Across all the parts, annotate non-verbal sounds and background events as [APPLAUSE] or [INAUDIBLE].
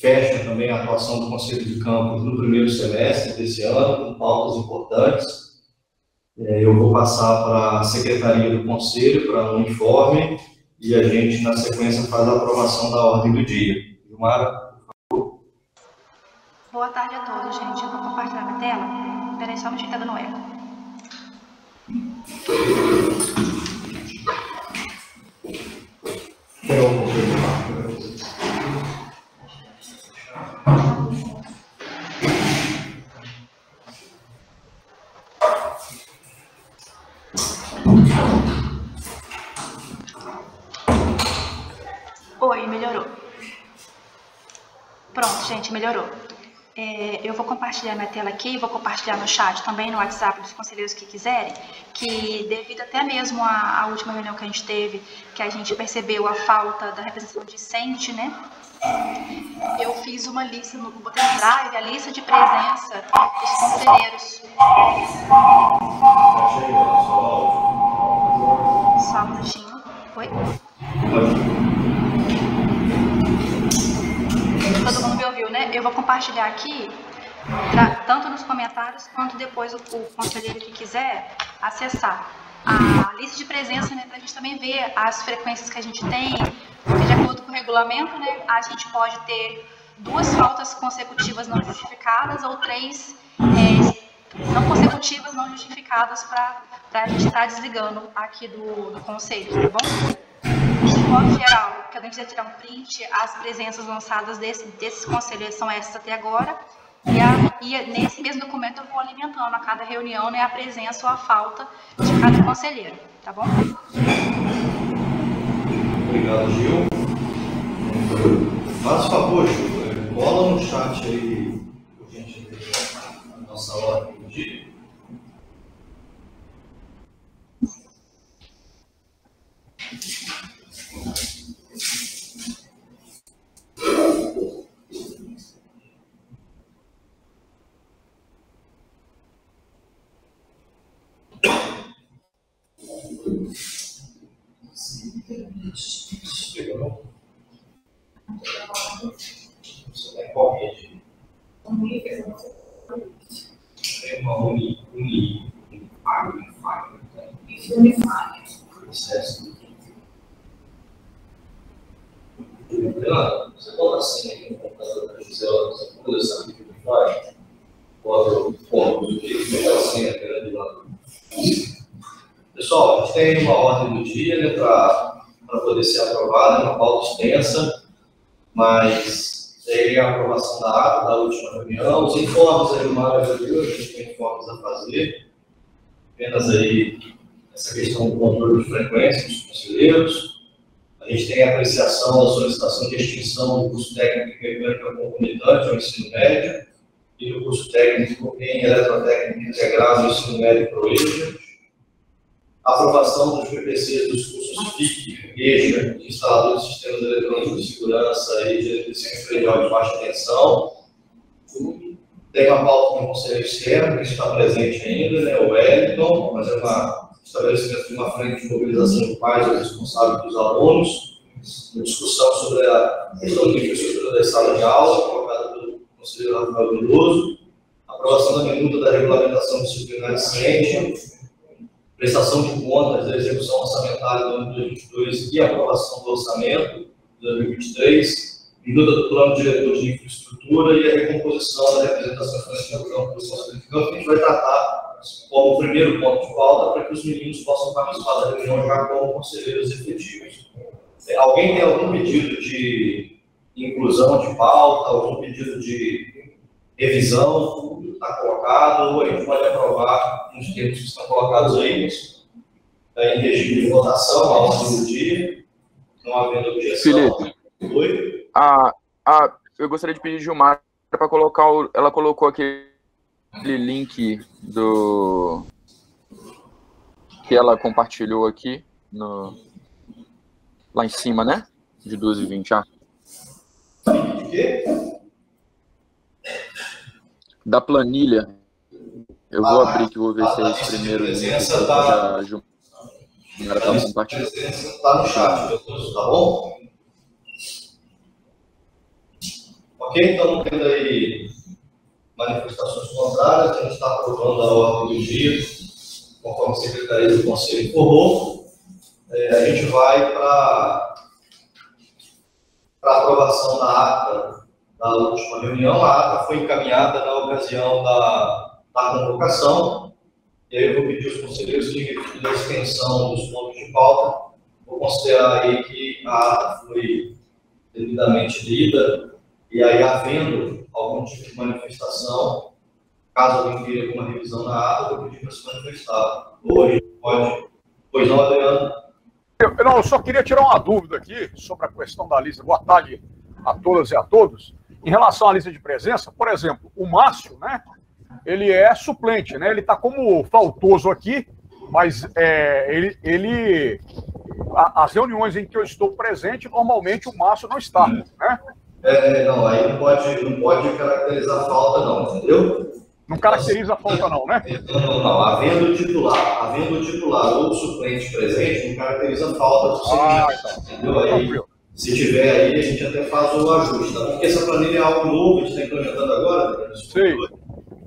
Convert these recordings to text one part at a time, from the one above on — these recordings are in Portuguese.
fecha também a atuação do Conselho de Campos no primeiro semestre desse ano, com pautas importantes. É, eu vou passar para a Secretaria do Conselho para um informe e a gente, na sequência, faz a aprovação da ordem do dia. Gilmara, por favor. Boa tarde a todos, gente. Eu vou compartilhar minha tela. Espera aí só um minutinho, tá dando eco. Oi, compartilhar minha tela aqui, vou compartilhar no chat também, no WhatsApp dos conselheiros que quiserem, que devido até mesmo à, à última reunião que a gente teve, que a gente percebeu a falta da representação discente, né? Eu fiz uma lista no Google Drive, a lista de presença dos conselheiros. Só um minutinho. Oi? Todo mundo me ouviu, né? Eu vou compartilhar aqui, tanto nos comentários quanto depois o, o conselheiro que quiser acessar a lista de presença, né, para a gente também ver as frequências que a gente tem, porque de acordo com o regulamento, né, a gente pode ter duas faltas consecutivas não justificadas ou três é, não consecutivas não justificadas para a gente estar tá desligando aqui do, do conselho, tá bom? modo geral, que a gente quiser tirar um print, as presenças lançadas desse, desses conselheiros são essas até agora. E, a, e, nesse mesmo documento eu vou alimentando a cada reunião né, a presença ou a falta de cada conselheiro, tá bom? Obrigado, Gil. Faz favor, Gil, cola no chat aí, por gentileza, a nossa ordem do dia. É uma uni, uni, unified, unified, processo. Leandro, você coloca assim no computador da você pula essa aqui que faz, bota o ponto do que melhor assim, a grande lá. Pessoal, a gente tem uma ordem do dia né, para poder ser aprovada, uma pauta extensa, mas tem a aprovação da ata da última reunião, os informes aí do Mário a gente tem informes a fazer, apenas aí essa questão do controle de frequência dos conselheiros, a gente tem a apreciação da solicitação de extinção do curso técnico em mecânica comunidade ao ensino médio. E do curso técnico em eletrotécnica integrado ao ensino médio ProEja, aprovação dos PPCs dos cursos FIC, EJA, instalador de sistemas eletrônicos de segurança e de eletricidade de baixa tensão. Tem uma pauta com o conselho externo, que está presente ainda, né, o Wellington, fazer uma estabelecimento de uma frente de mobilização de pais responsáveis dos alunos, uma discussão sobre a questão de infraestrutura da sala de aula, colocada pelo conselheiro Rafael Veloso, aprovação da minuta da regulamentação disciplinar de prestação de contas da execução orçamentária do ano de 2022 e aprovação do orçamento de 2023, minuta do plano diretor de infraestrutura e a recomposição da representação financeira do campo do que a gente vai tratar como primeiro ponto de pauta para que os meninos possam participar da reunião já como conselheiros efetivos. É, alguém tem algum pedido de inclusão de pauta, algum pedido de revisão? Tudo está colocado, ou a gente pode aprovar nos termos que estão colocados aí, tá em regime de votação, a ordem do dia, não havendo objeção. Felipe, Oi? A, a, eu gostaria de pedir Gilmar para colocar, o, ela colocou aquele link do que ela compartilhou aqui no lá em cima, né? De 12 e 20, ah. De quê? Da planilha. Eu vou ah, abrir que vou ver se é esse primeiro link que tá, a Jumara tá compartilhando. Está no chat, tá bom? Ok? Então, não tendo aí manifestações contrárias, a gente está aprovando a ordem do dia, conforme a Secretaria do Conselho informou. É, a gente vai para a aprovação da ata da última reunião. A ata foi encaminhada na ocasião da, da convocação. E aí eu vou pedir aos conselheiros que retirem a extensão dos pontos de pauta. Vou considerar aí que a ata foi devidamente lida, e aí havendo algum tipo de manifestação, caso alguém queira alguma revisão na ata, eu vou pedir para se manifestar. Hoje pode. Pois não, Adriano? Eu, não, eu só queria tirar uma dúvida aqui sobre a questão da lista. Boa tarde a todas e a todos. Em relação à lista de presença, por exemplo, o Márcio, né? Ele é suplente, né? Ele está como faltoso aqui, mas é, ele, ele a, as reuniões em que eu estou presente, normalmente o Márcio não está, né? É, não, aí não pode, não pode caracterizar falta, não, entendeu? Não caracteriza a falta, não, né? Não, não, não. Havendo titular, havendo titular ou suplente presente, não caracteriza falta do ah, então. entendeu? Aí, se tiver aí, a gente até faz o ajuste, tá? Porque essa planilha é algo novo, a gente está implementando agora. Sim.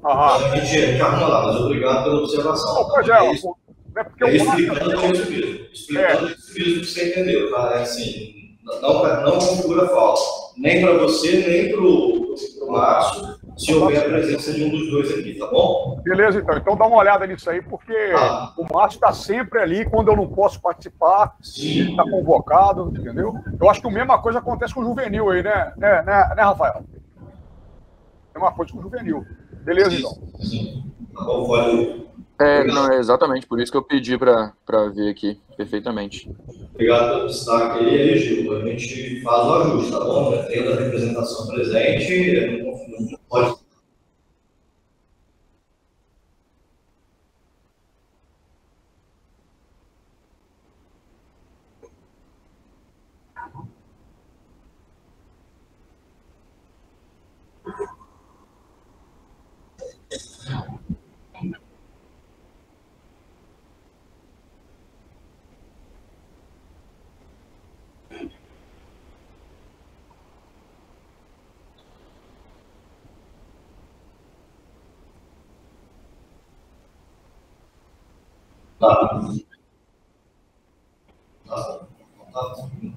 Aham. A, gente, a gente arruma lá, mas obrigado pela observação. Não, pois é, é, isso, é porque é explicando isso mesmo. Explicando é. isso mesmo que você entendeu, tá? É assim, não, não configura falta. Nem para você, nem para o Márcio, se houver a presença de um dos dois aqui, tá bom? Beleza, então. Então dá uma olhada nisso aí, porque ah. o Márcio está sempre ali quando eu não posso participar, Sim. ele está convocado, entendeu? Eu acho que a mesma coisa acontece com o Juvenil aí, né, né, né, né Rafael? É uma coisa com o Juvenil. Beleza, Sim. então. Sim. Tá bom, pode é, não, é exatamente, por isso que eu pedi para ver aqui, perfeitamente. Obrigado pelo destaque aí, Gil. A gente faz o ajuste, tá bom? Tendo a representação presente, não pode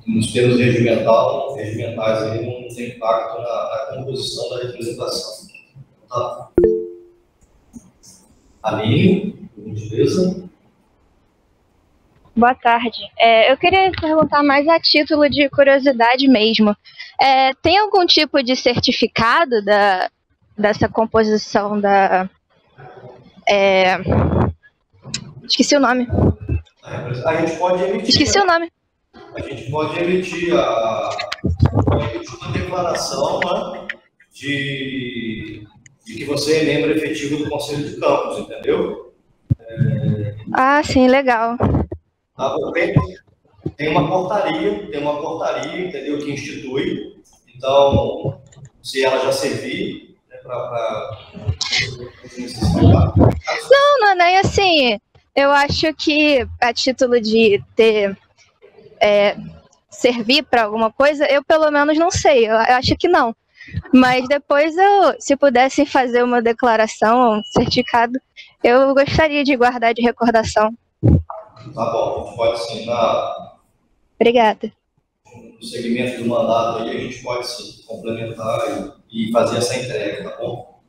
Nos termos regimental, regimentais aí não tem impacto na, na composição da representação. Tá? Aline, por gentileza. Boa tarde. É, eu queria perguntar mais a título de curiosidade mesmo. É, tem algum tipo de certificado da, dessa composição da, é, Esqueci o nome. A gente pode emitir. Esqueci o nome. A gente pode emitir, a, pode emitir uma declaração né, de, de que você é membro efetivo do Conselho de Campos, entendeu? É, ah, sim, legal. Tá, tem, tem uma portaria, tem uma portaria, entendeu, que institui. Então, se ela já servir, né, para. Não, não é nem assim. Eu acho que a título de ter é, servir para alguma coisa, eu pelo menos não sei. Eu, eu, acho que não. Mas depois eu, se pudessem fazer uma declaração, um certificado, eu gostaria de guardar de recordação. Tá bom, pode sim. Na... Obrigada. No segmento do mandato aí, a gente pode sim complementar e, e fazer essa entrega, tá bom?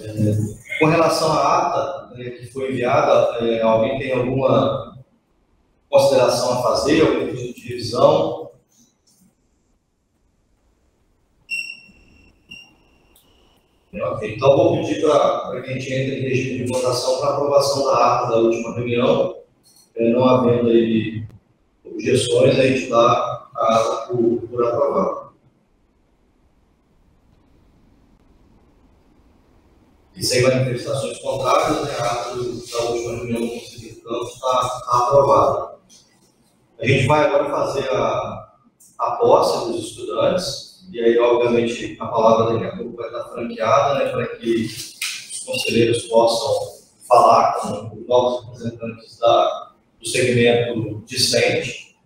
É... Com relação à ata né, que foi enviada, é, alguém tem alguma consideração a fazer, algum pedido de revisão? Então vou pedir para que a gente entre em regime de votação para aprovação da ata da última reunião. É, não havendo aí objeções, a gente dá a ata por, por aprovada. E sem manifestações contrárias, né, a da última reunião do Conselho de Campos está tá aprovada. A gente vai agora fazer a, a posse dos estudantes, e aí, obviamente, a palavra daqui a pouco vai estar franqueada, né, para que os conselheiros possam falar com os novos representantes da, do segmento discente.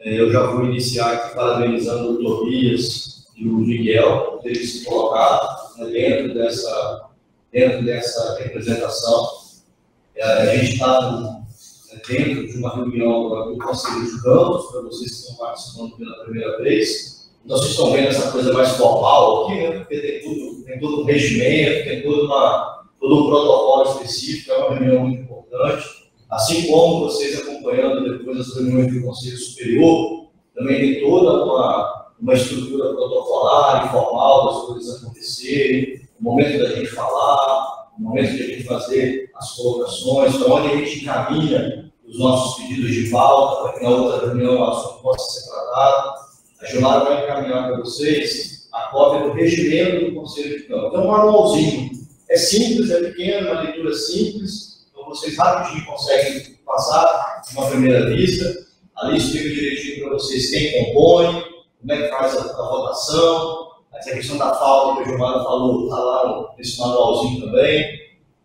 É, eu já vou iniciar aqui parabenizando o Tobias e o Miguel terem se colocado né, dentro, dessa, dentro dessa representação. É, a gente está né, dentro de uma reunião do Conselho de Campos, para vocês que estão participando pela primeira vez. Então, vocês estão vendo essa coisa mais formal aqui, né? porque tem, tudo, tem todo um regimento, tem toda uma, todo um protocolo específico, é uma reunião muito importante. Assim como vocês acompanhando depois as reuniões do Conselho Superior, também tem toda uma, uma estrutura protocolar, informal das coisas acontecerem, o momento da gente falar, o momento de a gente fazer as colocações, para onde a gente encaminha os nossos pedidos de pauta, para que na outra reunião o assunto possa ser tratado. A Gilmar vai encaminhar para vocês a cópia do regimento do Conselho de Câmara. Então, um manualzinho. É simples, é pequeno, uma leitura simples, então vocês rapidinho conseguem passar uma primeira vista. Ali explica direitinho para vocês quem compõe, como é que faz a, a votação, essa questão da falta que o Gilmar falou, está lá nesse manualzinho também.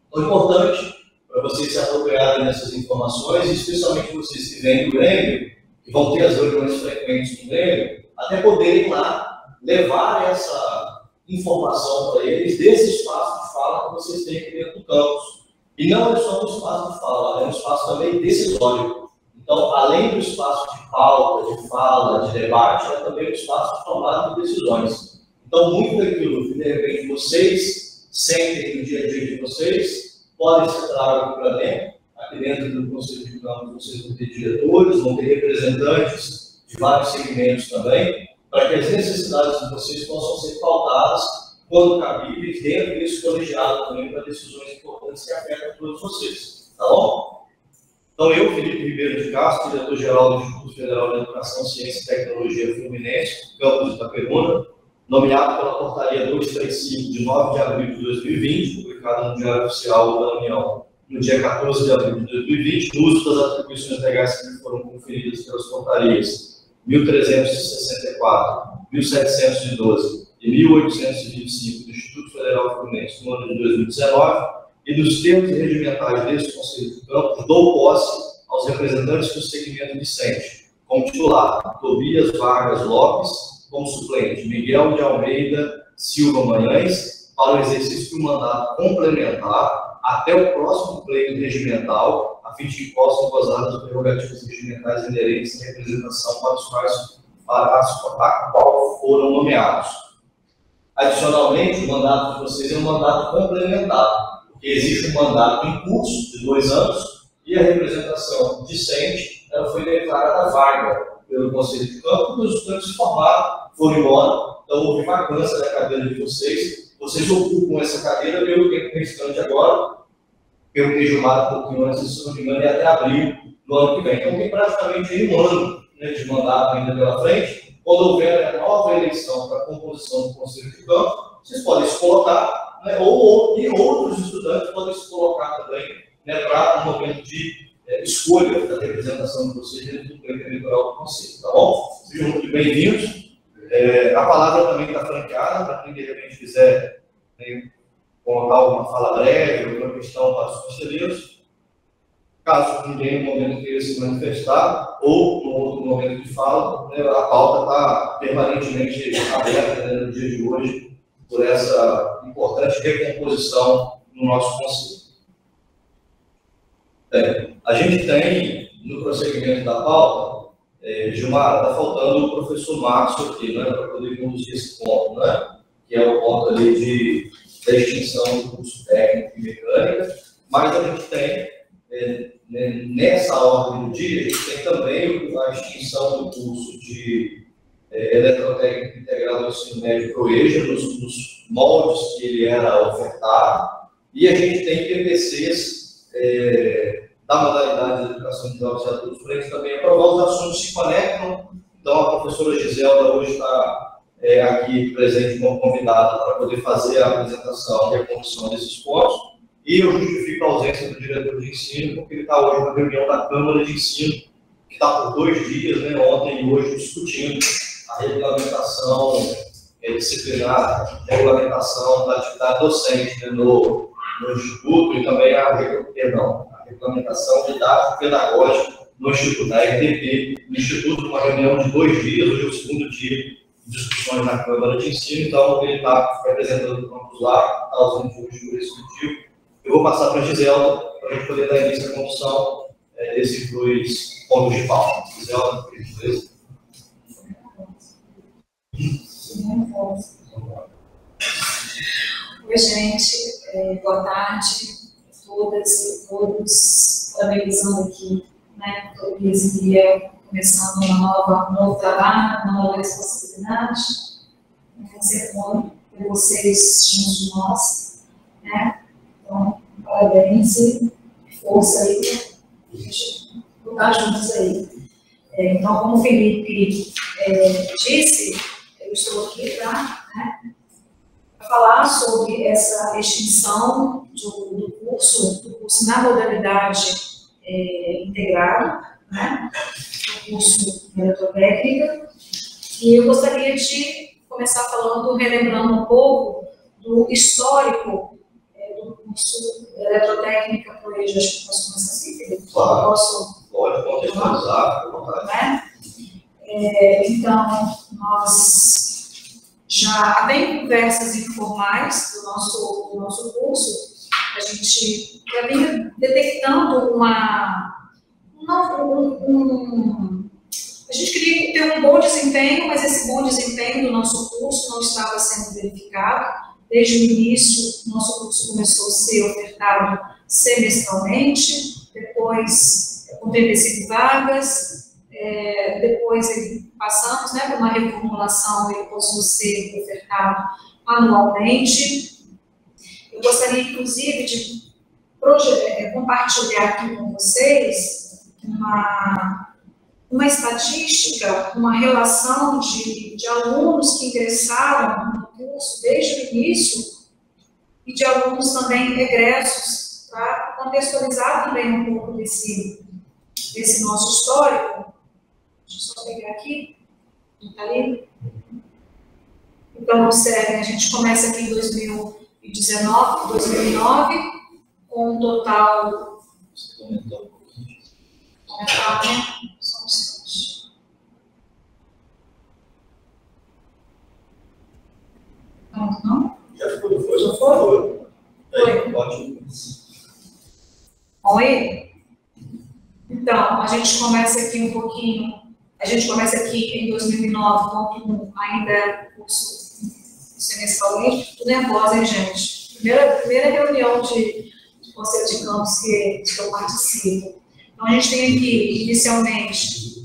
Então, é importante para vocês se apropriarem dessas informações, especialmente vocês que vêm do Grêmio, que vão ter as reuniões frequentes do Grêmio, até poderem lá levar essa informação para eles desse espaço de fala que vocês têm aqui dentro do campus. E não é só um espaço de fala, é um espaço também decisório. Então, além do espaço de pauta, de fala, de debate, é também um espaço de tomada de decisões. Então, muito daquilo que, de repente, vocês sentem no dia a dia de vocês, pode ser trago para dentro. Aqui dentro do Conselho de Campos, vocês vão ter diretores, vão ter representantes de vários segmentos também, para que as necessidades de vocês possam ser pautadas quando cabíveis dentro desse colegiado também para decisões importantes que afetam todos vocês. Tá bom? Então, eu, Felipe Ribeiro de Castro, diretor-geral do Instituto Federal de Educação, Ciência e Tecnologia Fluminense, campus de Itaperuna, nomeado pela Portaria 235, de 9 de abril de 2020, publicada no Diário Oficial da União, no dia 14 de abril de 2020, no uso das atribuições legais que foram conferidas pelas portarias 1364, 1712 e 1825 do Instituto Federal Fluminense, no ano de 2019, e dos termos regimentais desse Conselho de Campos, dou posse aos representantes do segmento Vicente, como titular, Tobias Vargas Lopes, como suplente, Miguel de Almeida Silva Manhães, para o exercício do mandato complementar até o próximo pleito regimental, a fim de que possam gozar das prerrogativas regimentais inerentes à representação para os quais, para qual foram nomeados. Adicionalmente, o mandato de vocês é um mandato complementar, porque existe um mandato em curso de dois anos e a representação discente ela foi declarada vaga pelo Conselho de Campo os estudantes formaram, foram embora, então houve vacância da cadeira de vocês, vocês ocupam essa cadeira pelo tempo restante agora, pelo que Gilmar um pouquinho antes, se não me engano, é até abril do ano que vem. Então tem praticamente um ano né, de mandato ainda pela frente. Quando houver a nova eleição para a composição do Conselho de Campo, vocês podem se colocar né, ou, e outros estudantes podem se colocar também né, para um momento de é, escolha da representação de vocês dentro do plano eleitoral do Conselho, tá bom? Sejam muito bem-vindos. É, a palavra também está franqueada, para quem de repente quiser né, colocar alguma fala breve, alguma questão para os conselheiros. Caso ninguém no momento queira se manifestar, ou no outro momento de fala, né, a pauta está permanentemente aberta né, no dia de hoje por essa importante recomposição no nosso conselho. É, a gente tem, no prosseguimento da pauta, é, Gilmar, está faltando o professor Márcio aqui, né, para poder conduzir esse ponto, né, que é o ponto ali de, da extinção do curso técnico e mecânica, mas a gente tem, é, né, nessa ordem do dia, a gente tem também a extinção do curso de é, eletrotécnico integrado ao ensino médio ProEja, nos, nos moldes que ele era ofertado, e a gente tem PPCs é, da modalidade de educação de jovens adultos eles também aprovar os assuntos se conectam. Então, a professora Giselda hoje está é, aqui presente como convidada para poder fazer a apresentação e a condução desses pontos. E eu justifico a ausência do diretor de ensino, porque ele está hoje na reunião da Câmara de Ensino, que está por dois dias, né, ontem e hoje, discutindo a regulamentação é, disciplinar, regulamentação da atividade docente né, no, no Instituto e também a, perdão, a regulamentação pedagógica no Instituto, da RTP, no Instituto, uma reunião de dois dias, hoje é o segundo dia discussões na Câmara de Ensino, então ele está representando o campus lá, está usando o jurídico executivo. Eu vou passar para a Gisela, para a gente poder dar início à condução é, desses dois pontos de pauta. Gisela, por gentileza. Oi, gente. É, boa tarde a todas e todos. Parabenizando aqui, né, Luiz e Miguel, começando uma nova, um novo trabalho, uma nova responsabilidade. É sempre bom ter vocês juntos de nós. Né? Então, parabéns e força aí para a gente lutar juntos aí. É, então, como o Felipe é, disse, eu estou aqui para né, falar sobre essa extinção do, do, curso, do curso na modalidade é, integrado, né, do curso de eletrotécnica, e eu gostaria de começar falando, relembrando um pouco do histórico é, do curso de eletrotécnica por aí, acho que posso começar assim, Felipe? Claro. Posso? Pode contextualizar, né? É, então, nós já tem conversas informais do nosso, do nosso curso, a gente já vem detectando uma, uma um, um, a gente queria ter um bom desempenho, mas esse bom desempenho do nosso curso não estava sendo verificado. Desde o início, nosso curso começou a ser ofertado semestralmente, depois com 35 vagas, é, depois passamos né, por uma reformulação, ele passou a ser ofertado anualmente. Eu gostaria, inclusive, de é, compartilhar aqui com vocês uma, uma estatística, uma relação de, de alunos que ingressaram no curso desde o início e de alunos também egressos, para contextualizar também um pouco desse, desse nosso histórico. Deixa eu só pegar aqui. Está ali? Então, observem, a gente começa aqui em 2019, 2009, com um total. Aumentar, né? Só um instante. Não, não? Já foi, foi. Já foi? Foi. Ótimo. Oi? Então, a gente começa aqui um pouquinho, a gente começa aqui em 2009, ponto ainda curso semestralmente, tudo nervosa, hein, gente? Primeira, primeira reunião de, de conselho de campus que, que eu participo. Então, a gente tem aqui, inicialmente,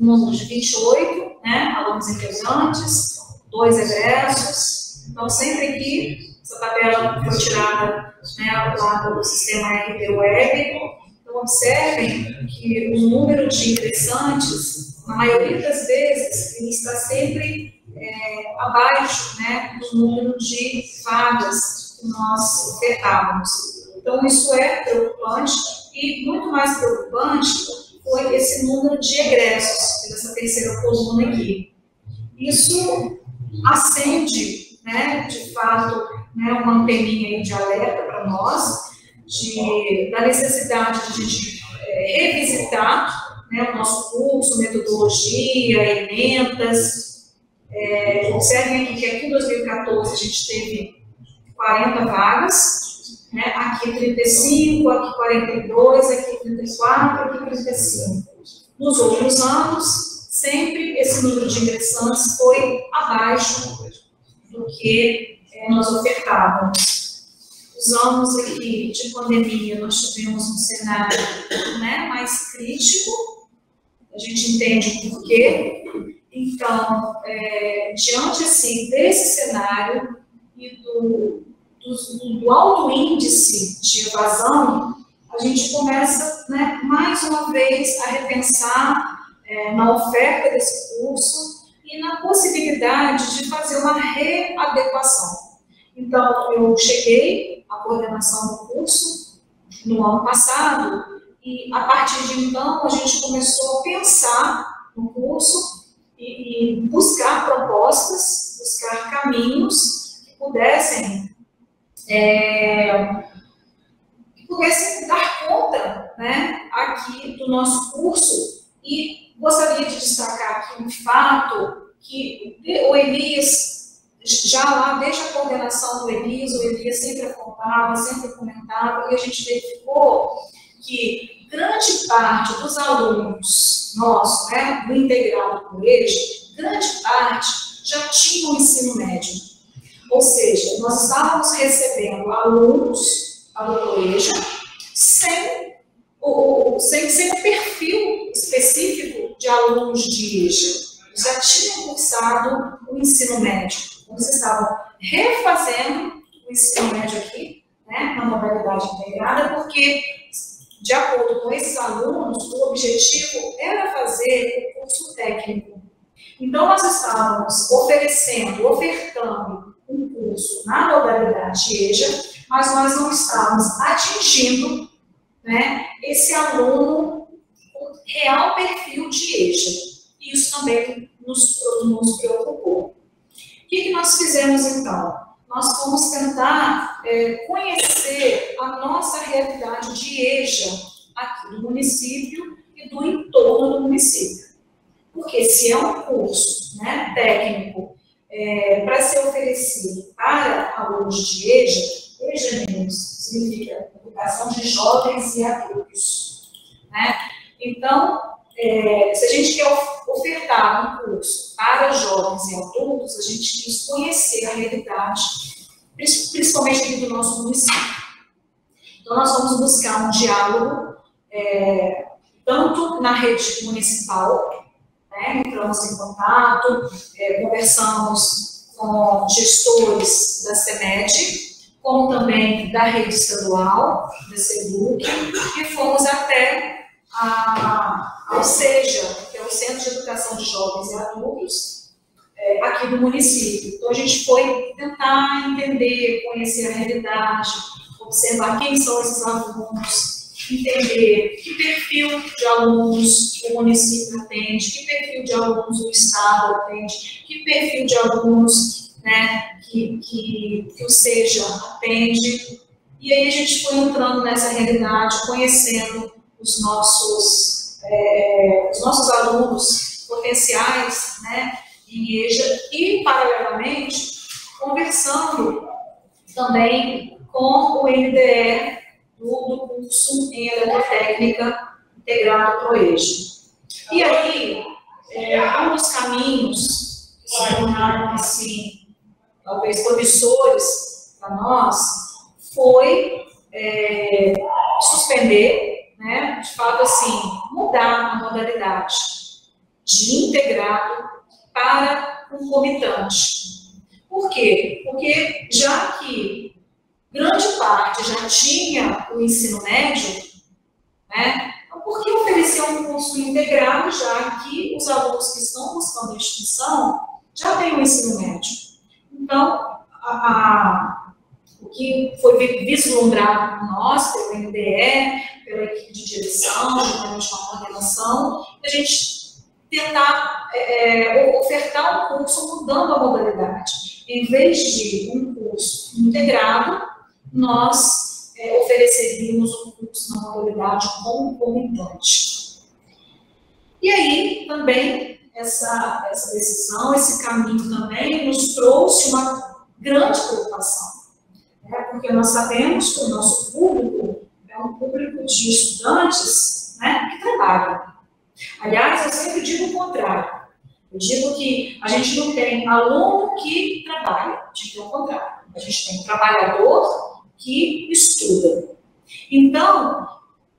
um número de 28, né, alunos ingressantes, dois egressos. Então, sempre aqui, essa tabela foi tirada né, lá do sistema RT Web. Então, observem que o número de ingressantes, na maioria das vezes, ele está sempre é, abaixo né, do número de vagas que nós ofertávamos. Então, isso é preocupante e muito mais preocupante foi esse número de egressos, dessa terceira coluna aqui. Isso acende, né, de fato, né, uma anteninha de alerta para nós, de, da necessidade de a gente é, revisitar né, o nosso curso, metodologia, emendas. É, observem aqui que aqui em 2014 a gente teve 40 vagas, né, aqui 35, aqui 42, aqui 34, aqui 35. Nos outros anos, sempre esse número de ingressantes foi abaixo do que é, nós ofertávamos os anos aqui de pandemia, nós tivemos um cenário né, mais crítico, a gente entende o porquê. Então, é, diante assim, desse cenário e do, do, do, alto índice de evasão, a gente começa, né, mais uma vez, a repensar é, na oferta desse curso e na possibilidade de fazer uma readequação. Então, eu cheguei à coordenação do curso no ano passado e, a partir de então, a gente começou a pensar no curso e, e buscar propostas, buscar caminhos que pudessem, é, que pudessem dar conta né, aqui do nosso curso. E gostaria de destacar aqui um fato que o Elias, já lá, desde a coordenação do Elias, o Elias sempre apontava, sempre comentava, e a gente verificou que grande parte dos alunos nossos, né, do integrado por eles, grande parte já tinham ensino médio. Ou seja, nós estávamos recebendo alunos para o colégio sem o, sem, sem um perfil específico de alunos de EJA. Já tinham cursado o ensino médio. Eles estavam refazendo o ensino médio aqui, né, na modalidade integrada, porque, de acordo com esses alunos, o objetivo era fazer o curso técnico. Então, nós estávamos oferecendo, ofertando um curso na modalidade EJA, mas nós não estávamos atingindo né, esse aluno com real perfil de EJA. Isso também nos, nos preocupou. O que, que nós fizemos então? Nós fomos tentar é, conhecer a nossa realidade de EJA aqui do município e do entorno do município. Porque se é um curso né, técnico é, para ser oferecido para alunos de EJA, EJA, meninos, significa educação de jovens e adultos. Né? Então, é, se a gente quer ofertar um curso para jovens e adultos, a gente quis conhecer a realidade, principalmente aqui do nosso município. Então, nós vamos buscar um diálogo, é, tanto na rede municipal, né, entramos em contato, é, conversamos com gestores da CEMED, como também da rede estadual, da SEDUC, e fomos até a, ao SEJA, que é o Centro de Educação de Jovens e Adultos, é, aqui do município. Então, a gente foi tentar entender, conhecer a realidade, observar quem são esses alunos, entender que perfil de alunos o município atende, que perfil de alunos o Estado atende, que perfil de alunos né, que, que, que o SEJA atende. E aí a gente foi entrando nessa realidade, conhecendo os nossos, é, os nossos alunos potenciais né, em EJA e, paralelamente, conversando também com o NDE do, do curso em Eletrotécnica integrado para o EJA. E aí, é, um dos caminhos que se tornaram assim, talvez promissores para nós, foi é, suspender, né, de fato, assim, mudar a modalidade de integrado para concomitante. Por quê? Porque já que grande parte já tinha o ensino médio, né, então por que oferecer um curso integrado, já que os alunos que estão buscando a instituição já têm o ensino médio? Então, a, a, o que foi vislumbrado por nós, pelo NDE, pela equipe de direção, juntamente com a coordenação, a gente tentar é, é, ofertar um curso mudando a modalidade. Em vez de um curso integrado, nós é, ofereceríamos um curso na modalidade concomitante. E aí, também, essa, essa decisão, esse caminho também nos trouxe uma grande preocupação, né? porque nós sabemos que o nosso público público de estudantes né, que trabalham. Aliás, eu sempre digo o contrário. Eu digo que a gente não tem aluno que trabalha, tem o contrário. A gente tem trabalhador que estuda. Então,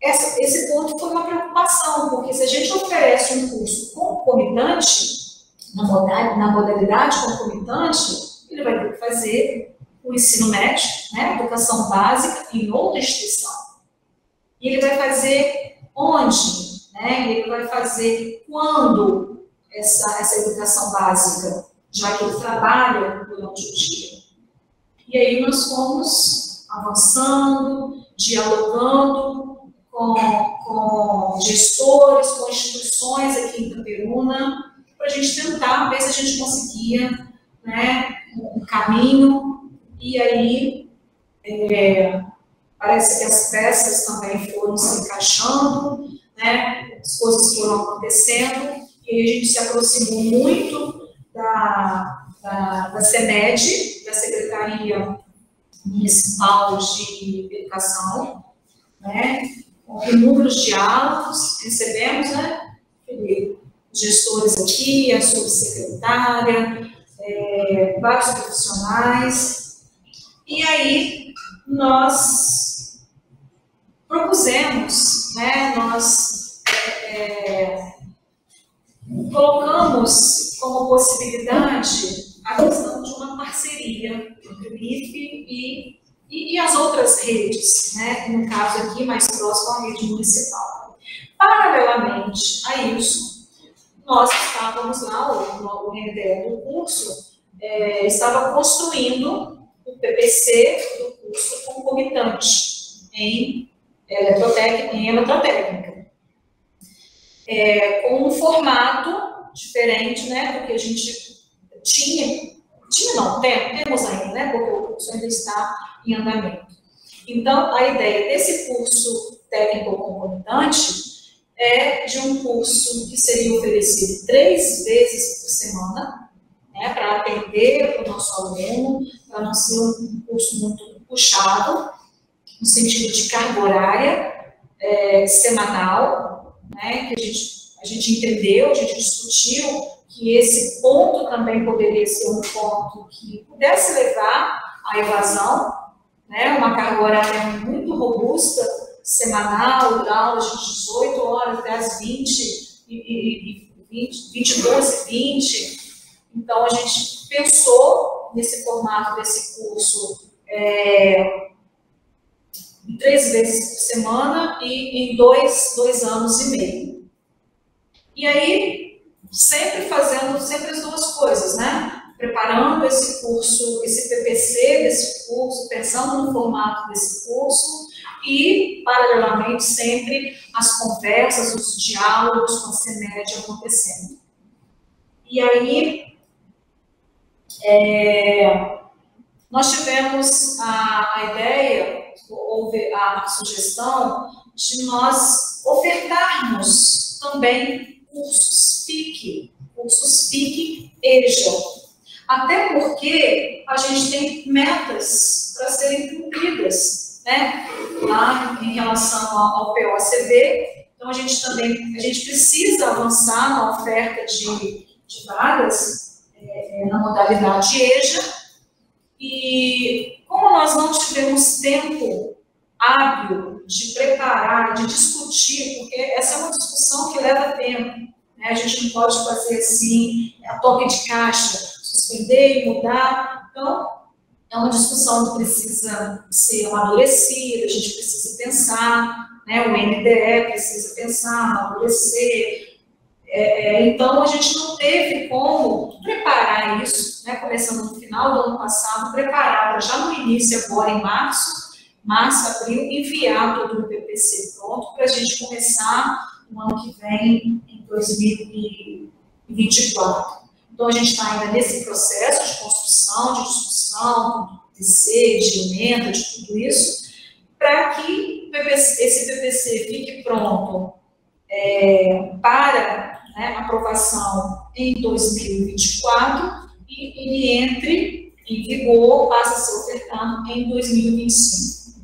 essa, esse ponto foi uma preocupação, porque se a gente oferece um curso concomitante, na modalidade, na modalidade concomitante, ele vai ter que fazer o ensino médio, né, educação básica, em outra instituição. Ele vai fazer onde? Né? Ele vai fazer quando essa, essa educação básica, já que ele trabalha durante o dia. E aí nós fomos avançando, dialogando, com, com gestores, com instituições aqui em Itaperuna, para a gente tentar ver se a gente conseguia né, um caminho, e aí é, parece que as peças também foram se encaixando, né, as coisas foram acontecendo, e a gente se aproximou muito da, da, da CEMED, da Secretaria Municipal de Educação, né, com inúmeros diálogos, recebemos, né, gestores aqui, a subsecretária, é, vários profissionais, e aí nós propusemos, né, nós é, colocamos como possibilidade a questão de uma parceria entre o IFE e, e, e, as outras redes, né? no caso aqui mais próximo à rede municipal. Paralelamente a isso, nós estávamos lá, o, o RDE do curso é, estava construindo o PPC do curso concomitante em eletrotécnica, em eletrotécnica. É, com um formato diferente, né, porque a gente tinha, tinha não, tem, temos ainda, né, porque o curso ainda está em andamento. Então, a ideia desse curso técnico concomitante é de um curso que seria oferecido três vezes por semana, né, para atender o nosso aluno, para não ser um curso muito puxado, no sentido de carga horária é, semanal, né, que a gente, a gente entendeu, a gente discutiu que esse ponto também poderia ser um ponto que pudesse levar à evasão, né, uma carga horária muito robusta, semanal, aulas de 18 horas até as 20, e, e, 20, 22 e 20. Então, a gente pensou nesse formato desse curso é, três vezes por semana e em dois, dois anos e meio. E aí, sempre fazendo sempre as duas coisas, né? Preparando esse curso, esse PPC desse curso, pensando no formato desse curso e, paralelamente, sempre as conversas, os diálogos com a CEMED acontecendo. E aí, é, nós tivemos a, a ideia, houve a sugestão de nós ofertarmos também cursos FIC, cursos FIC EJA. Até porque a gente tem metas para serem cumpridas, né? Lá em relação ao, POCB. Então, a gente também a gente precisa avançar na oferta de, de vagas é, na modalidade EJA. E como nós não tivemos tempo hábil de preparar, de discutir, porque essa é uma discussão que leva tempo. Né? A gente não pode fazer assim, a toque de caixa, suspender e mudar. Então, é uma discussão que precisa ser amadurecida, a gente precisa pensar, né? o NDE precisa pensar, amadurecer. É, é, então, a gente não teve como preparar isso, né? começando no final do ano passado, preparar já no início, agora em março, março, abril, enviar todo o PPC pronto para a gente começar no ano que vem, em 2024. Então, a gente está ainda nesse processo de construção, de discussão, de ser, de emenda, de tudo isso, para que esse PPC fique pronto é, para né, aprovação em 2024 e ele entre em vigor, passa a ser ofertado em 2025.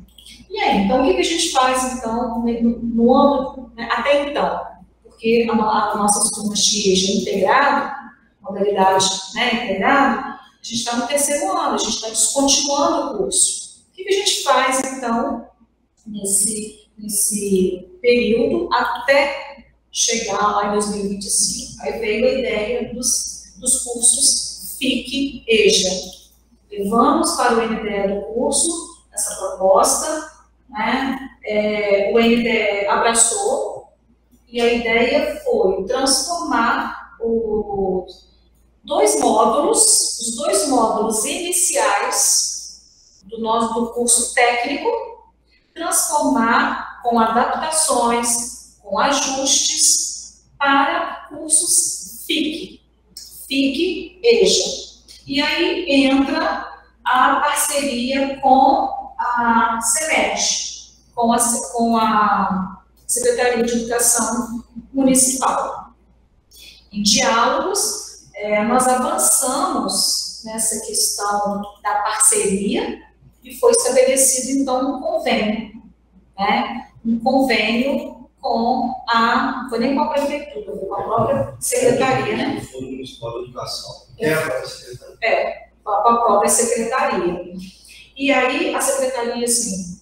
E aí, então, o que, a gente faz, então, no, no ano, né, até então? Porque a, a nossa turma XIEJA integrado, modalidade né, integrada, a gente está no terceiro ano, a gente está descontinuando o curso. O que a gente faz, então, nesse, nesse período até chegar lá em 2025? Aí veio a ideia dos, dos cursos FIC-EJA. Levamos para o NDE do curso essa proposta, né, é, o NDE abraçou e a ideia foi transformar os dois módulos, os dois módulos iniciais do nosso do curso técnico, transformar com adaptações, com ajustes para cursos FIC, FIC EJA. E aí entra a parceria com a SEMED, com a, com a Secretaria de Educação Municipal. Em diálogos, é, nós avançamos nessa questão da parceria e foi estabelecido, então, um convênio, né? Um convênio com a, não foi nem com a prefeitura, foi com a própria secretaria, né? Fundo Municipal de Educação. É secretaria. É, com a própria secretaria. E aí, a secretaria, assim,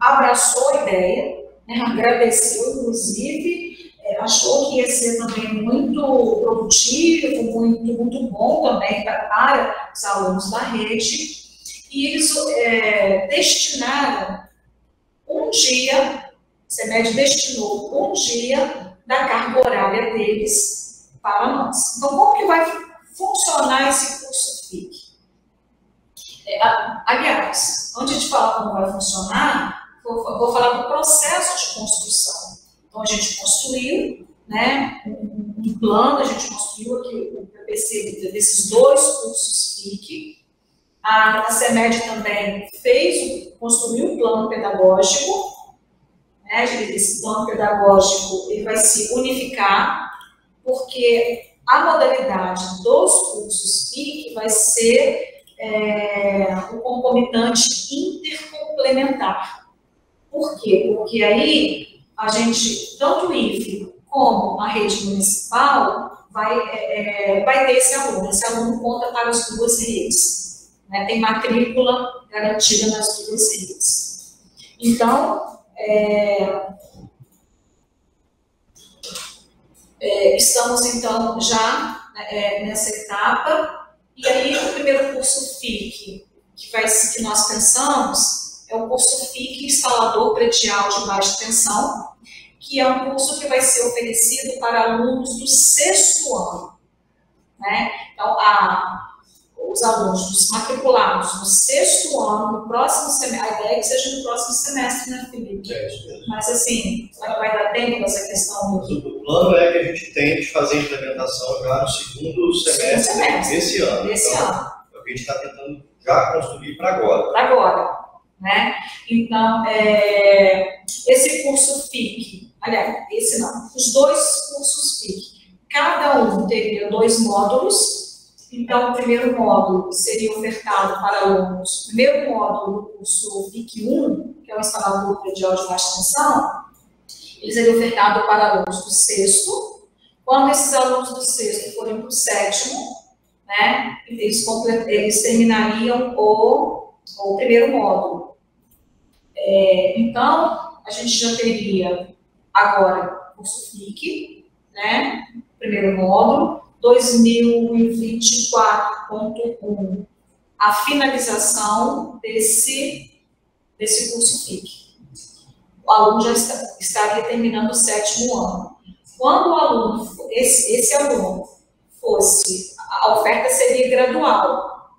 abraçou a ideia, né? agradeceu, inclusive, é, achou que ia ser também muito produtivo, muito, muito bom também para os alunos da rede, e eles é, destinaram um dia, o CEMED destinou um dia da carga horária deles para nós. Então, como que vai funcionar esse curso FIC? É, aliás, antes de falar como vai funcionar, vou, vou falar do processo de construção. Então, a gente construiu né, um, um plano, a gente construiu aqui o PPC desses dois cursos FIC, a, a CEMED também fez, construiu um plano pedagógico, né, esse plano pedagógico ele vai se unificar, porque a modalidade dos cursos FIC vai ser é, o concomitante intercomplementar. Por quê? Porque aí a gente, tanto o IFE como a rede municipal, vai, é, é vai ter esse aluno. Esse aluno conta para as duas redes né, tem matrícula garantida nas duas redes. Então, é, é, estamos então já é, nessa etapa, e aí o primeiro curso FIC, que, vai, que nós pensamos, é o curso FIC Instalador Predial de Baixa Tensão, que é um curso que vai ser oferecido para alunos do sexto ano. Né? Então, a, os alunos matriculados no sexto ano, no próximo semestre, a ideia é que seja no próximo semestre, né, Felipe? É, Mas assim, vai, vai dar tempo essa questão do... O plano é que a gente tente fazer a implementação já no segundo semestre, semestre desse ano. Desse então, ano. É o que a gente está tentando já construir para agora. Para agora. Né? Então, é, esse curso FIC, aliás, esse não, os dois cursos FIC, cada um teria dois módulos, então, o primeiro módulo seria ofertado para alunos, o primeiro módulo do curso FIC 1, que é o instalador predial de baixa tensão, ele seria ofertado para alunos do sexto. Quando esses alunos do sexto forem para o sétimo, né, eles, eles terminariam o, o primeiro módulo. É, então, a gente já teria agora o curso FIC, né, primeiro módulo, 2024.1, a finalização desse, desse curso FIC. O aluno já está, estaria terminando o sétimo ano. Quando o aluno, esse, esse aluno fosse, a oferta seria gradual,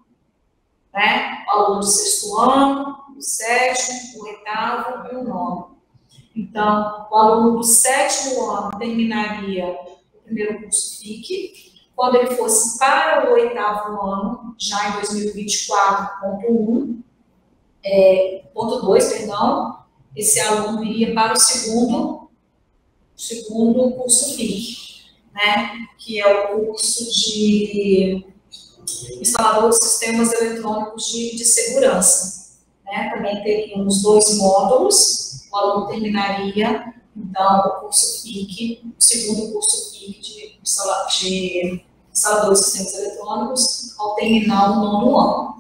né? O aluno do sexto ano, o sétimo, o oitavo e o nono. Então, o aluno do sétimo ano terminaria o primeiro curso FIC, quando ele fosse para o oitavo ano, já em 2024.1, é, ponto 2, perdão, esse aluno iria para o segundo, segundo curso FIC, né, que é o curso de instalador de sistemas eletrônicos de, de segurança. Né, também teríamos dois módulos, o aluno terminaria, então, o curso FIC, o segundo curso FIC de, de instaladores de sistemas eletrônicos ao terminar o nono ano.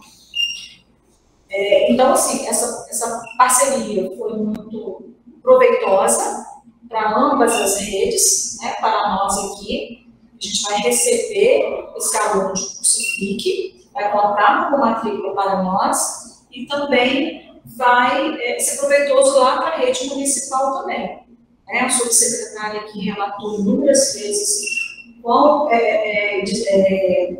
É, então, assim, essa, essa parceria foi muito proveitosa para ambas as redes, né, para nós aqui. A gente vai receber esse aluno de curso FIC, vai contar com matrícula para nós e também vai é, ser proveitoso lá para a rede municipal também. Né? A subsecretária aqui relatou inúmeras vezes quão, é, é, é,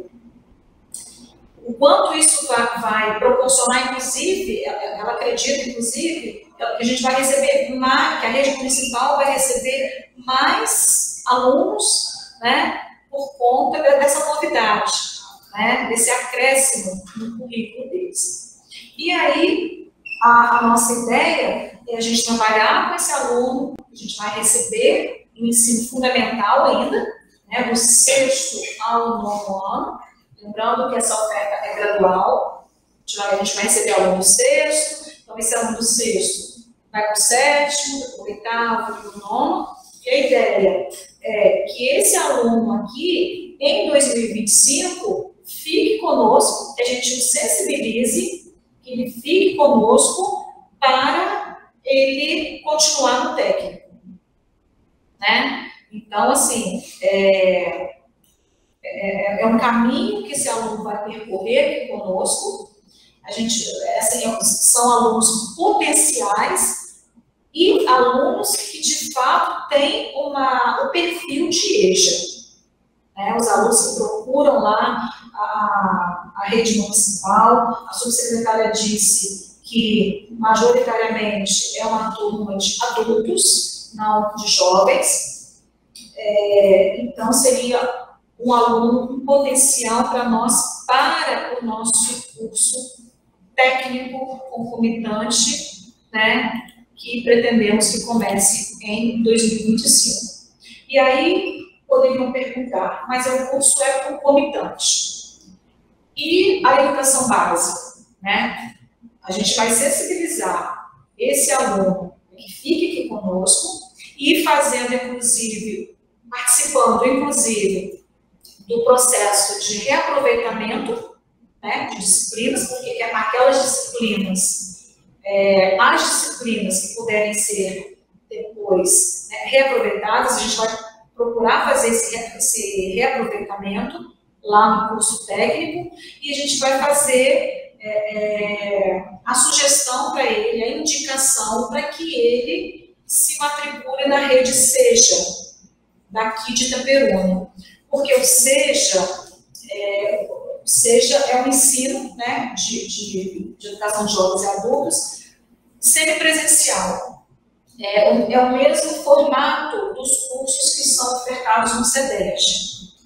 o quanto isso vai, vai, proporcionar, inclusive, ela acredita, inclusive, que a gente vai receber mais, que a rede municipal vai receber mais alunos, né, por conta dessa novidade, né, desse acréscimo no currículo deles. E aí, a, a nossa ideia é a gente trabalhar com esse aluno, a gente vai receber no ensino fundamental ainda, né, do sexto ao nono ano, lembrando que essa oferta é gradual, a gente vai receber aluno do sexto, então esse aluno do sexto vai para o sétimo, para o oitavo, para o nono, e a ideia é que esse aluno aqui, em 2025, fique conosco, que a gente o sensibilize, que ele fique conosco para ele continuar no técnico. Né? Então, assim, é, é, é, um caminho que esse aluno vai percorrer aqui conosco. A gente, assim, são alunos potenciais e alunos que, de fato, têm uma, o perfil de EJA. Né? Os alunos que procuram lá a, a rede municipal, a subsecretária disse que, majoritariamente, é uma turma de adultos, não de jovens. É, então, seria um aluno potencial para nós, para o nosso curso técnico concomitante, né, que pretendemos que comece em 2025. E aí poderiam perguntar, mas o curso é concomitante. E a educação básica, né? A gente vai sensibilizar esse aluno que fique aqui conosco e fazendo, inclusive, participando, inclusive, do processo de reaproveitamento né, de disciplinas, porque aquelas disciplinas, é, as disciplinas que puderem ser depois né, reaproveitadas, a gente vai procurar fazer esse, esse reaproveitamento lá no curso técnico e a gente vai fazer é, é a sugestão para ele, a indicação para que ele se matricule na rede Seja, daqui de Itaperuna porque o SEJA é, seja é um ensino né, de, de, de, educação de jovens e adultos semipresencial. É, é o mesmo formato dos cursos que são ofertados no CEDEG.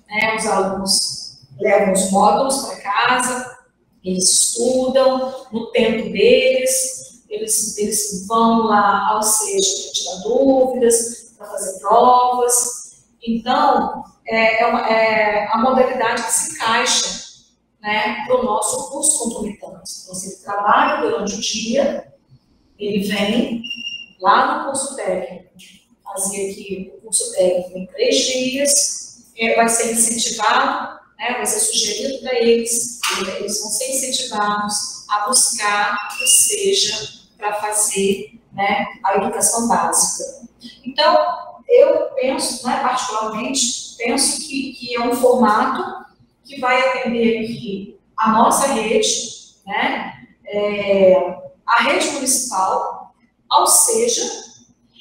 Né? Os alunos levam os módulos para casa, eles estudam no tempo deles, eles, eles vão lá ao SEJA para tirar dúvidas, para fazer provas. Então, é, é, é a modalidade que se encaixa né, para o nosso curso concomitante. Então, se ele trabalha durante o dia, ele vem lá no curso técnico, fazer aqui o curso técnico em três dias, é, vai ser incentivado, né, vai ser sugerido para eles, eles vão ser incentivados a buscar o seja para fazer né, a educação básica. Então, eu penso, né, particularmente, penso que, que é um formato que vai atender aqui a nossa rede, né, é, a rede municipal, ou seja,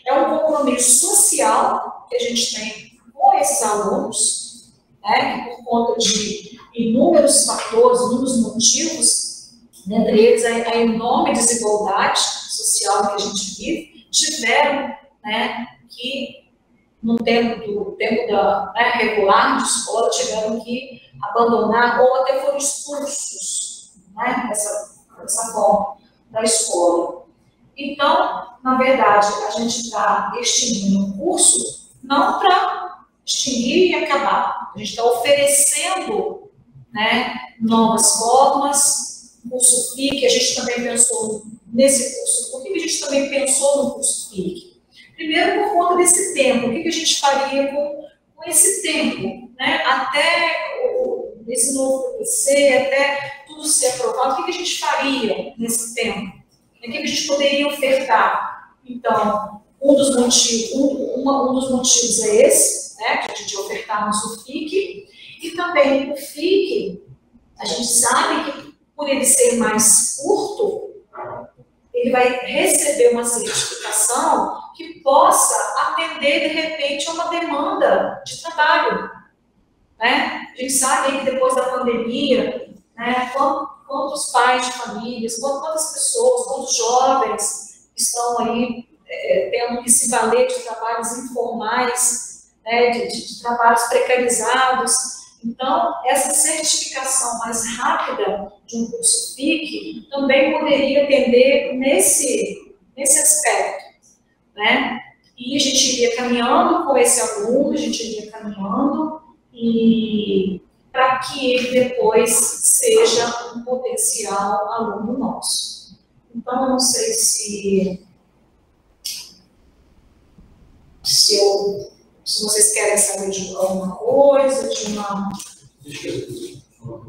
é um compromisso social que a gente tem com esses alunos, né, que por conta de inúmeros fatores, inúmeros motivos, dentre eles a, enorme desigualdade social que a gente vive, tiveram né, que no tempo do tempo da né, regular de escola tiveram que abandonar ou até foram expulsos né, dessa, dessa forma da escola. Então, na verdade, a gente está extinguindo o curso não para extinguir e acabar. A gente está oferecendo né, novas formas. O curso FIC, a gente também pensou nesse curso. Por que a gente também pensou no curso FIC? Primeiro, por conta desse tempo. O que, que a gente faria com, com esse tempo? Né? Até o, esse novo PC, até tudo ser aprovado, o que, que a gente faria nesse tempo? O que, que a gente poderia ofertar? Então, um dos motivos, um, uma, um dos motivos é esse, né, a gente ofertarmos o FIC, e também o FIC, a gente sabe que por ele ser mais curto, ele vai receber uma certificação que possa atender, de repente, a uma demanda de trabalho. Né? A gente sabe que depois da pandemia, né, quantos pais de famílias, quantas pessoas, quantos jovens estão aí é, tendo que se valer de trabalhos informais, né, de, de, de trabalhos precarizados, então, essa certificação mais rápida de um curso FIC também poderia atender nesse, nesse aspecto, né? E a gente iria caminhando com esse aluno, a gente iria caminhando e para que ele depois seja um potencial aluno nosso. Então, eu não sei se, se, eu, se vocês querem saber de alguma coisa, de uma.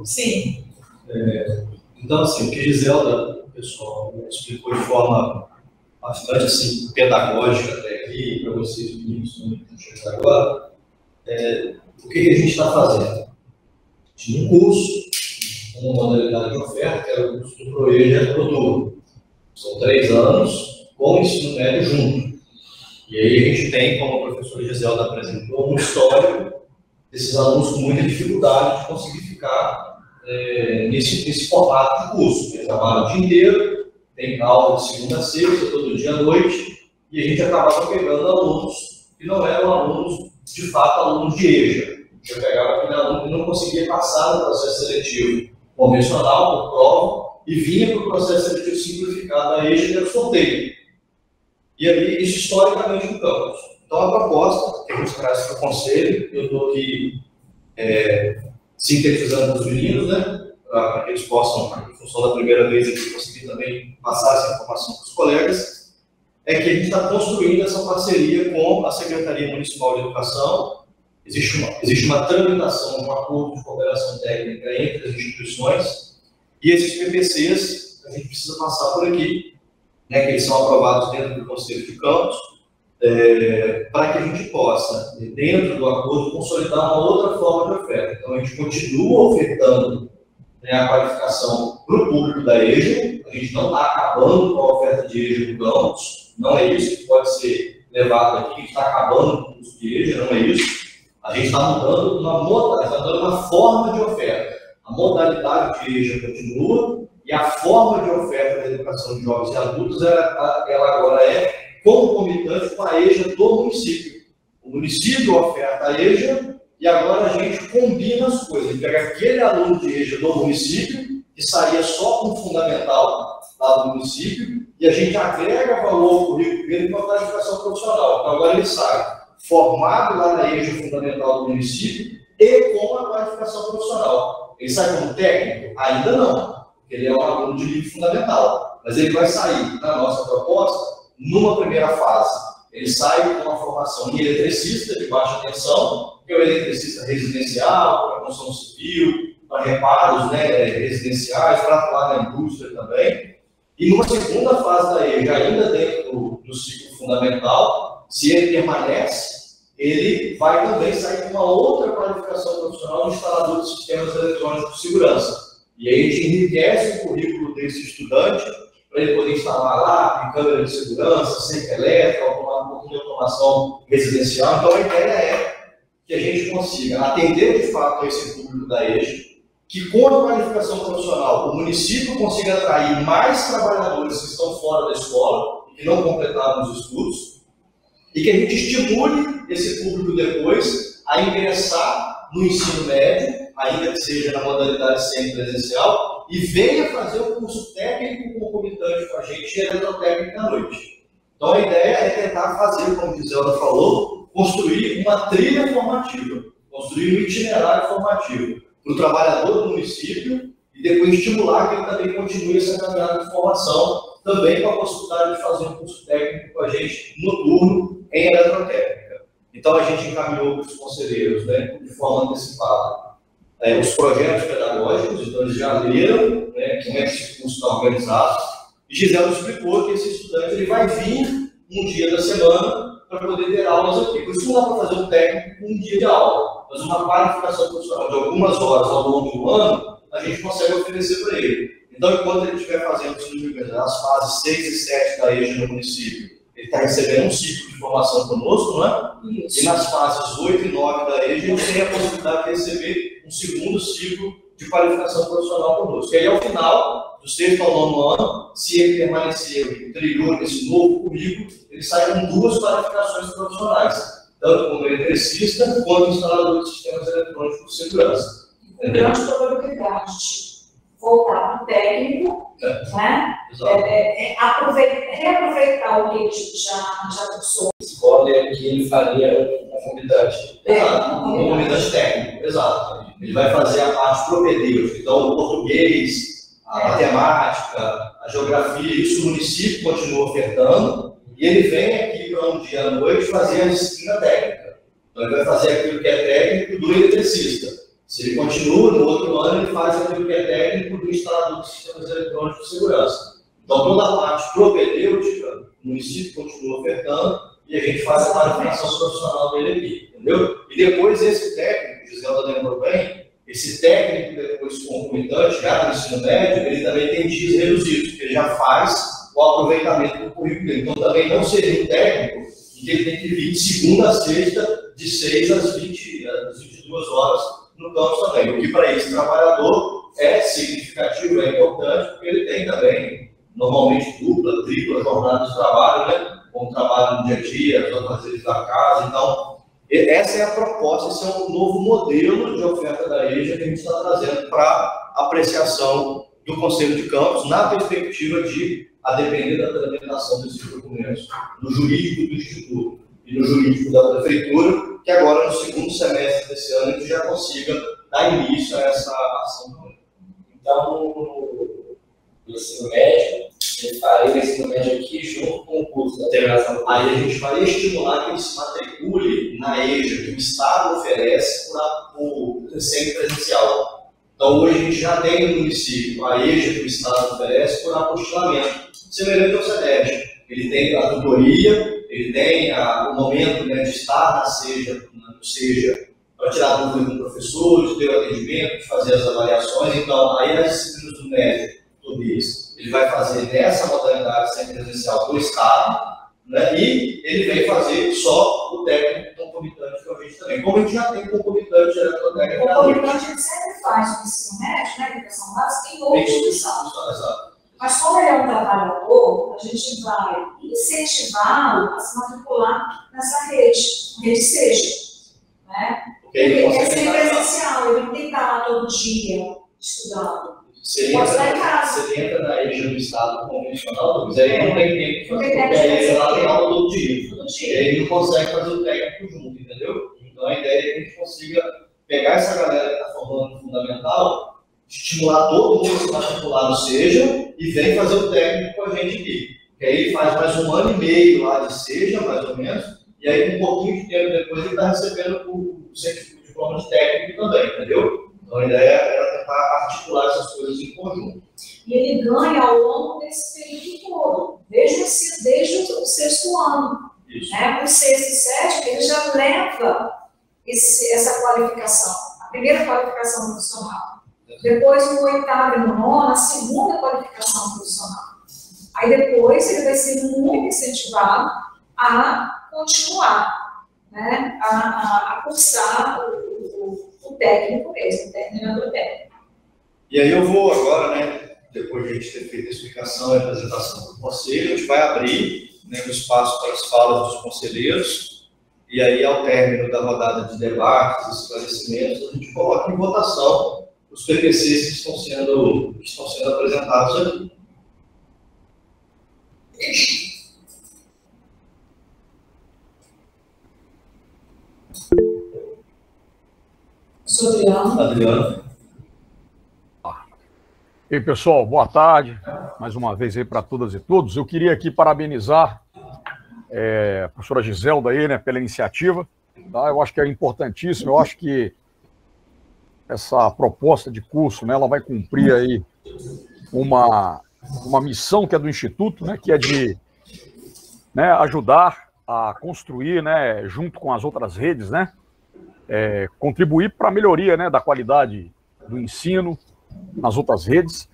Sim. É, então, assim, o que Giselda, pessoal, explicou de forma bastante assim, pedagógica até aqui, para vocês, meninos, que agora, é, o que, que a gente está fazendo? Tinha um curso, uma modalidade de oferta, que era o curso do Proeja Produto. São três anos com o ensino médio junto. E aí a gente tem, como a professora Giselda apresentou, um histórico desses alunos com muita dificuldade de conseguir ficar é, nesse, nesse formato de curso. Eles trabalham o dia inteiro, tem aula de segunda a sexta, todo dia à noite, e a gente acabava pegando alunos que não eram alunos, de fato, alunos de EJA. Eu pegava aquele aluno que não conseguia passar no processo seletivo convencional, por prova, e vinha para o processo seletivo simplificado da EJA, que era o sorteio. E ali, isso historicamente no campus. Então, a proposta que a gente traz para o conselho, eu estou aqui é, sintetizando os meninos, né, para que eles possam, em função da primeira vez aqui, conseguir também passar essa informação para os colegas, é que a gente está construindo essa parceria com a Secretaria Municipal de Educação. Existe uma, existe uma tramitação, um acordo de cooperação técnica entre as instituições, e esses PPCs a gente precisa passar por aqui, né, que eles são aprovados dentro do Conselho de Campos, é, para que a gente possa, dentro do acordo, consolidar uma outra forma de oferta. Então, a gente continua ofertando né, a qualificação para o público da EJA, a gente não está acabando com a oferta de EJA no campus, não é isso que pode ser levado aqui, gente está acabando com o curso de EJA, não é isso. A gente está mudando uma modalidade, está dando uma forma de oferta. A modalidade de EJA continua e a forma de oferta da educação de jovens e adultos, ela, ela agora é concomitante com a EJA do município. O município oferta a EJA e agora a gente combina as coisas. A gente pega aquele aluno de EJA do município, que saía só com o fundamental lá do município, e a gente agrega valor ao currículo dele com a qualificação profissional. Então agora ele sai formado lá na EJA fundamental do município e com a qualificação profissional. Ele sai como técnico? Ainda não, ele é um aluno de nível fundamental. Mas ele vai sair, na nossa proposta, numa primeira fase. Ele sai com uma formação em eletricista de baixa tensão, que é o eletricista residencial, para construção civil, para reparos né, residenciais, para atuar na indústria também. E numa segunda fase da EJA, ainda dentro do, ciclo fundamental, se ele permanece, ele vai também sair com uma outra qualificação profissional instalador de sistemas eletrônicos de segurança. E aí a gente enriquece o currículo desse estudante para ele poder instalar lá, com câmera de segurança, cerca elétrica, um pouquinho de automação residencial. Então a ideia é que a gente consiga atender de fato esse público da EJA, que com a qualificação profissional o município consiga atrair mais trabalhadores que estão fora da escola e que não completaram os estudos, e que a gente estimule esse público depois a ingressar no ensino médio, ainda que seja na modalidade semipresencial, e venha fazer o curso técnico concomitante com a gente e eletrotécnica à noite. Então a ideia é tentar fazer, como a Giselda falou, construir uma trilha formativa, construir um itinerário formativo para o trabalhador do município e depois estimular que ele também continue essa caminhada de formação, também com a possibilidade de fazer um curso técnico com a gente noturno em eletrotécnica. Então a gente encaminhou para os conselheiros, né, de forma antecipada, é, os projetos pedagógicos, então eles já leram né, como é que esse curso está organizado, e Gisela explicou que esse estudante ele vai vir um dia da semana para poder ter aulas aqui. Por isso não dá para fazer um técnico um dia de aula, mas uma qualificação profissional de algumas horas ao longo do ano, a gente consegue oferecer para ele. Então, enquanto ele estiver fazendo as fases 6 e 7 da EJA no município, ele está recebendo um ciclo de formação conosco, não é? Isso. E nas fases 8 e 9 da EJA, ele tem a possibilidade de receber um segundo ciclo de qualificação profissional conosco. E aí, ao final, do sexto ao nono ano, se ele permanecer trilhou nesse novo currículo, ele sai com duas qualificações profissionais, tanto como eletricista quanto instalador de sistemas eletrônicos de segurança. Com grande probabilidade de voltar para o técnico, é. né? É, é, é, aproveitar, reaproveitar o que ele já, já cursou. Escolhe que ele faria concomitante. Exato, concomitante técnico, exato. Ele vai fazer a parte propedêutica, então o português, a é. matemática, a geografia, isso o município continua ofertando, e ele vem aqui para um dia à noite fazer a disciplina técnica. Então ele vai fazer aquilo que é técnico do eletricista. Se ele continua, no outro ano ele faz aquilo que é técnico do instalador de sistemas eletrônicos de segurança. Então toda a parte propedêutica, o município continua ofertando, e a gente faz a qualificação profissional dele aqui, entendeu? E depois esse técnico, o Gisela lembrou bem, esse técnico depois concomitante, já no ensino médio, ele também tem dias reduzidos, porque ele já faz o aproveitamento do currículo dele. Então também não seria um técnico que ele tem que vir de segunda a sexta, de 6 às 20, às 22 horas no campo também. O que para esse trabalhador é significativo, é importante, porque ele tem também, normalmente, dupla, tripla jornada de trabalho, né? com o trabalho no dia a dia, as outras da casa. Então, essa é a proposta, esse é um novo modelo de oferta da EJA que a gente está trazendo para apreciação do Conselho de Campos, na perspectiva de, a depender da tramitação desses documentos, no jurídico do Instituto e no jurídico da Prefeitura, que agora, no segundo semestre desse ano, a gente já consiga dar início a essa ação. Então, no ensino médio, ele faria o ensino médio aqui junto com o curso da integração. Aí a gente vai estimular que ele se matricule na EJA que o Estado oferece para o semipresencial. Então hoje a gente já tem no município a EJA que o Estado oferece por apostilamento, semelhante ao SEDET. Ele tem a tutoria, ele tem a, o momento né, de estar na seja, seja para tirar dúvida com professores, ter o atendimento, fazer as avaliações. Então, aí nas disciplinas do médio, tudo isso ele vai fazer nessa modalidade semipresencial do Estado, né, e ele vem fazer só o técnico concomitante que a gente também. Como a gente já tem concomitante eletrotécnico. O concomitante ele sempre faz o ensino médio, né, educação básica, em outra instituição. Exato. Mas como ele é um trabalhador, a gente vai incentivá-lo a se matricular nessa rede, rede seja. Né? Porque ele é semipresencial, ele não tem que estar lá todo dia estudando. Você entra, você entra na região do Estado convencional, mas aí não tem tempo de fazer, aí lá tem aula todo dia. E aí não consegue fazer o técnico junto, entendeu? Então a ideia é que a gente consiga pegar essa galera que está formando fundamental, estimular todo mundo a se matricular no SEJA e vem fazer o técnico com a gente aqui. Que aí ele faz mais um ano e meio lá de SEJA, mais ou menos, e aí com um pouquinho de tempo depois ele está recebendo o, o diploma de técnico também, entendeu? Então a ideia era tentar articular essas coisas em conjunto. E ele ganha ao longo desse período todo, desde o, desde o sexto ano. Isso. Né? O sexto e sétimo, ele já leva esse, essa qualificação, a primeira qualificação profissional. Depois, no oitavo e no nono, a segunda qualificação profissional. Aí depois ele vai ser muito incentivado a continuar, né? a, a, a cursar o, o o técnico mesmo, o treinador técnico. E aí eu vou agora, né, depois de a gente ter feito a explicação e a apresentação do conselho, a gente vai abrir né, o espaço para as falas dos conselheiros, e aí, ao término da rodada de debates esclarecimentos, a gente coloca em votação os PPCs que estão sendo, que estão sendo apresentados aqui. Adriano. E aí, pessoal, boa tarde. Mais uma vez aí para todas e todos. Eu queria aqui parabenizar é, a professora Giselda aí, né, pela iniciativa. Tá? Eu acho que é importantíssimo. Eu acho que essa proposta de curso, né, ela vai cumprir aí uma, uma missão que é do Instituto, né, que é de né, ajudar a construir, né, junto com as outras redes, né, é, contribuir para a melhoria né, da qualidade do ensino nas outras redes.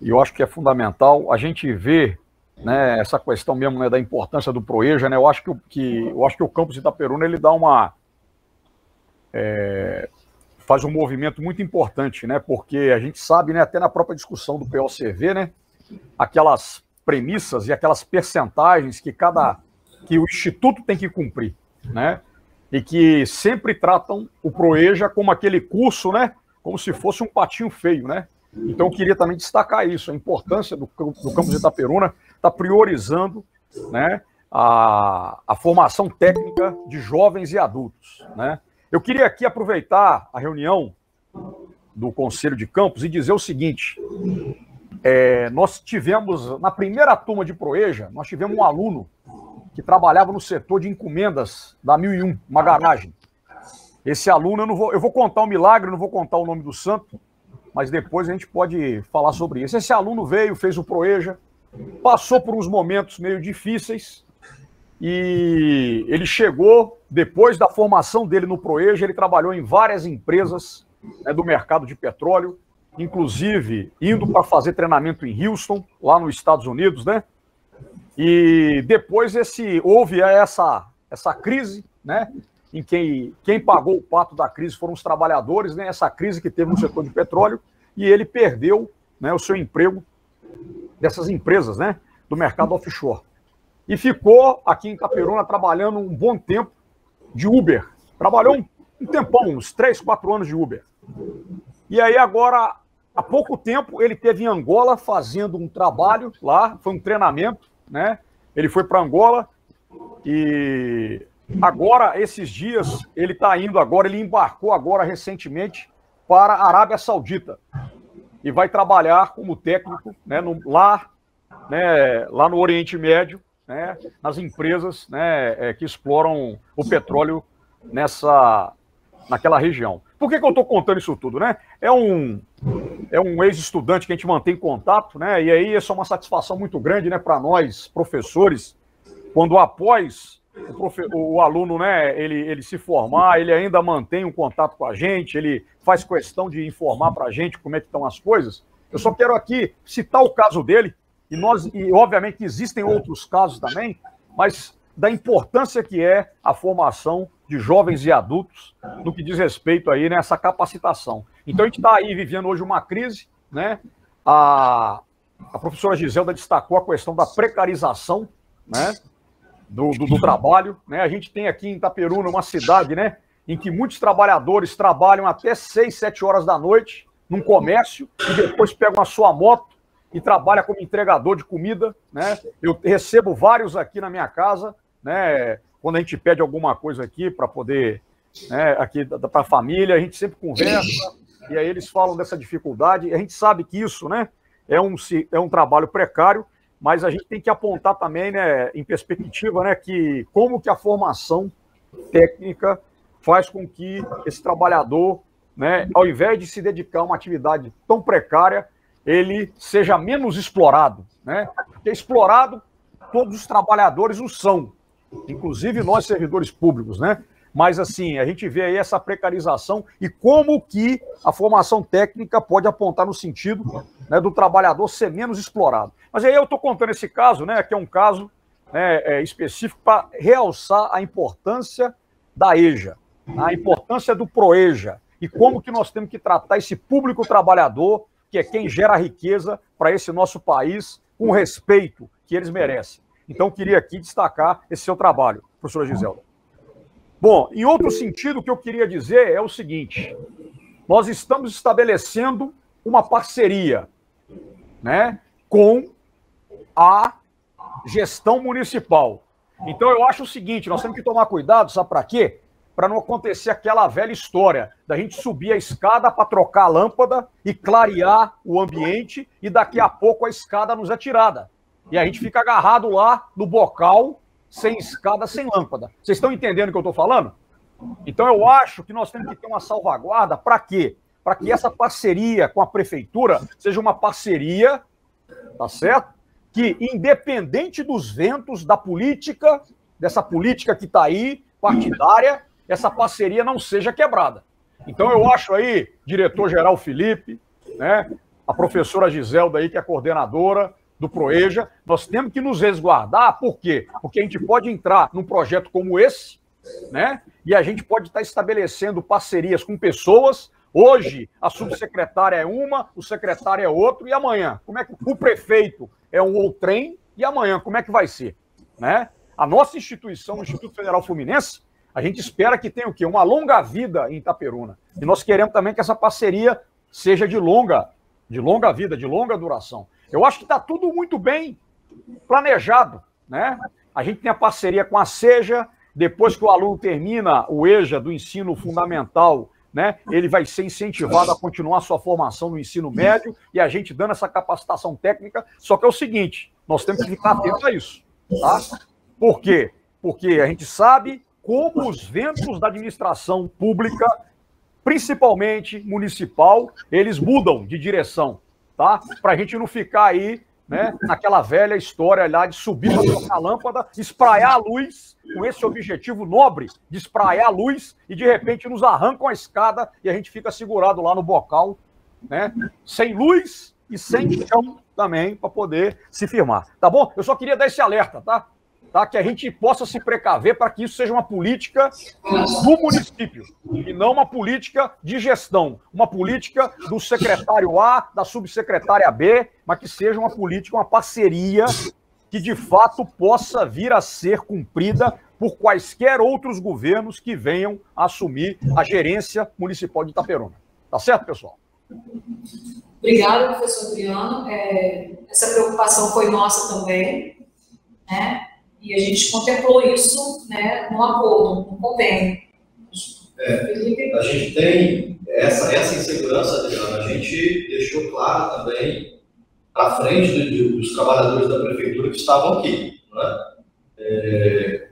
E eu acho que é fundamental a gente ver né, essa questão mesmo né, da importância do Proeja. Né, eu, acho que, que, eu acho que o campus Itaperuna ele dá uma. É, faz um movimento muito importante, né, porque a gente sabe, né, até na própria discussão do POCV, né, aquelas premissas e aquelas percentagens que cada que o instituto tem que cumprir, né? e que sempre tratam o Proeja como aquele curso, né? Como se fosse um patinho feio, né? Então eu queria também destacar isso, a importância do, do campus de Itaperuna estar tá priorizando, né? a, a formação técnica de jovens e adultos. Né? Eu queria aqui aproveitar a reunião do Conselho de Campos e dizer o seguinte: é, nós tivemos, na primeira turma de Proeja, nós tivemos um aluno que trabalhava no setor de encomendas da 1001, uma garagem. Esse aluno, eu, não vou, eu vou contar o um milagre, não vou contar o nome do santo, mas depois a gente pode falar sobre isso. Esse aluno veio, fez o Proeja, passou por uns momentos meio difíceis e ele chegou, depois da formação dele no Proeja, ele trabalhou em várias empresas né, do mercado de petróleo, inclusive indo para fazer treinamento em Houston, lá nos Estados Unidos, né? E depois esse houve essa essa crise, né? Em quem quem pagou o pato da crise foram os trabalhadores, né? Essa crise que teve no setor de petróleo e ele perdeu, né, o seu emprego dessas empresas, né, do mercado offshore. E ficou aqui em Caperuna trabalhando um bom tempo de Uber. Trabalhou um, um tempão, uns 3, 4 anos de Uber. E aí agora, há pouco tempo, ele teve em Angola fazendo um trabalho lá, foi um treinamento, né? Ele foi para Angola e agora, esses dias, ele está indo agora, ele embarcou agora recentemente para a Arábia Saudita e vai trabalhar como técnico né, no, lá, né, lá no Oriente Médio, né, nas empresas né, é, que exploram o petróleo nessa, naquela região. Por que, que eu estou contando isso tudo? Né? É um, é um ex-estudante que a gente mantém contato, né? e aí isso é uma satisfação muito grande né, para nós, professores, quando após o, profe... o, aluno, né, ele, ele se formar, ele ainda mantém um contato com a gente, ele faz questão de informar para a gente como é que estão as coisas. Eu só quero aqui citar o caso dele, e nós, e obviamente existem outros casos também, mas da importância que é a formação de jovens e adultos no que diz respeito aí nessa capacitação. Então a gente está aí vivendo hoje uma crise, né? A, a professora Giselda destacou a questão da precarização, né? Do, do, do, trabalho, né? A gente tem aqui em Itaperuna uma cidade, né? Em que muitos trabalhadores trabalham até 6, 7 horas da noite num comércio e depois pegam a sua moto e trabalha como entregador de comida, né? Eu recebo vários aqui na minha casa, né? quando a gente pede alguma coisa aqui para poder, né, aqui para a família, a gente sempre conversa, e aí eles falam dessa dificuldade, a gente sabe que isso, né, é um, é um trabalho precário, mas a gente tem que apontar também, né, em perspectiva, né, que como que a formação técnica faz com que esse trabalhador, né, ao invés de se dedicar a uma atividade tão precária, ele seja menos explorado, né? Porque explorado todos os trabalhadores o são, inclusive nós servidores públicos, né? Mas assim, a gente vê aí essa precarização e como que a formação técnica pode apontar no sentido né, do trabalhador ser menos explorado. Mas aí eu estou contando esse caso, né? Que é um caso né, é, específico para realçar a importância da EJA, a importância do PROEJA e como que nós temos que tratar esse público trabalhador, que é quem gera riqueza para esse nosso país, com o respeito que eles merecem. Então, queria aqui destacar esse seu trabalho, professora Giselda. Bom, em outro sentido, o que eu queria dizer é o seguinte: nós estamos estabelecendo uma parceria né, com a gestão municipal. Então, eu acho o seguinte: nós temos que tomar cuidado, sabe para quê? Para não acontecer aquela velha história da gente subir a escada para trocar a lâmpada e clarear o ambiente e daqui a pouco a escada nos é tirada e a gente fica agarrado lá no bocal, sem escada, sem lâmpada. Vocês estão entendendo o que eu estou falando? Então eu acho que nós temos que ter uma salvaguarda para quê? Para que essa parceria com a prefeitura seja uma parceria, tá certo? Que independente dos ventos da política, dessa política que está aí, partidária, essa parceria não seja quebrada. Então eu acho aí, diretor-geral Felipe, né, a professora Giselda aí, que é coordenadora, do Proeja, nós temos que nos resguardar, por quê? Porque a gente pode entrar num projeto como esse, né? E a gente pode estar estabelecendo parcerias com pessoas. Hoje, a subsecretária é uma, o secretário é outro, e amanhã? Como é que o prefeito é um outrem, e amanhã, como é que vai ser? Né? A nossa instituição, o Instituto Federal Fluminense, a gente espera que tenha o quê? Uma longa vida em Itaperuna. E nós queremos também que essa parceria seja de longa, de longa vida, de longa duração. Eu acho que está tudo muito bem planejado, né? A gente tem a parceria com a SEJA, depois que o aluno termina o EJA do ensino fundamental, né, ele vai ser incentivado a continuar sua formação no ensino médio e a gente dando essa capacitação técnica. Só que é o seguinte, nós temos que ficar atentos a isso. Tá? Por quê? Porque a gente sabe como os ventos da administração pública, principalmente municipal, eles mudam de direção, tá? Para a gente não ficar aí né, naquela velha história lá de subir para trocar a lâmpada, espraiar a luz, com esse objetivo nobre de espraiar a luz, e de repente nos arrancam a escada e a gente fica segurado lá no bocal, né, sem luz e sem chão também para poder se firmar. Tá bom? Eu só queria dar esse alerta, tá? Tá? Que a gente possa se precaver para que isso seja uma política do município e não uma política de gestão, uma política do secretário A, da subsecretária B, mas que seja uma política, uma parceria que de fato possa vir a ser cumprida por quaisquer outros governos que venham assumir a gerência municipal de Itaperuna. Tá certo, pessoal? Obrigada, professor Adriano. É, essa preocupação foi nossa também, né? E a gente contemplou isso né, no acordo, no convênio. É, a gente tem essa, essa insegurança, Adriana, a gente deixou claro também à frente do, dos trabalhadores da prefeitura que estavam aqui. Né? É,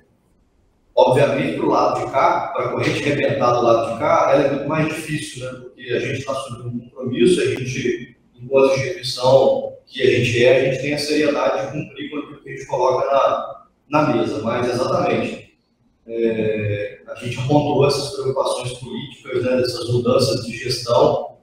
obviamente, para o lado de cá, para a corrente rebentar do lado de cá, ela é muito mais difícil, né? porque a gente está assumindo um compromisso, a gente, enquanto instituição que a gente é, a gente tem a seriedade de cumprir com aquilo que a gente coloca na, na mesa, mas exatamente é, a gente apontou essas preocupações políticas, né, dessas mudanças de gestão,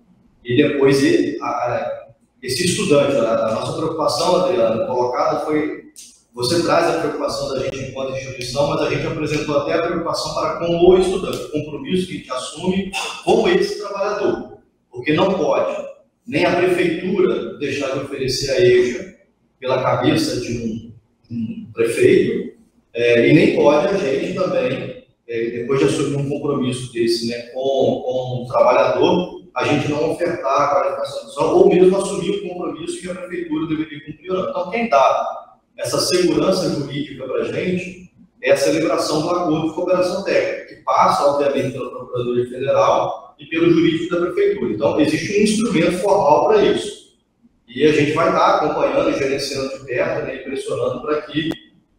e depois ele, a, esse estudante, a, a, nossa preocupação, Adriano, colocada foi, você traz a preocupação da gente enquanto instituição, mas a gente apresentou até a preocupação para com o estudante, o compromisso que a gente assume com esse trabalhador, porque não pode nem a prefeitura deixar de oferecer a EJA pela cabeça de um um prefeito, é, e nem pode a gente também, é, depois de assumir um compromisso desse né, com, com um trabalhador, a gente não ofertar a qualificação ou mesmo assumir o compromisso que a prefeitura deveria cumprir. Então, quem dá essa segurança jurídica para a gente é a celebração do acordo de cooperação técnica, que passa, obviamente, pela Procuradoria Federal e pelo jurídico da prefeitura. Então, existe um instrumento formal para isso. E a gente vai estar acompanhando e gerenciando de perto, né, pressionando para que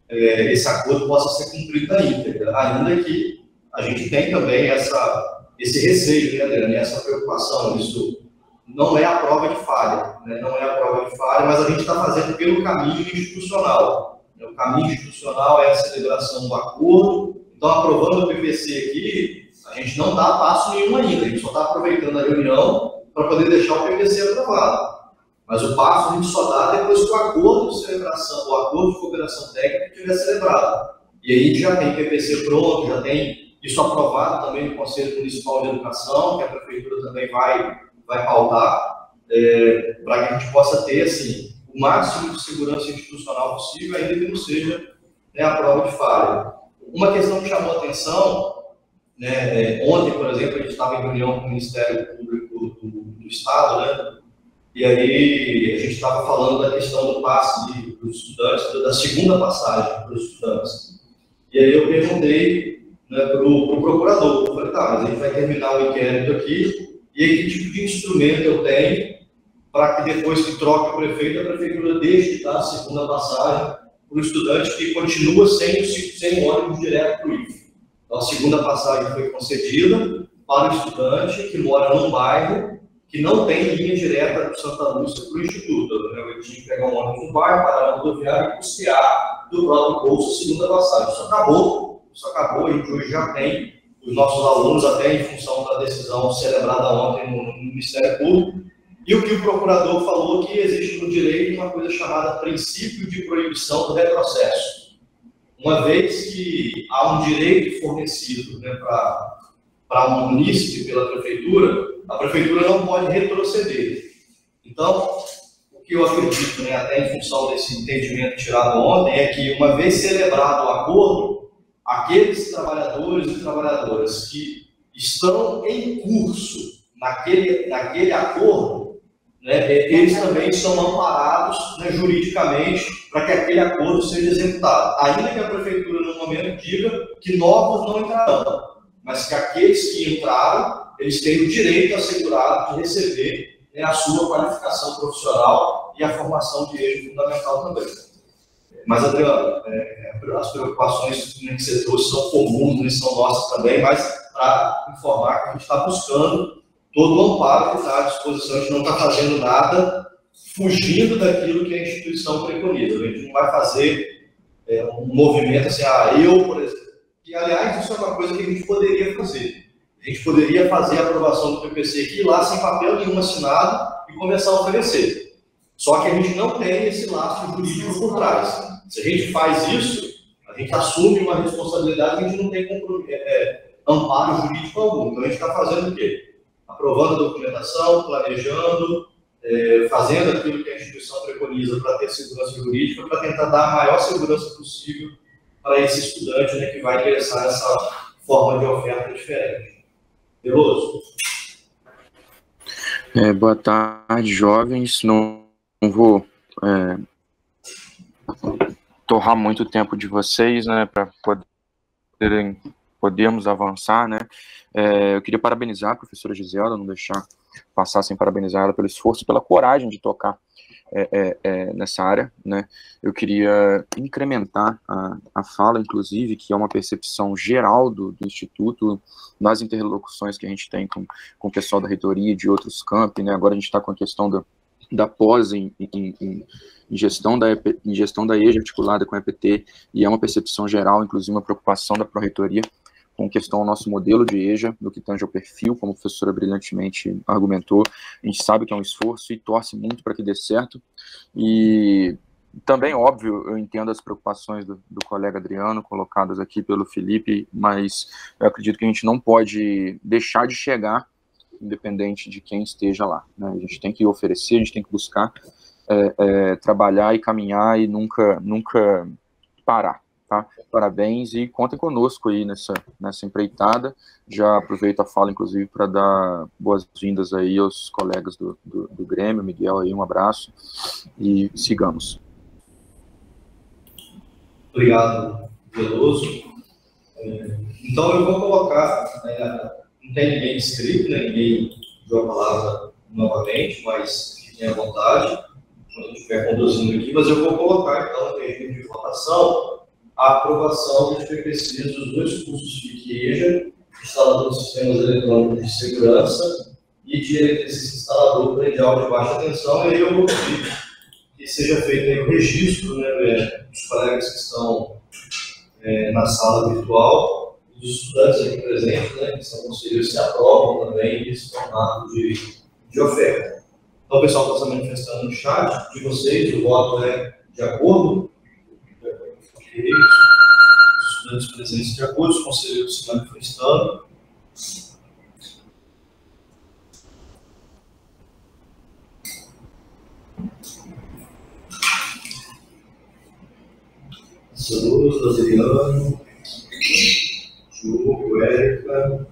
é, esse acordo possa ser cumprido na íntegra, ainda que a gente tem também essa, esse receio, né, Adriano, essa preocupação. Isso não é a prova de falha, né, não é a prova de falha, mas a gente está fazendo pelo caminho institucional. O caminho institucional é a celebração do acordo. Então, aprovando o PPC aqui, a gente não dá passo nenhum ainda, a gente só está aproveitando a reunião para poder deixar o PPC aprovado. Mas o passo a gente só dá depois que o acordo de celebração, o acordo de cooperação técnica estiver celebrado. E aí já tem PPC pronto, já tem isso aprovado também no Conselho Municipal de Educação, que a Prefeitura também vai, vai pautar, é, para que a gente possa ter assim, o máximo de segurança institucional possível, ainda que não seja né, a prova de falha. Uma questão que chamou atenção, né, é, ontem, por exemplo, a gente estava em reunião com o Ministério Público do, do Estado, né, e aí a gente estava falando da questão do passe de, dos estudantes, da segunda passagem para os estudantes. E aí eu perguntei né, para o pro procurador, eu falei, tá, mas a gente vai terminar o inquérito aqui, e aí que tipo de instrumento eu tenho para que depois que troque o prefeito, a prefeitura deixe a segunda passagem para o estudante que continua sem, sem ônibus direto para o IFE. Então, a segunda passagem foi concedida para o estudante que mora num bairro que não tem linha direta do Santa Lúcia para o Instituto. Né? Eu tinha que pegar um ônibus no bairro, parar na rodoviária e custear do próprio bolso a segunda passagem. Isso acabou, isso acabou, a gente hoje já tem os nossos alunos, até em função da decisão celebrada ontem no, no Ministério Público, e o que o procurador falou que existe no direito uma coisa chamada princípio de proibição do retrocesso. Uma vez que há um direito fornecido né, para um munícipe pela prefeitura, a prefeitura não pode retroceder. Então, o que eu acredito, né, até em função desse entendimento tirado ontem, é que uma vez celebrado o acordo, aqueles trabalhadores e trabalhadoras que estão em curso naquele, naquele acordo, né, eles também são amparados né, juridicamente para que aquele acordo seja executado. Ainda que a prefeitura, no momento, diga que novos não entrarão, mas que aqueles que entraram, eles têm o direito assegurado de receber né, a sua qualificação profissional e a formação de eixo fundamental também. Mas, Adriano, é, as preocupações que você trouxe são comuns, né, são nossas também, mas para informar que a gente está buscando todo o amparo que está à disposição, a gente não está fazendo nada fugindo daquilo que a instituição preconiza. A gente não vai fazer é, um movimento assim, ah, eu, por exemplo. E, aliás, isso é uma coisa que a gente poderia fazer. A gente poderia fazer a aprovação do PPC aqui lá sem papel nenhum assinado e começar a oferecer. Só que a gente não tem esse laço jurídico por trás. Se a gente faz isso, a gente assume uma responsabilidade a gente não tem é, é, amparo jurídico algum. Então a gente está fazendo o quê? Aprovando a documentação, planejando, é, fazendo aquilo que a instituição preconiza para ter segurança jurídica, para tentar dar a maior segurança possível para esse estudante né, que vai ingressar nessa forma de oferta diferente. Veloso. É, boa tarde, jovens. Não, não vou é, torrar muito tempo de vocês, né, para poderem podermos avançar, né. É, eu queria parabenizar a professora Gisela, não deixar passar sem parabenizar ela pelo esforço, pela coragem de tocar é, é, é, nessa área, né? Eu queria incrementar a, a fala, inclusive, que é uma percepção geral do, do Instituto, nas interlocuções que a gente tem com, com o pessoal da reitoria e de outros campos, né? Agora a gente está com a questão da, da pós em, em, em, gestão da, em gestão da EJA articulada com a EPT, e é uma percepção geral, inclusive uma preocupação da Pró-Reitoria com questão ao nosso modelo de EJA, no que tange ao perfil, como a professora brilhantemente argumentou. A gente sabe que é um esforço e torce muito para que dê certo. E também, óbvio, eu entendo as preocupações do, do, colega Adriano, colocadas aqui pelo Felipe, mas eu acredito que a gente não pode deixar de chegar, independente de quem esteja lá. Né? A gente tem que oferecer, a gente tem que buscar é, é, trabalhar e caminhar e nunca, nunca parar. Tá? Parabéns e contem conosco aí nessa, nessa empreitada. Já aproveito a fala, inclusive, para dar boas-vindas aí aos colegas do, do, do, Grêmio. Miguel aí, um abraço e sigamos. Obrigado, Veloso. É, então, eu vou colocar, né, não tem ninguém inscrito, né, ninguém deu a palavra novamente, mas fiquem à vontade quando estiver conduzindo aqui, mas eu vou colocar, então, no regime de votação, a aprovação dos PPCs dos dois cursos de IQEJA, instalador de sistemas eletrônicos de segurança e de eletricista instalador predial de baixa tensão, e aí eu vou pedir que seja feito o registro né, dos colegas que estão é, na sala virtual, dos estudantes aqui presentes, né, que são conselheiros que aprovam também esse formato de, de oferta. Então, o pessoal está se manifestando no chat de vocês, o voto é de acordo direitos, os estudantes presentes de acordo, os conselheiros se manifestando. Saludos, Adriano, Diogo, Érica,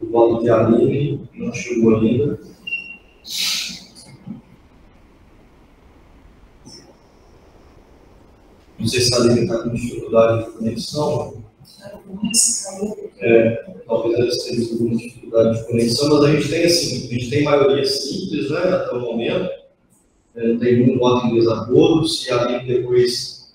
o voto de Aline, não chegou ainda. Não sei se a Aline está com dificuldade de conexão. É, talvez eles tenham alguma dificuldade de conexão, mas a gente tem assim, a gente tem maioria simples, né, até o momento. É, não tem um voto em desacordo. Se a Aline depois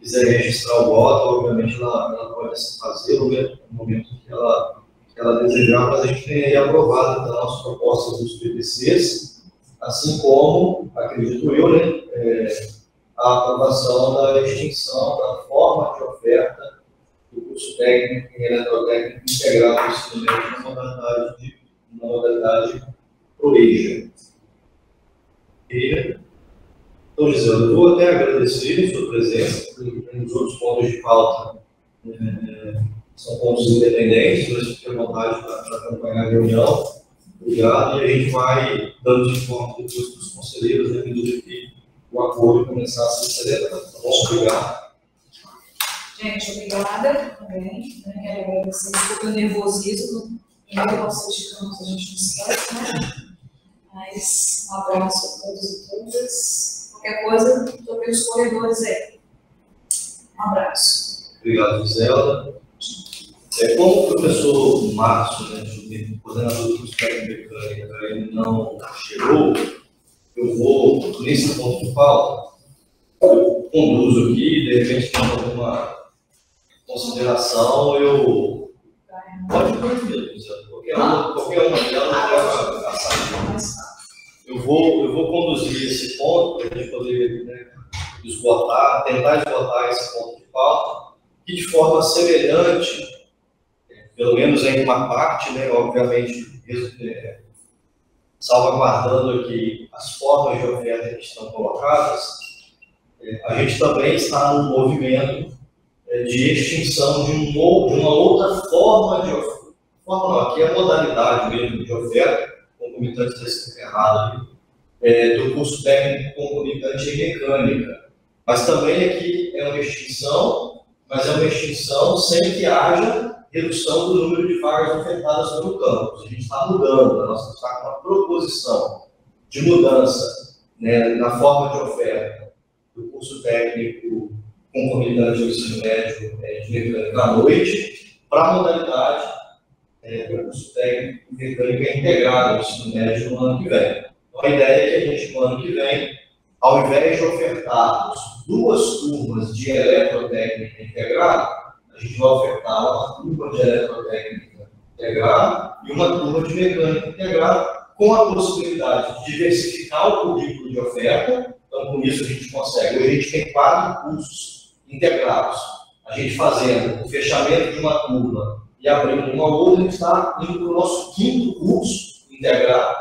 quiser registrar o voto, obviamente ela, ela pode fazer no momento que ela, que ela desejar, mas a gente tem aí aprovado então, as propostas dos PPCs, assim como, acredito eu, né, é, a aprovação da extinção da forma de oferta do curso técnico em eletrotécnico integrado no ensino médio na modalidade, de, na modalidade ProEja. Então, Gisela, eu vou até agradecer a sua presença, os outros pontos de pauta é, são pontos independentes, mas fique à vontade para acompanhar a reunião. Obrigado, e a gente vai dando de forma depois para os conselheiros, né, que o acordo começar a se acelerar. Tá bom? Obrigado. Gente, obrigada também. Né? Quero agradecer. Desculpa o nervosismo. Ainda gosta de campos, a gente não esquece, né? Mas um abraço a todos e todas. Qualquer coisa, estou pelos corredores aí. Um abraço. Obrigado, Gisela. É, como o professor Márcio, né, coordenador do técnico mecânica, ele não chegou, eu vou, nesse ponto de pauta, conduzo aqui, de repente, tem alguma consideração, eu. Pode pôr qualquer uma, qualquer uma delas passar. Eu vou, eu vou conduzir esse ponto para a gente poder né, esgotar, tentar esgotar esse ponto de pauta, que de forma semelhante, pelo menos em uma parte, né, obviamente, é, salvaguardando aqui as formas de oferta que estão colocadas, é, a gente também está num movimento é, de extinção de, um, de uma outra forma de oferta. Forma não, aqui é a modalidade mesmo de oferta, concomitante desse errado é, do curso técnico concomitante em mecânica. Mas também aqui é uma extinção, mas é uma extinção sem que haja redução do número de vagas ofertadas pelo campus. A gente está mudando, a nossa está com uma proposição de mudança né, na forma de oferta do curso técnico concomitante ao ensino médio é, de mecânica à noite para a modalidade é, do curso técnico mecânica integrado ao ensino médio no ano que vem. Então, a ideia é que a gente, no ano que vem, ao invés de ofertarmos duas turmas de eletrotécnica integrada, a gente vai ofertar uma turma de eletrotécnica integrada e uma turma de mecânica integrada, com a possibilidade de diversificar o currículo de oferta. Então, com isso, a gente consegue. Hoje, a gente tem quatro cursos integrados. A gente fazendo o fechamento de uma turma e abrindo uma outra, a gente está indo para o nosso quinto curso integrado,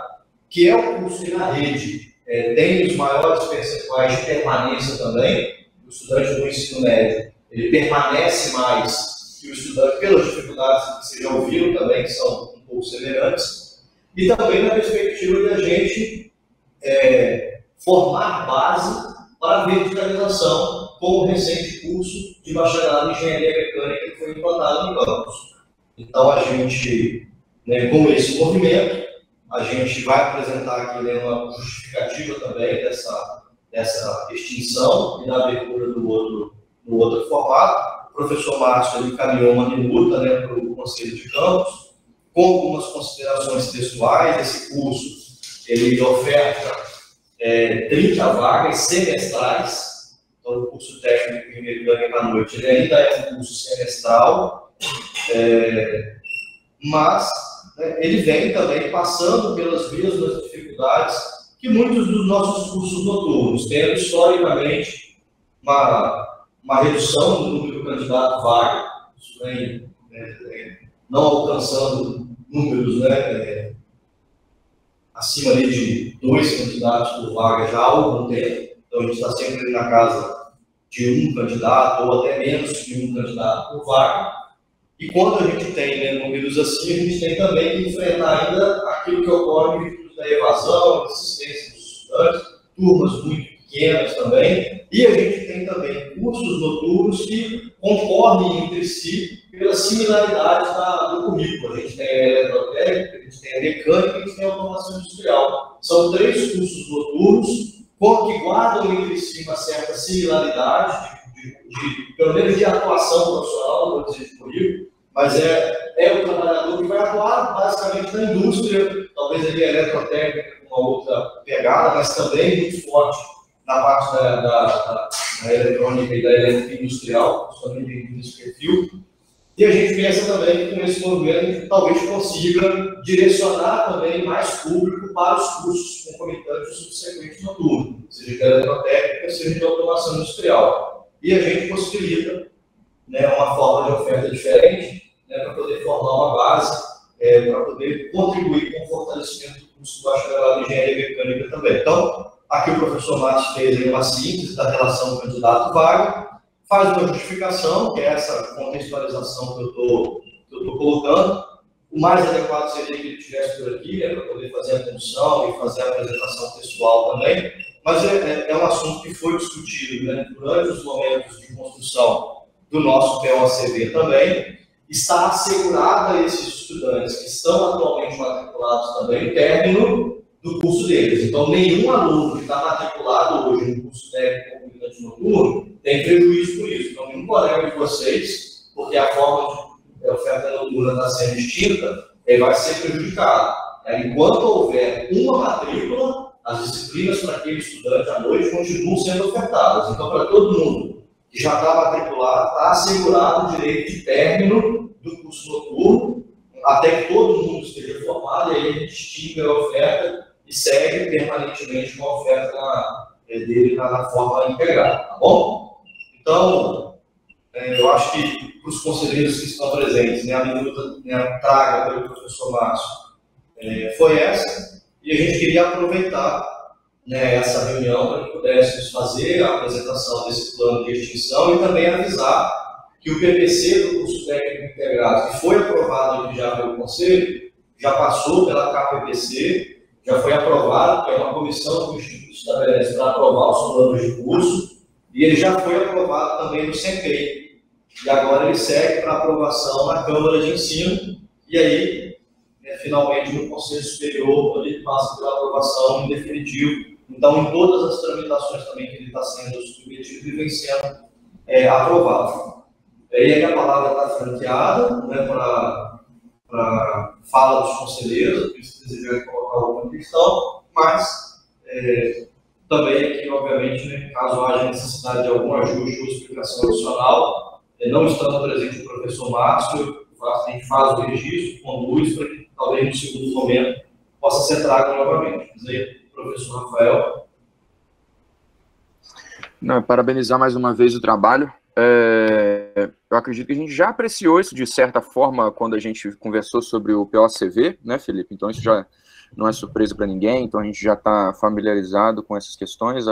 que é o curso que na rede é, tem os maiores percentuais de permanência também. O estudante do ensino médio ele permanece mais que o estudante, pelas dificuldades que vocês já ouviram também, que são um pouco semelhantes, e também na perspectiva de a gente é, formar base para a verticalização com o recente curso de bacharelado em engenharia mecânica que foi implantado no campus. Então, a gente, né, com esse movimento, a gente vai apresentar aqui né, uma justificativa também dessa, dessa extinção e da abertura do outro no outro formato. O professor Márcio ele encaminhou uma minuta né, para o Conselho de Campos, com algumas considerações textuais. Esse curso ele oferta é, 30 vagas semestrais. Então, o curso técnico em mecânica à noite ele ainda é um curso semestral, é, mas né, ele vem também passando pelas mesmas dificuldades que muitos dos nossos cursos noturnos, tendo historicamente uma uma redução do número de candidato vaga, isso vem né, não alcançando números né, é, acima ali de dois candidatos por vaga já há algum tempo. Então, a gente está sempre na casa de um candidato ou até menos de um candidato por vaga. E quando a gente tem né, números assim, a gente tem também que enfrentar ainda aquilo que ocorre da evasão, assistência dos estudantes, turmas muito pequenas também, e a gente tem também cursos noturnos que concorrem entre si pelas similaridades da, do currículo. A gente tem a eletrotécnica, a gente tem a mecânica e a gente tem a automação industrial. São três cursos noturnos que guardam entre si uma certa similaridade, de, de, de, pelo menos de atuação profissional, vou dizer de currículo, mas é, é o trabalhador que vai atuar basicamente na indústria, talvez ele é eletrotécnica com uma outra pegada, mas também muito forte na parte da, da, da, da eletrônica e da elétrica industrial, também nesse perfil. E a gente pensa também que com esse movimento talvez consiga direcionar também mais público para os cursos concomitantes subsequentes noturnos, seja de eletrotécnica, seja de automação industrial. E a gente possibilita né, uma forma de oferta diferente né, para poder formar uma base, é, para poder contribuir com o fortalecimento do curso do bacharelado em engenharia mecânica também. Então, Aqui o professor Matos fez uma síntese da relação candidato-vaga, faz uma justificação, que é essa contextualização que eu estou colocando. O mais adequado seria que ele estivesse por aqui, né, para poder fazer a condução e fazer a apresentação textual também, mas é, é, é um assunto que foi discutido né, durante os momentos de construção do nosso POCV também, está assegurado a esses estudantes que estão atualmente matriculados também o término do curso deles. Então, nenhum aluno que está matriculado hoje no curso técnico comunidade noturno tem prejuízo por isso. Então, nenhum colega de vocês, porque a forma de oferta noturna está sendo extinta, ele vai ser prejudicado. Enquanto houver uma matrícula, as disciplinas para aquele estudante à noite continuam sendo ofertadas. Então, para todo mundo que já está matriculado, está assegurado o direito de término do curso noturno, até que todo mundo esteja formado, e aí a gente extingue a oferta e segue permanentemente com a oferta é, dele na forma integral, tá bom? Então, é, eu acho que para os conselheiros que estão presentes, né, a minuta né, traga pelo professor Márcio é, foi essa, e a gente queria aproveitar né, essa reunião para que pudéssemos fazer a apresentação desse plano de extinção e também avisar que o PPC do curso técnico integrado, que foi aprovado já pelo Conselho, já passou pela KPPC, já foi aprovado, que é uma comissão que o Instituto estabelece para aprovar os planos de curso, e ele já foi aprovado também no SEMPEI. E agora ele segue para aprovação na Câmara de Ensino, e aí, né, finalmente, no Conselho Superior, ele passa pela aprovação em definitivo. Então, em todas as tramitações também que ele está sendo submetido e vem sendo é, aprovado. E aí a palavra está franqueada né, para fala dos conselheiros, se desejarem colocar alguma questão, mas é, também aqui, obviamente, né, caso haja necessidade de algum ajuste ou explicação adicional, é, não estando presente o professor Márcio, a gente faz o registro, conduz para que talvez no segundo momento possa ser trago novamente. Mas aí, professor Rafael. Não, parabenizar mais uma vez o trabalho. É, eu acredito que a gente já apreciou isso de certa forma quando a gente conversou sobre o POCV, né, Felipe? Então isso já não é surpresa para ninguém, então a gente já está familiarizado com essas questões.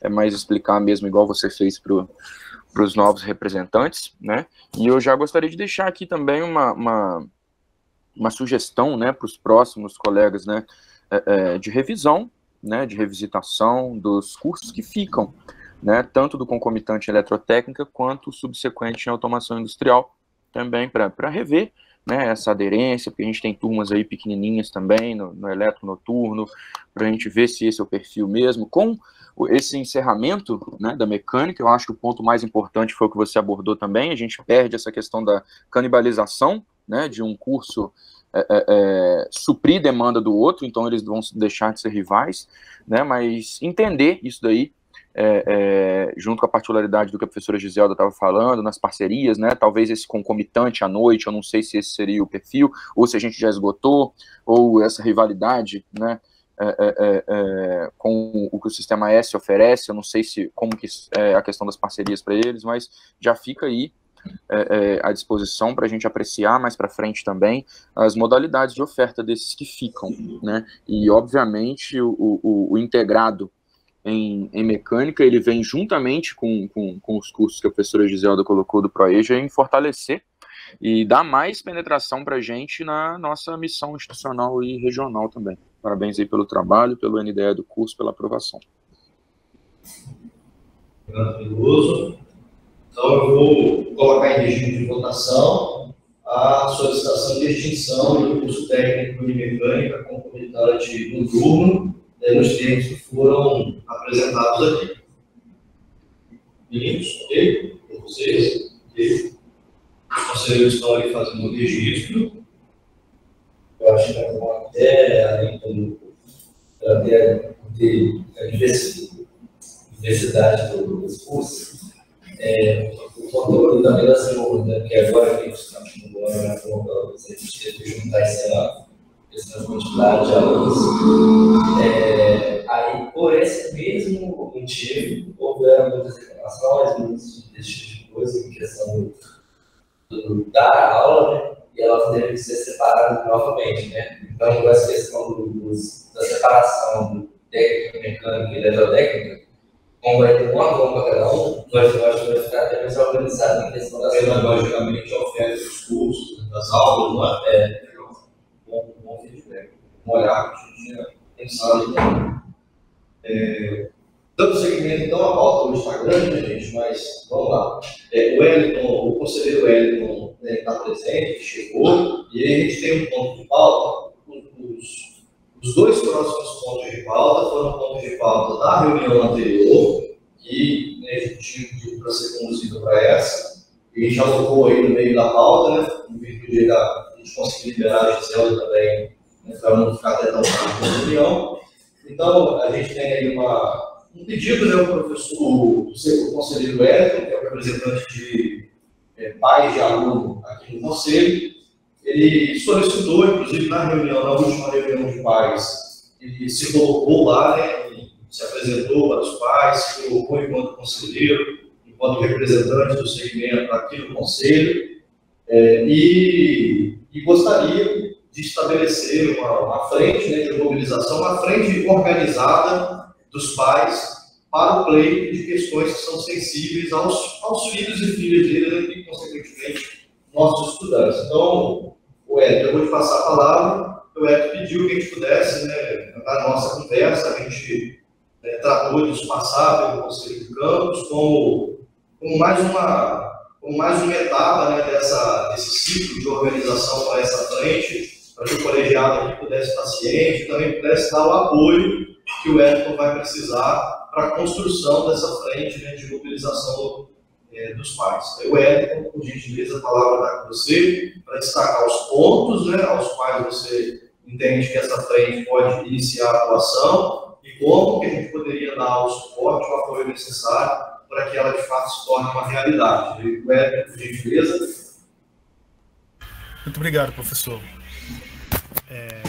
É mais explicar mesmo, igual você fez para os novos representantes, né? E eu já gostaria de deixar aqui também uma, uma, uma sugestão, né, para os próximos colegas, né, é, é, de revisão, né, de revisitação dos cursos que ficam né, tanto do concomitante eletrotécnica quanto subsequente em automação industrial, também para rever né, essa aderência, porque a gente tem turmas aí pequenininhas também no, no eletro noturno, para a gente ver se esse é o perfil mesmo. Com esse encerramento né, da mecânica, eu acho que o ponto mais importante foi o que você abordou também, a gente perde essa questão da canibalização né, de um curso é, é, é suprir demanda do outro, então eles vão deixar de ser rivais, né, mas entender isso daí é, é, junto com a particularidade do que a professora Giselda estava falando, nas parcerias, né, talvez esse concomitante à noite, eu não sei se esse seria o perfil, ou se a gente já esgotou, ou essa rivalidade, né, é, é, é, é com o que o sistema S oferece, eu não sei se como que é a questão das parcerias para eles, mas já fica aí à disposição para a gente apreciar mais para frente também as modalidades de oferta desses que ficam, né, e obviamente o, o, o integrado em, em mecânica, ele vem juntamente com, com, com, os cursos que a professora Giselda colocou do ProEja em fortalecer e dar mais penetração para a gente na nossa missão institucional e regional também. Parabéns aí pelo trabalho, pelo NDE do curso, pela aprovação. Obrigado, Então, eu vou colocar em regime de votação a solicitação de extinção do curso técnico de mecânica concomitante no turno né, nos termos que foram apresentados aqui. Meninos, ok? Com vocês? Ok? Os conselheiros estão ali fazendo o registro. Eu acho que bom até além do até ter a diversidade dos cursos. É, o controle da segunda, que agora que estamos no ano, a gente teve que juntar esse ano essa quantidade de alunos. É, aí, por esse mesmo motivo, houveram muitas reclamações, muitos desse tipo de coisa, em questão do, dar aula, né? E elas devem ser separadas novamente, né? Então, essa questão do, dos, da separação do técnico, mecânico e eletrotécnica, como vai ter uma bomba para cada um, nós, nós vamos ficar até mais organizados em questão das Pedagogicamente, a oferta dos cursos, das aulas, não é? é olhar que tinha pensado em é, Dando seguimento, então, a pauta hoje está grande, né, gente? Mas vamos lá. É, o Wellington, o conselheiro Wellington está né, tá presente, chegou, e aí a gente tem um ponto de pauta. Os, os dois próximos pontos de pauta foram pontos de pauta da reunião anterior, que né, a gente pediu para ser conduzido para essa, e a gente alocou aí no meio da pauta, né? No virtude da a gente conseguir liberar a Gisela também, tão tarde na reunião. Então, a gente tem aí uma um pedido, né, o professor, o conselheiro Edson, que é o representante de é, pais de aluno aqui no conselho, ele solicitou, inclusive na reunião, na última reunião de pais, ele se colocou lá, né, se apresentou para os pais, se colocou enquanto conselheiro, enquanto representante do segmento aqui no conselho, é, e, e, gostaria de estabelecer uma, uma frente né, de mobilização, uma frente organizada dos pais para o pleito de questões que são sensíveis aos, aos filhos e filhas dele e, consequentemente, nossos estudantes. Então, o Ed, eu vou te passar a palavra. O Ed pediu que a gente pudesse, né, na nossa conversa, a gente né, tratou de passar pelo Conselho de Campos como, como mais uma como mais uma etapa né, dessa, desse ciclo de organização para essa frente, para que o colegiado aqui pudesse estar ciente, também pudesse dar o apoio que o Edson vai precisar para a construção dessa frente né, de mobilização é, dos pais. O Edson, por gentileza, a palavra está com você para destacar os pontos né, aos quais você entende que essa frente pode iniciar a atuação e como que a gente poderia dar o suporte, o apoio necessário para que ela de fato se torne uma realidade. O Edson, por gentileza. Muito obrigado, professor. É...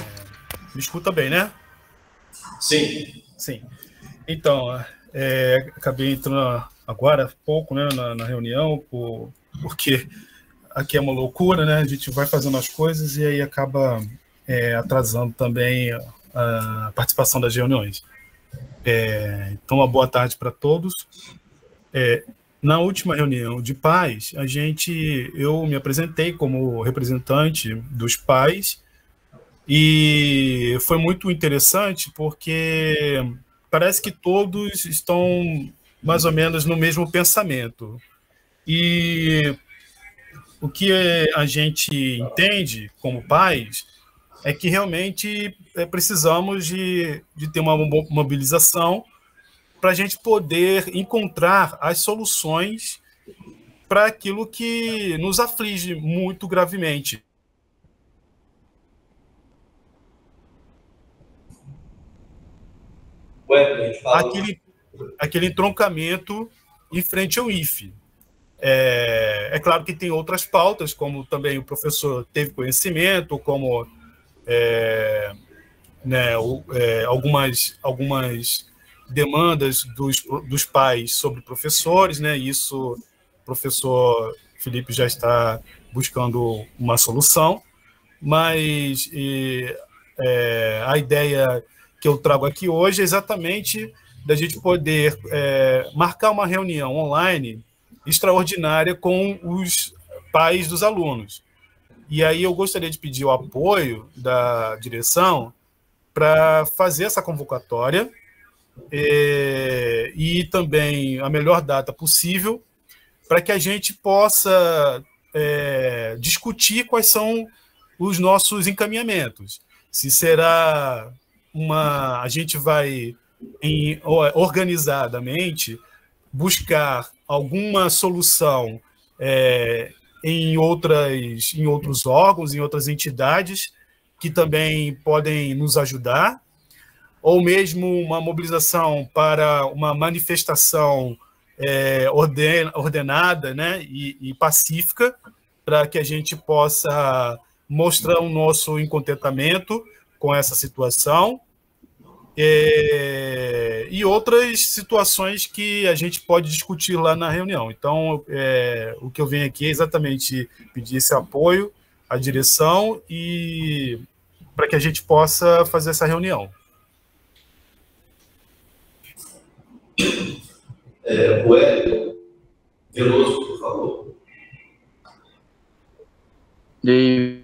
Me escuta bem, né? Sim. Sim. Então, é, acabei entrando agora há pouco né, na, na, reunião, por, porque aqui é uma loucura, né? A gente vai fazendo as coisas e aí acaba é, atrasando também a participação das reuniões. É, então, uma boa tarde para todos. É, na última reunião de pais, a gente, eu me apresentei como representante dos pais e foi muito interessante porque parece que todos estão mais ou menos no mesmo pensamento. E o que a gente entende como pais é que realmente é, precisamos de, de ter uma mobilização para a gente poder encontrar as soluções para aquilo que nos aflige muito gravemente. Aquele, aquele entroncamento em frente ao IFE. É, é, claro que tem outras pautas, como também o professor teve conhecimento, como é, né, é, algumas, algumas demandas dos, dos pais sobre professores, né, isso o professor Felipe já está buscando uma solução, mas e, é, a ideia que eu trago aqui hoje é exatamente da gente poder é, marcar uma reunião online extraordinária com os pais dos alunos. E aí eu gostaria de pedir o apoio da direção para fazer essa convocatória é, e também a melhor data possível para que a gente possa é, discutir quais são os nossos encaminhamentos. Se será uma, a gente vai em, organizadamente buscar alguma solução é, em outras em outros órgãos, em outras entidades que também podem nos ajudar, ou mesmo uma mobilização para uma manifestação é, orden, ordenada né, e, e pacífica, para que a gente possa mostrar o nosso encontentamento com essa situação. É, e outras situações que a gente pode discutir lá na reunião. Então, é, o que eu venho aqui é exatamente pedir esse apoio à direção e para que a gente possa fazer essa reunião. É, o Hélio Veloso, por favor. E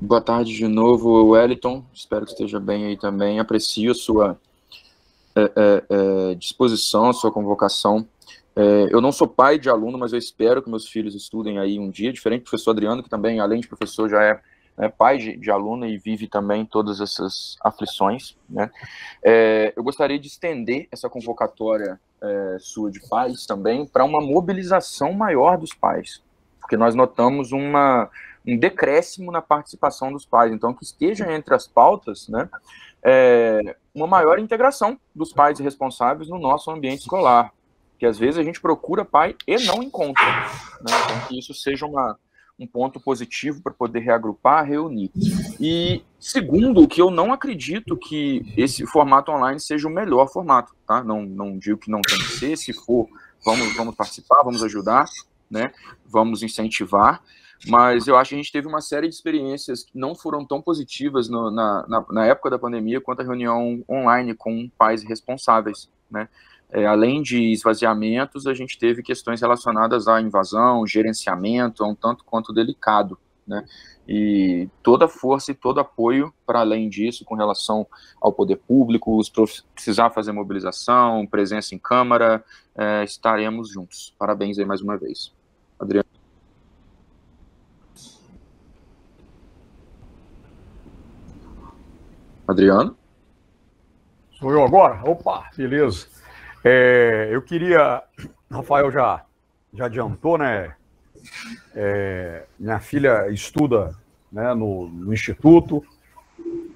Boa tarde de novo, Wellington. Espero que esteja bem aí também. Aprecio sua é, é, é, disposição, a sua convocação. É, eu não sou pai de aluno, mas eu espero que meus filhos estudem aí um dia, diferente do professor Adriano, que também, além de professor, já é né, pai de, de, aluno e vive também todas essas aflições. Né? É, eu gostaria de estender essa convocatória é, sua de pais também para uma mobilização maior dos pais, porque nós notamos uma, um decréscimo na participação dos pais, então que esteja entre as pautas né, é, uma maior integração dos pais responsáveis no nosso ambiente escolar, que às vezes a gente procura pai e não encontra, né, então que isso seja uma um ponto positivo para poder reagrupar, reunir. E segundo, que eu não acredito que esse formato online seja o melhor formato, tá? Não, não digo que não tem que ser, se for, vamos, vamos participar, vamos ajudar, né? Vamos incentivar, mas eu acho que a gente teve uma série de experiências que não foram tão positivas no, na, na, na época da pandemia quanto a reunião online com pais responsáveis, né? É, além de esvaziamentos, a gente teve questões relacionadas à invasão, gerenciamento, é um tanto quanto delicado, né? E toda força e todo apoio para além disso, com relação ao poder público, os precisar fazer mobilização, presença em Câmara, é, estaremos juntos. Parabéns aí mais uma vez. Adriano. Adriano? Sou eu agora? Opa, beleza. É, eu queria, Rafael já, já adiantou, né? É, minha filha estuda né, no, no, Instituto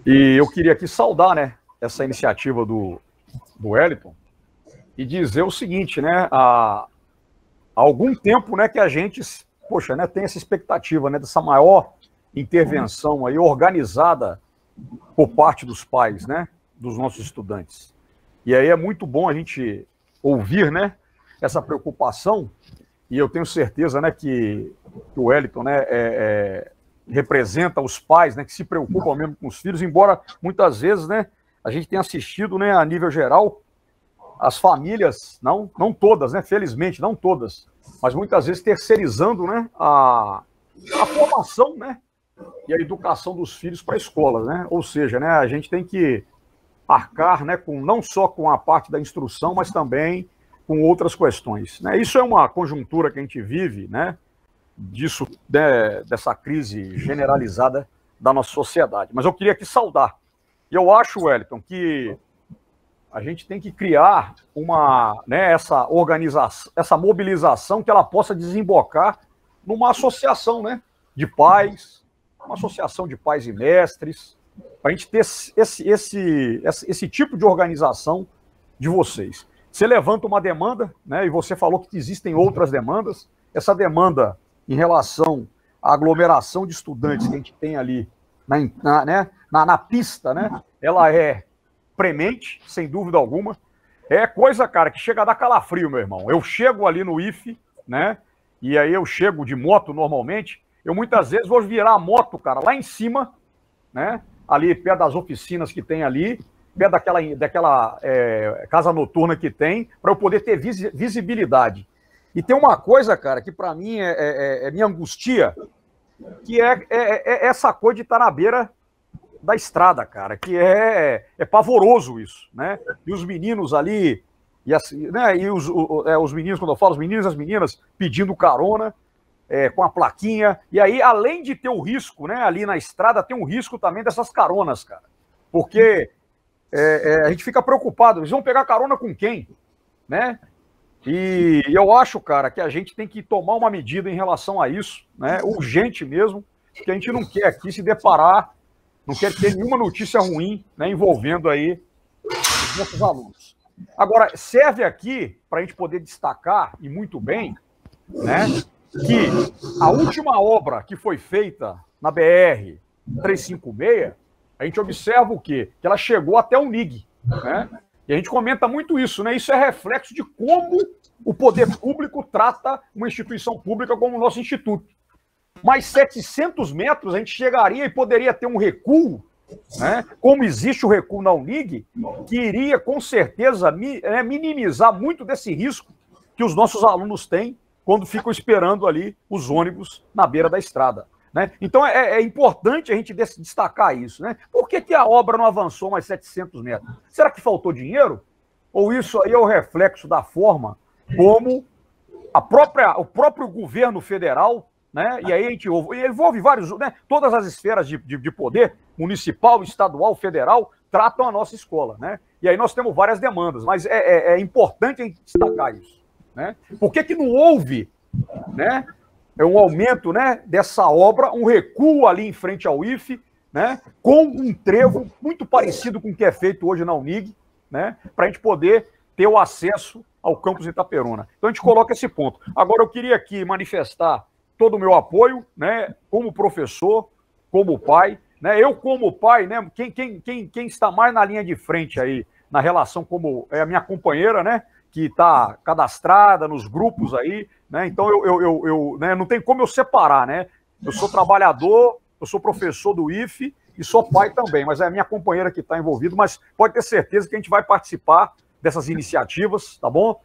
e eu queria aqui saudar né, essa iniciativa do, do Wellington e dizer o seguinte, né? Há, há algum tempo né, que a gente, poxa, né, tem essa expectativa né, dessa maior intervenção aí organizada por parte dos pais, né, dos nossos estudantes. E aí é muito bom a gente ouvir, né, essa preocupação. E eu tenho certeza, né, que, o Wellington, né, é, é, representa os pais, né, que se preocupam mesmo com os filhos, embora muitas vezes, né, a gente tenha assistido, né, a nível geral, as famílias, não, não todas, né, felizmente, não todas, mas muitas vezes terceirizando, né, a, a formação, né, e a educação dos filhos para a escola, né? Ou seja, né, a gente tem que arcar né, com, não só com a parte da instrução, mas também com outras questões. Né? Isso é uma conjuntura que a gente vive, né, disso, né, dessa crise generalizada da nossa sociedade. Mas eu queria aqui saudar. E eu acho, Wellington, que a gente tem que criar uma, né, essa organização, essa mobilização que ela possa desembocar numa associação, né, de pais, uma associação de pais e mestres, para a gente ter esse, esse, esse, esse tipo de organização de vocês. Você levanta uma demanda, né, e você falou que existem outras demandas. Essa demanda em relação à aglomeração de estudantes que a gente tem ali na, na, né, na, na pista, né, ela é premente, sem dúvida alguma. É coisa, cara, que chega a dar calafrio, meu irmão. Eu chego ali no IFE, né, e aí eu chego de moto normalmente, eu muitas vezes vou virar a moto, cara, lá em cima, né, ali perto das oficinas que tem ali, perto daquela, daquela é, casa noturna que tem, para eu poder ter visibilidade. E tem uma coisa, cara, que para mim é, é, é, é, minha angustia, que é, é, é, essa coisa de estar tá na beira da estrada, cara, que é, é pavoroso isso, né? E os meninos ali, e, assim, né, e os, os meninos, quando eu falo os meninos as meninas, pedindo carona, é, com a plaquinha. E aí, além de ter o risco, né, ali na estrada, tem um risco também dessas caronas, cara. Porque é, é, a gente fica preocupado, eles vão pegar carona com quem? Né? E eu acho, cara, que a gente tem que tomar uma medida em relação a isso, né? Urgente mesmo, porque a gente não quer aqui se deparar, não quer ter nenhuma notícia ruim né, envolvendo aí os nossos alunos. Agora, serve aqui para a gente poder destacar, e muito bem, né? Que a última obra que foi feita na BR 356, a gente observa o quê? Que ela chegou até o NIG, né? E a gente comenta muito isso, né? Isso é reflexo de como o poder público trata uma instituição pública como o nosso instituto. Mais 700 metros a gente chegaria e poderia ter um recuo, né? Como existe o recuo na Unig, que iria com certeza né, minimizar muito desse risco que os nossos alunos têm quando ficam esperando ali os ônibus na beira da estrada. Né? Então é, é, importante a gente destacar isso. Né? Por que, que a obra não avançou mais 700 metros? Será que faltou dinheiro? ou isso aí é o reflexo da forma como a própria, o próprio governo federal, né? E aí a gente envolve vários, né? Todas as esferas de, de, de poder, municipal, estadual, federal, tratam a nossa escola, né? E aí nós temos várias demandas, mas é, é, é importante a gente destacar isso, né? Por que, que não houve, né? É um aumento, né? Dessa obra, um recuo ali em frente ao IFE, né? Com um trevo muito parecido com o que é feito hoje na Unig, né? Para a gente poder ter o acesso ao campus Itaperuna. Então a gente coloca esse ponto. Agora eu queria aqui manifestar todo o meu apoio, né, como professor, como pai, né, eu como pai, né, quem, quem, quem, quem está mais na linha de frente aí, na relação como é a minha companheira, né, que está cadastrada nos grupos aí, né, então eu, eu, eu, eu né, não tem como eu separar, né, eu sou trabalhador, eu sou professor do IFE e sou pai também, mas é a minha companheira que está envolvida, mas pode ter certeza que a gente vai participar dessas iniciativas, tá bom?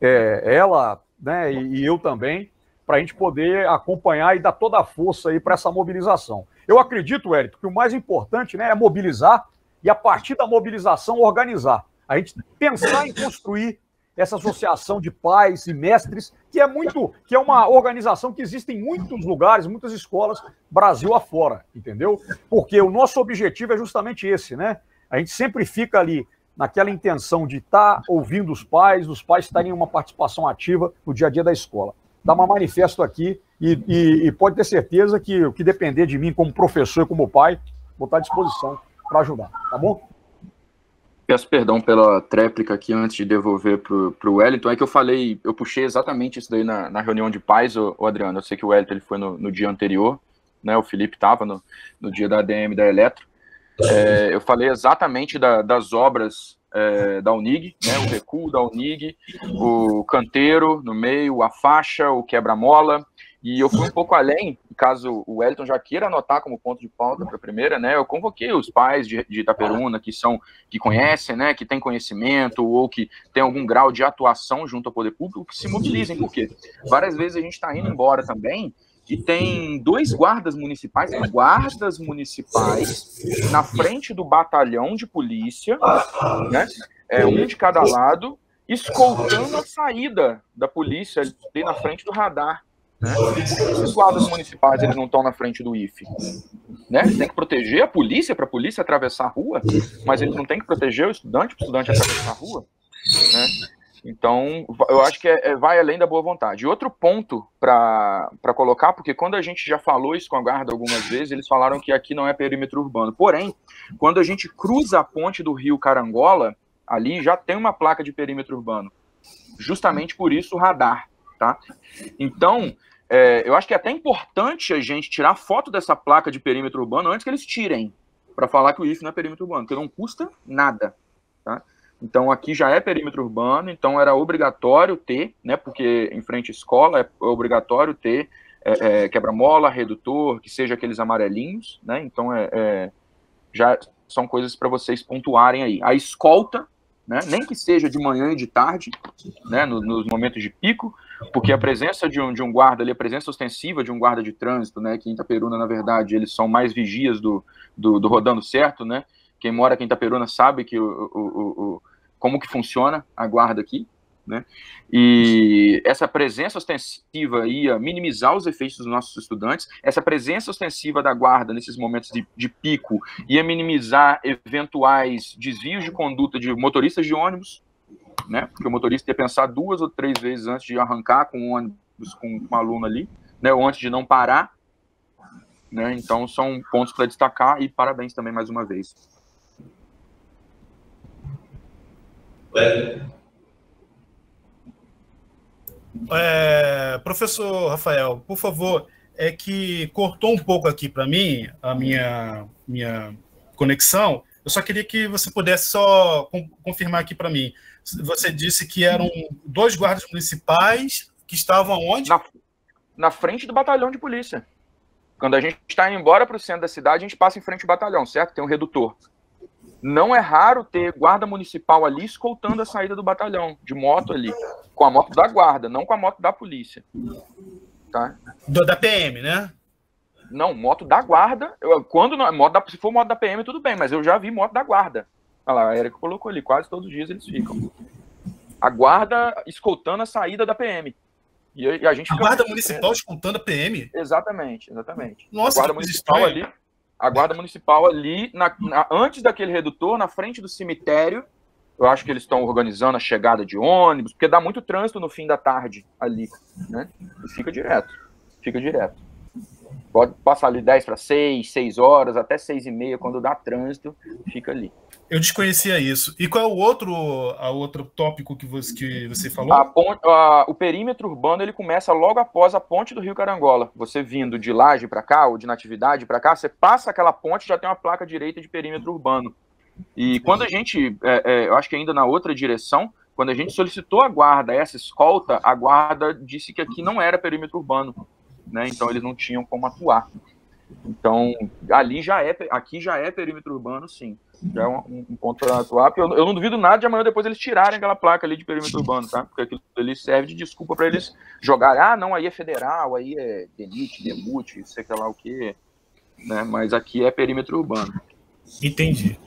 É, ela, né, e, e eu também, para a gente poder acompanhar e dar toda a força aí para essa mobilização. Eu acredito, Hélito, que o mais importante né, é mobilizar e, a partir da mobilização, organizar. A gente pensar em construir essa associação de pais e mestres, que é muito, que é uma organização que existe em muitos lugares, muitas escolas, Brasil afora, entendeu? Porque o nosso objetivo é justamente esse, né? A gente sempre fica ali naquela intenção de estar tá ouvindo os pais, os pais estarem em uma participação ativa no dia a dia da escola dar uma manifesto aqui e, e, e, pode ter certeza que o que depender de mim como professor e como pai, vou estar à disposição para ajudar, tá bom? Peço perdão pela tréplica aqui antes de devolver para o Wellington. É que eu falei, eu puxei exatamente isso daí na, na reunião de pais, o, Adriano. Eu sei que o Wellington ele foi no, no dia anterior, né? O Felipe estava no, no dia da ADM da Eletro. É, eu falei exatamente da, das obras é, da Unig, né, o recuo da Unig, o canteiro no meio, a faixa, o quebra-mola, e eu fui um pouco além, caso o Wellington já queira anotar como ponto de pauta para a primeira, né? Eu convoquei os pais de, de Itaperuna que são que conhecem, né? Que têm conhecimento ou que têm algum grau de atuação junto ao poder público, que se mobilizem, porque várias vezes a gente está indo embora também e tem dois guardas municipais, guardas municipais, na frente do batalhão de polícia, né? É, um de cada lado, escoltando a saída da polícia ali na frente do radar. Né? Esses guardas municipais eles não estão na frente do IFE. Né? Tem que proteger a polícia para a polícia atravessar a rua, mas eles não têm que proteger o estudante para o estudante atravessar a rua. Né? Então, eu acho que é, é, vai além da boa vontade. E outro ponto para colocar, porque quando a gente já falou isso com a guarda algumas vezes, eles falaram que aqui não é perímetro urbano. Porém, quando a gente cruza a ponte do rio Carangola, ali já tem uma placa de perímetro urbano. Justamente por isso o radar, tá? Então, é, eu acho que é até importante a gente tirar foto dessa placa de perímetro urbano antes que eles tirem, para falar que o IF não é perímetro urbano, porque não custa nada, tá? Então aqui já é perímetro urbano, então era obrigatório ter, né? Porque em frente à escola é obrigatório ter é, é, quebra-mola, redutor, que seja aqueles amarelinhos, né? Então é, é já são coisas para vocês pontuarem aí. A escolta, né? Nem que seja de manhã e de tarde, né? No, nos momentos de pico, porque a presença de um, de um guarda ali, a presença ostensiva de um guarda de trânsito, né? Que em Itaperuna, na verdade, eles são mais vigias do, do, do rodando certo, né? Quem mora aqui em Itaperuna sabe que o, o, o, como que funciona a guarda aqui, né? E essa presença ostensiva ia minimizar os efeitos dos nossos estudantes, essa presença ostensiva da guarda nesses momentos de, de pico ia minimizar eventuais desvios de conduta de motoristas de ônibus, né? Porque o motorista ia pensar duas ou três vezes antes de arrancar com o ônibus com um aluno ali, né? Ou antes de não parar, né? Então são pontos para destacar e parabéns também mais uma vez. É, professor Rafael, por favor, é que cortou um pouco aqui para mim a minha, minha conexão. Eu só queria que você pudesse só confirmar aqui para mim. Você disse que eram dois guardas municipais que estavam onde? Na, na frente do batalhão de polícia. Quando a gente está indo embora para o centro da cidade, a gente passa em frente ao batalhão, certo? Tem um redutor não é raro ter guarda municipal ali escoltando a saída do batalhão, de moto ali, com a moto da guarda, não com a moto da polícia. Tá? Do, da PM, né? Não, moto da guarda. Eu, quando não, moto da, se for moto da PM, tudo bem, mas eu já vi moto da guarda. Olha lá, a Erika colocou ali, quase todos os dias eles ficam. A guarda escoltando a saída da PM. E a, gente a guarda municipal escoltando a PM? Exatamente, exatamente. Nossa, a guarda municipal ali, a guarda municipal ali, na, na, antes daquele redutor, na frente do cemitério, eu acho que eles estão organizando a chegada de ônibus, porque dá muito trânsito no fim da tarde ali, né? E fica direto, fica direto. Pode passar ali 10 para 6, 6 horas, até 6 e meia, quando dá trânsito, fica ali. Eu desconhecia isso. E qual é o outro, a outro tópico que você, que você falou? Ponte, a, o perímetro urbano ele começa logo após a ponte do Rio Carangola. Você vindo de Laje para cá, ou de Natividade para cá, você passa aquela ponte já tem uma placa direita de perímetro urbano. E quando a gente, é, é, eu acho que ainda na outra direção, quando a gente solicitou a guarda, essa escolta, a guarda disse que aqui não era perímetro urbano, né? Então eles não tinham como atuar. Então ali já é, aqui já é perímetro urbano, sim. Já é um, um ponto para atuar. Eu, eu, não duvido nada de amanhã depois eles tirarem aquela placa ali de perímetro urbano, tá? Porque aquilo ali serve de desculpa para eles jogarem. Ah, não, aí é federal, aí é DENIT, DEMUT, sei lá o que, né? Mas aqui é perímetro urbano. Entendi.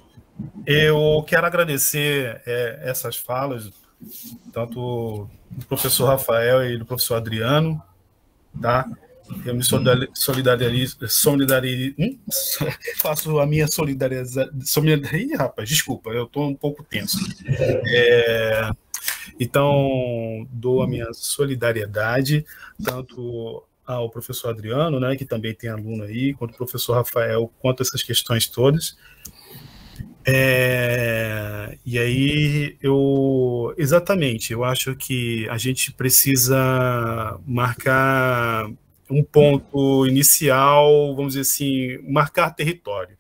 Eu quero agradecer é, essas falas, tanto do professor Rafael e do professor Adriano, tá? Eu me solidarizo, solidarizo hum? [LAUGHS] faço a minha solidarização. Ih, rapaz, desculpa, eu estou um pouco tenso. É, então, dou a minha solidariedade, tanto ao professor Adriano, né, que também tem aluno aí, quanto ao professor Rafael, quanto a essas questões todas. É, e aí eu exatamente, eu acho que a gente precisa marcar um ponto inicial, vamos dizer assim, marcar território.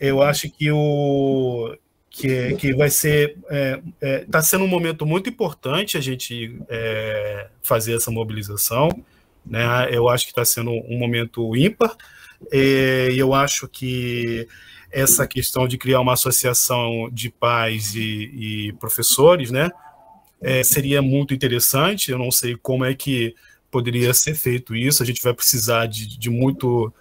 Eu acho que o que, que vai ser está é, é, tá sendo um momento muito importante a gente é, fazer essa mobilização, né? Eu acho que está sendo um momento ímpar é, e eu acho que essa questão de criar uma associação de pais e, e professores, né? É, seria muito interessante. Eu não sei como é que poderia ser feito isso. A gente vai precisar de, de muito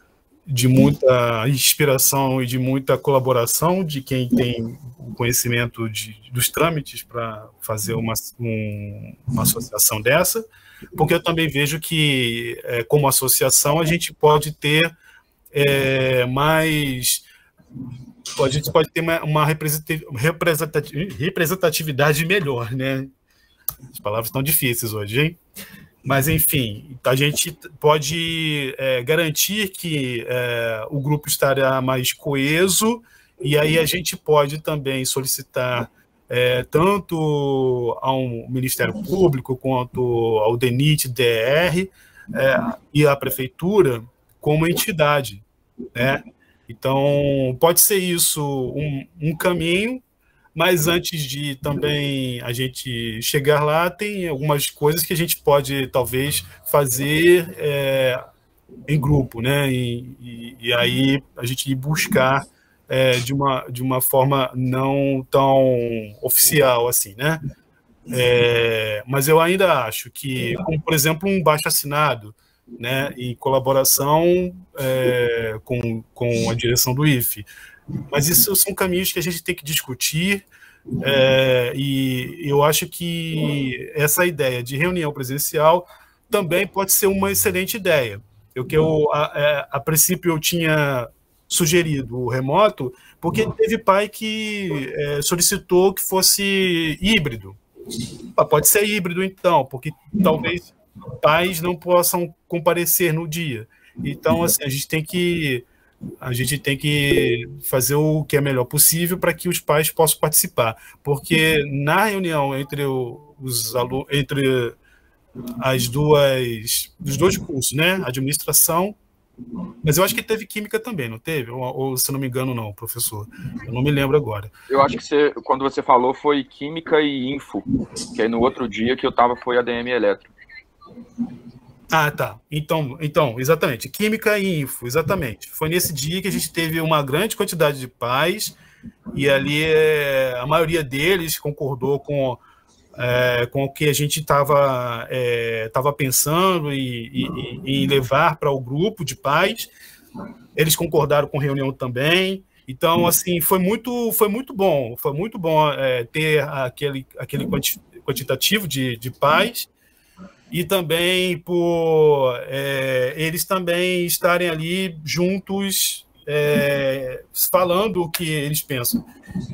de muita inspiração e de muita colaboração de quem tem o conhecimento de, dos trâmites para fazer uma, um, uma associação dessa, porque eu também vejo que, é, como associação, a gente pode ter é, mais a gente pode ter uma, uma representatividade melhor, né? As palavras estão difíceis hoje, hein? Mas, enfim, a gente pode é, garantir que é, o grupo estará mais coeso, e aí a gente pode também solicitar é, tanto ao Ministério Público quanto ao DENIT, DR é, e à Prefeitura como entidade, né? Então, pode ser isso um, um caminho, mas antes de também a gente chegar lá, tem algumas coisas que a gente pode talvez fazer é, em grupo, né? E, e, e, aí a gente ir buscar é, de, uma, de uma forma não tão oficial assim, né? É, mas eu ainda acho que, como por exemplo, um baixo assinado, né, em colaboração é, com, com a direção do IFE. Mas isso são caminhos que a gente tem que discutir, é, e eu acho que essa ideia de reunião presencial também pode ser uma excelente ideia. O que eu, a, a, é, a princípio, eu tinha sugerido o remoto, porque teve pai que é, solicitou que fosse híbrido. Ah, pode ser híbrido, então, porque talvez pais não possam comparecer no dia. Então, assim, a gente tem que a gente tem que fazer o que é melhor possível para que os pais possam participar, porque na reunião entre os alunos, entre as duas, os dois cursos, né, administração, mas eu acho que teve química também, não teve? Ou, ou se não me engano, não, professor. Eu não me lembro agora. Eu acho que você, quando você falou foi química e info, que aí no outro dia que eu estava foi ADM elétrico. Ah, tá. Então, então, exatamente. Química e info, exatamente. Foi nesse dia que a gente teve uma grande quantidade de pais e ali é, a maioria deles concordou com, é, com o que a gente estava é, tava pensando e, e, e levar para o grupo de pais. Eles concordaram com a reunião também. Então, assim, foi muito, foi muito bom, foi muito bom é, ter aquele, aquele quantitativo de, de pais e também por é, eles também estarem ali juntos é, falando o que eles pensam.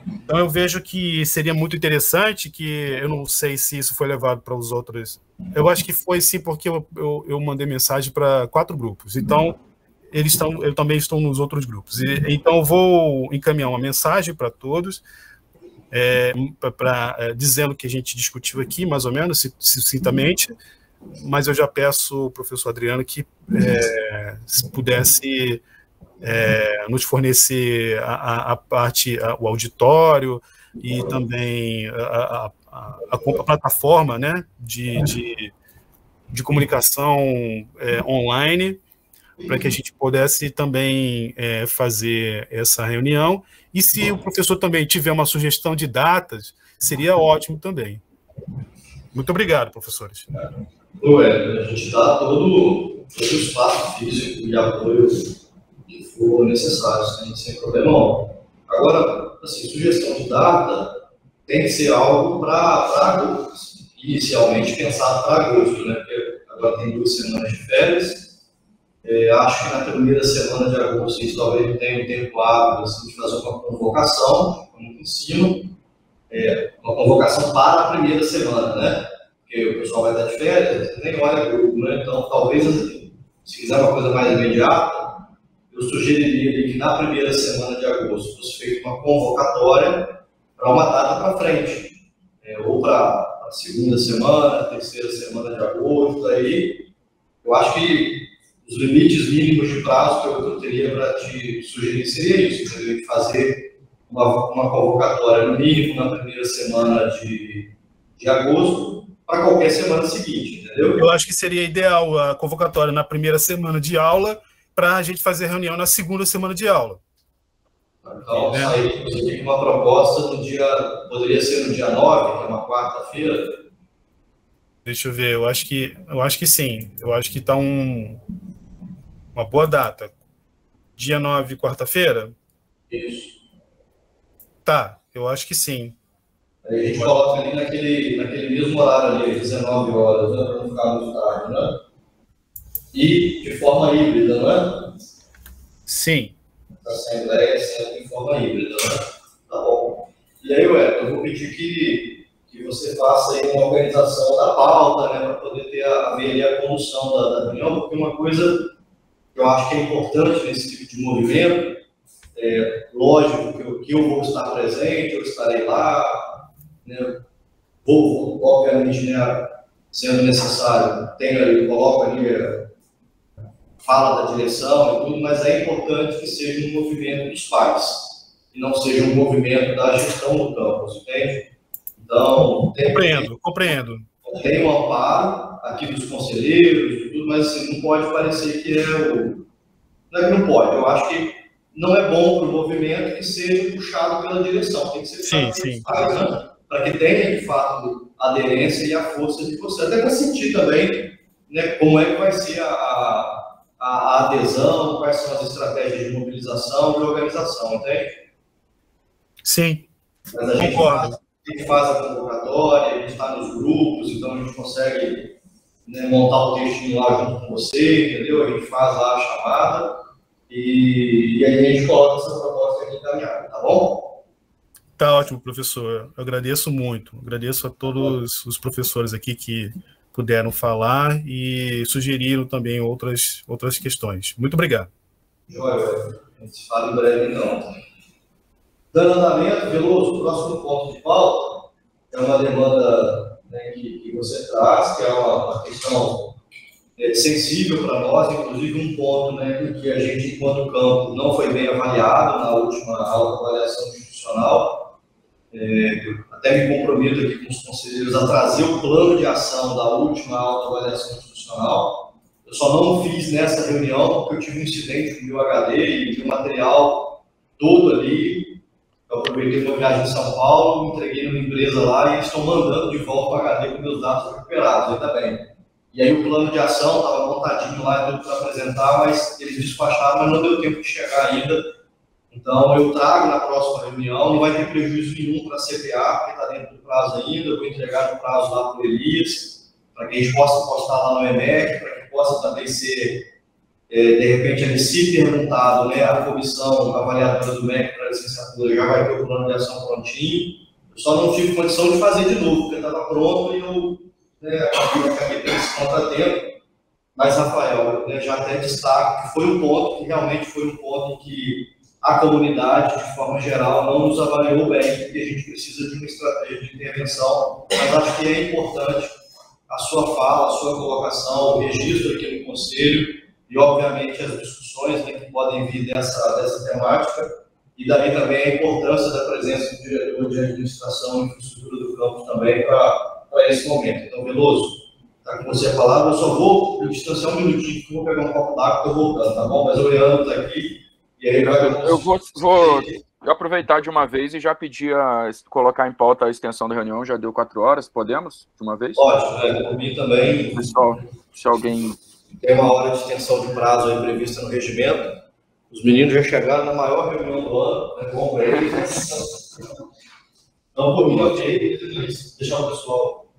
Então eu vejo que seria muito interessante que eu não sei se isso foi levado para os outros. Eu acho que foi sim porque eu, eu, eu mandei mensagem para quatro grupos. Então eles estão, eu também estou nos outros grupos. E, então vou encaminhar uma mensagem para todos. É, pra, é, dizendo que a gente discutiu aqui, mais ou menos, sucintamente, mas eu já peço professor Adriano que, é, se pudesse é, nos fornecer a, a parte, a, o auditório e também a, a plataforma né, de, de, de comunicação é, online, para que a gente pudesse também é, fazer essa reunião. E se o professor também tiver uma sugestão de datas, seria ótimo também. Muito obrigado, professores. Ué, a gente dá todo, todo o espaço físico e apoio que for necessário, sem, sem problema algum. Agora, assim, sugestão de data tem que ser algo para agosto. Inicialmente pensado para agosto, né? Porque agora tem duas semanas de férias. É, acho que na primeira semana de agosto isso talvez tenha um tempo hábil assim, de fazer uma convocação, como ensino, é, uma convocação para a primeira semana, né? Porque o pessoal vai estar de férias, nem olha grupo, né? Então, talvez, assim, se quiser uma coisa mais imediata, eu sugeriria que na primeira semana de agosto fosse feita uma convocatória para uma data para frente, é, ou para a segunda semana, terceira semana de agosto, aí eu acho que os limites mínimos de prazo que eu, teria para te sugerir seria isso, seria fazer uma, uma convocatória no mínimo na primeira semana de, de agosto para qualquer semana seguinte, entendeu? Eu acho que seria ideal a convocatória na primeira semana de aula para a gente fazer reunião na segunda semana de aula. Então, é. aí você tem uma proposta no dia, poderia ser no dia 9, que é uma quarta-feira? Deixa eu ver, eu acho que, eu acho que sim. Eu acho que está um, uma boa data. Dia 9, quarta-feira? Isso. Tá, eu acho que sim. Aí a gente coloca ali naquele, naquele mesmo horário ali, 19 horas, né, para não ficar muito tarde, né? e de forma híbrida, não é? Sim. A Assembleia é sempre em forma híbrida, não é? Tá bom. E aí, Wellington, eu vou pedir que, que você faça aí uma organização da pauta, né, para poder ter a, ver a condução da, da reunião, porque uma coisa que eu acho que é importante nesse tipo de movimento, é, lógico que eu, que eu vou estar presente, eu estarei lá, né, vou, obviamente, né, sendo necessário, tenho ali, coloco ali fala da direção e tudo, mas é importante que seja um movimento dos pais e não seja um movimento da gestão do campus, entende? Então, tem, compreendo, compreendo. Tem um amparo aqui dos conselheiros e tudo, mas assim, não pode parecer que é o. Não é que não pode, eu acho que não é bom para o movimento que seja puxado pela direção, tem que ser puxado sim, sim. pais, né? Para que tenha, de fato, a aderência e a força de você, até para sentir também né, como é que vai ser a, a a, adesão, quais são as estratégias de mobilização e organização, entende? Sim, Mas a gente faz, a gente faz a convocatória, a gente está nos grupos, então a gente consegue né, montar o textinho lá junto com você, entendeu? A gente faz lá a chamada e, e aí a gente coloca essa proposta aqui encaminhada, tá bom? Tá ótimo, professor. Eu agradeço muito. agradeço a todos os professores aqui que puderam falar e sugeriram também outras, outras questões. Muito obrigado. Joia, a gente fala em breve então. Dando andamento, Veloso, o próximo ponto de pauta é uma demanda né, que, que, você traz, que é uma, uma questão é, sensível para nós, inclusive um ponto né, que a gente, enquanto campo, não foi bem avaliado na última avaliação institucional, é, até me comprometo aqui com os conselheiros a trazer o plano de ação da última autoavaliação institucional. Eu só não fiz nessa reunião porque eu tive um incidente com o meu HD e o material todo ali. Eu aproveitei uma viagem em São Paulo, entreguei numa empresa lá e estão mandando de volta o HD com meus dados recuperados, ainda bem. E aí o plano de ação estava montadinho lá, para apresentar, mas eles despacharam, mas não deu tempo de chegar ainda Então, eu trago na próxima reunião, não vai ter prejuízo nenhum para a CPA, porque está dentro do prazo ainda, eu vou entregar no prazo lá para o Elias, para que a gente possa postar lá no EMEC, para que possa também ser, é, de repente, ali se perguntado, né, a comissão avaliadora do MEC para a licenciatura já vai ter o plano de ação prontinho, eu só não tive condição de fazer de novo, porque estava pronto e eu né, acabei tendo esse contratempo, mas, Rafael, eu já até destaco que foi um ponto que realmente foi um ponto que a comunidade, de forma geral, não nos avaliou bem, porque a gente precisa de uma estratégia de intervenção, mas acho que é importante a sua fala, a sua colocação, o registro aqui no Conselho e, obviamente, as discussões né, que podem vir dessa, dessa temática, e daí também a importância da presença do diretor de administração e infraestrutura do campus também para esse momento. Então, Veloso, está com você a palavra, eu só vou me distanciar um minutinho, que eu vou pegar um copo d'água e estou voltando, tá bom? Mas o Leandro está aqui, e aí. Eu vou, vou aproveitar de uma vez e já pedir a colocar em pauta a extensão da reunião, já deu quatro horas, podemos? De uma vez? Pode, né? Mim também. Pessoal, se alguém... Tem uma hora de extensão de prazo aí prevista no regimento, os meninos já chegaram na maior reunião do ano, né? Bom para eles. Então, por mim, ok, deixar o pessoal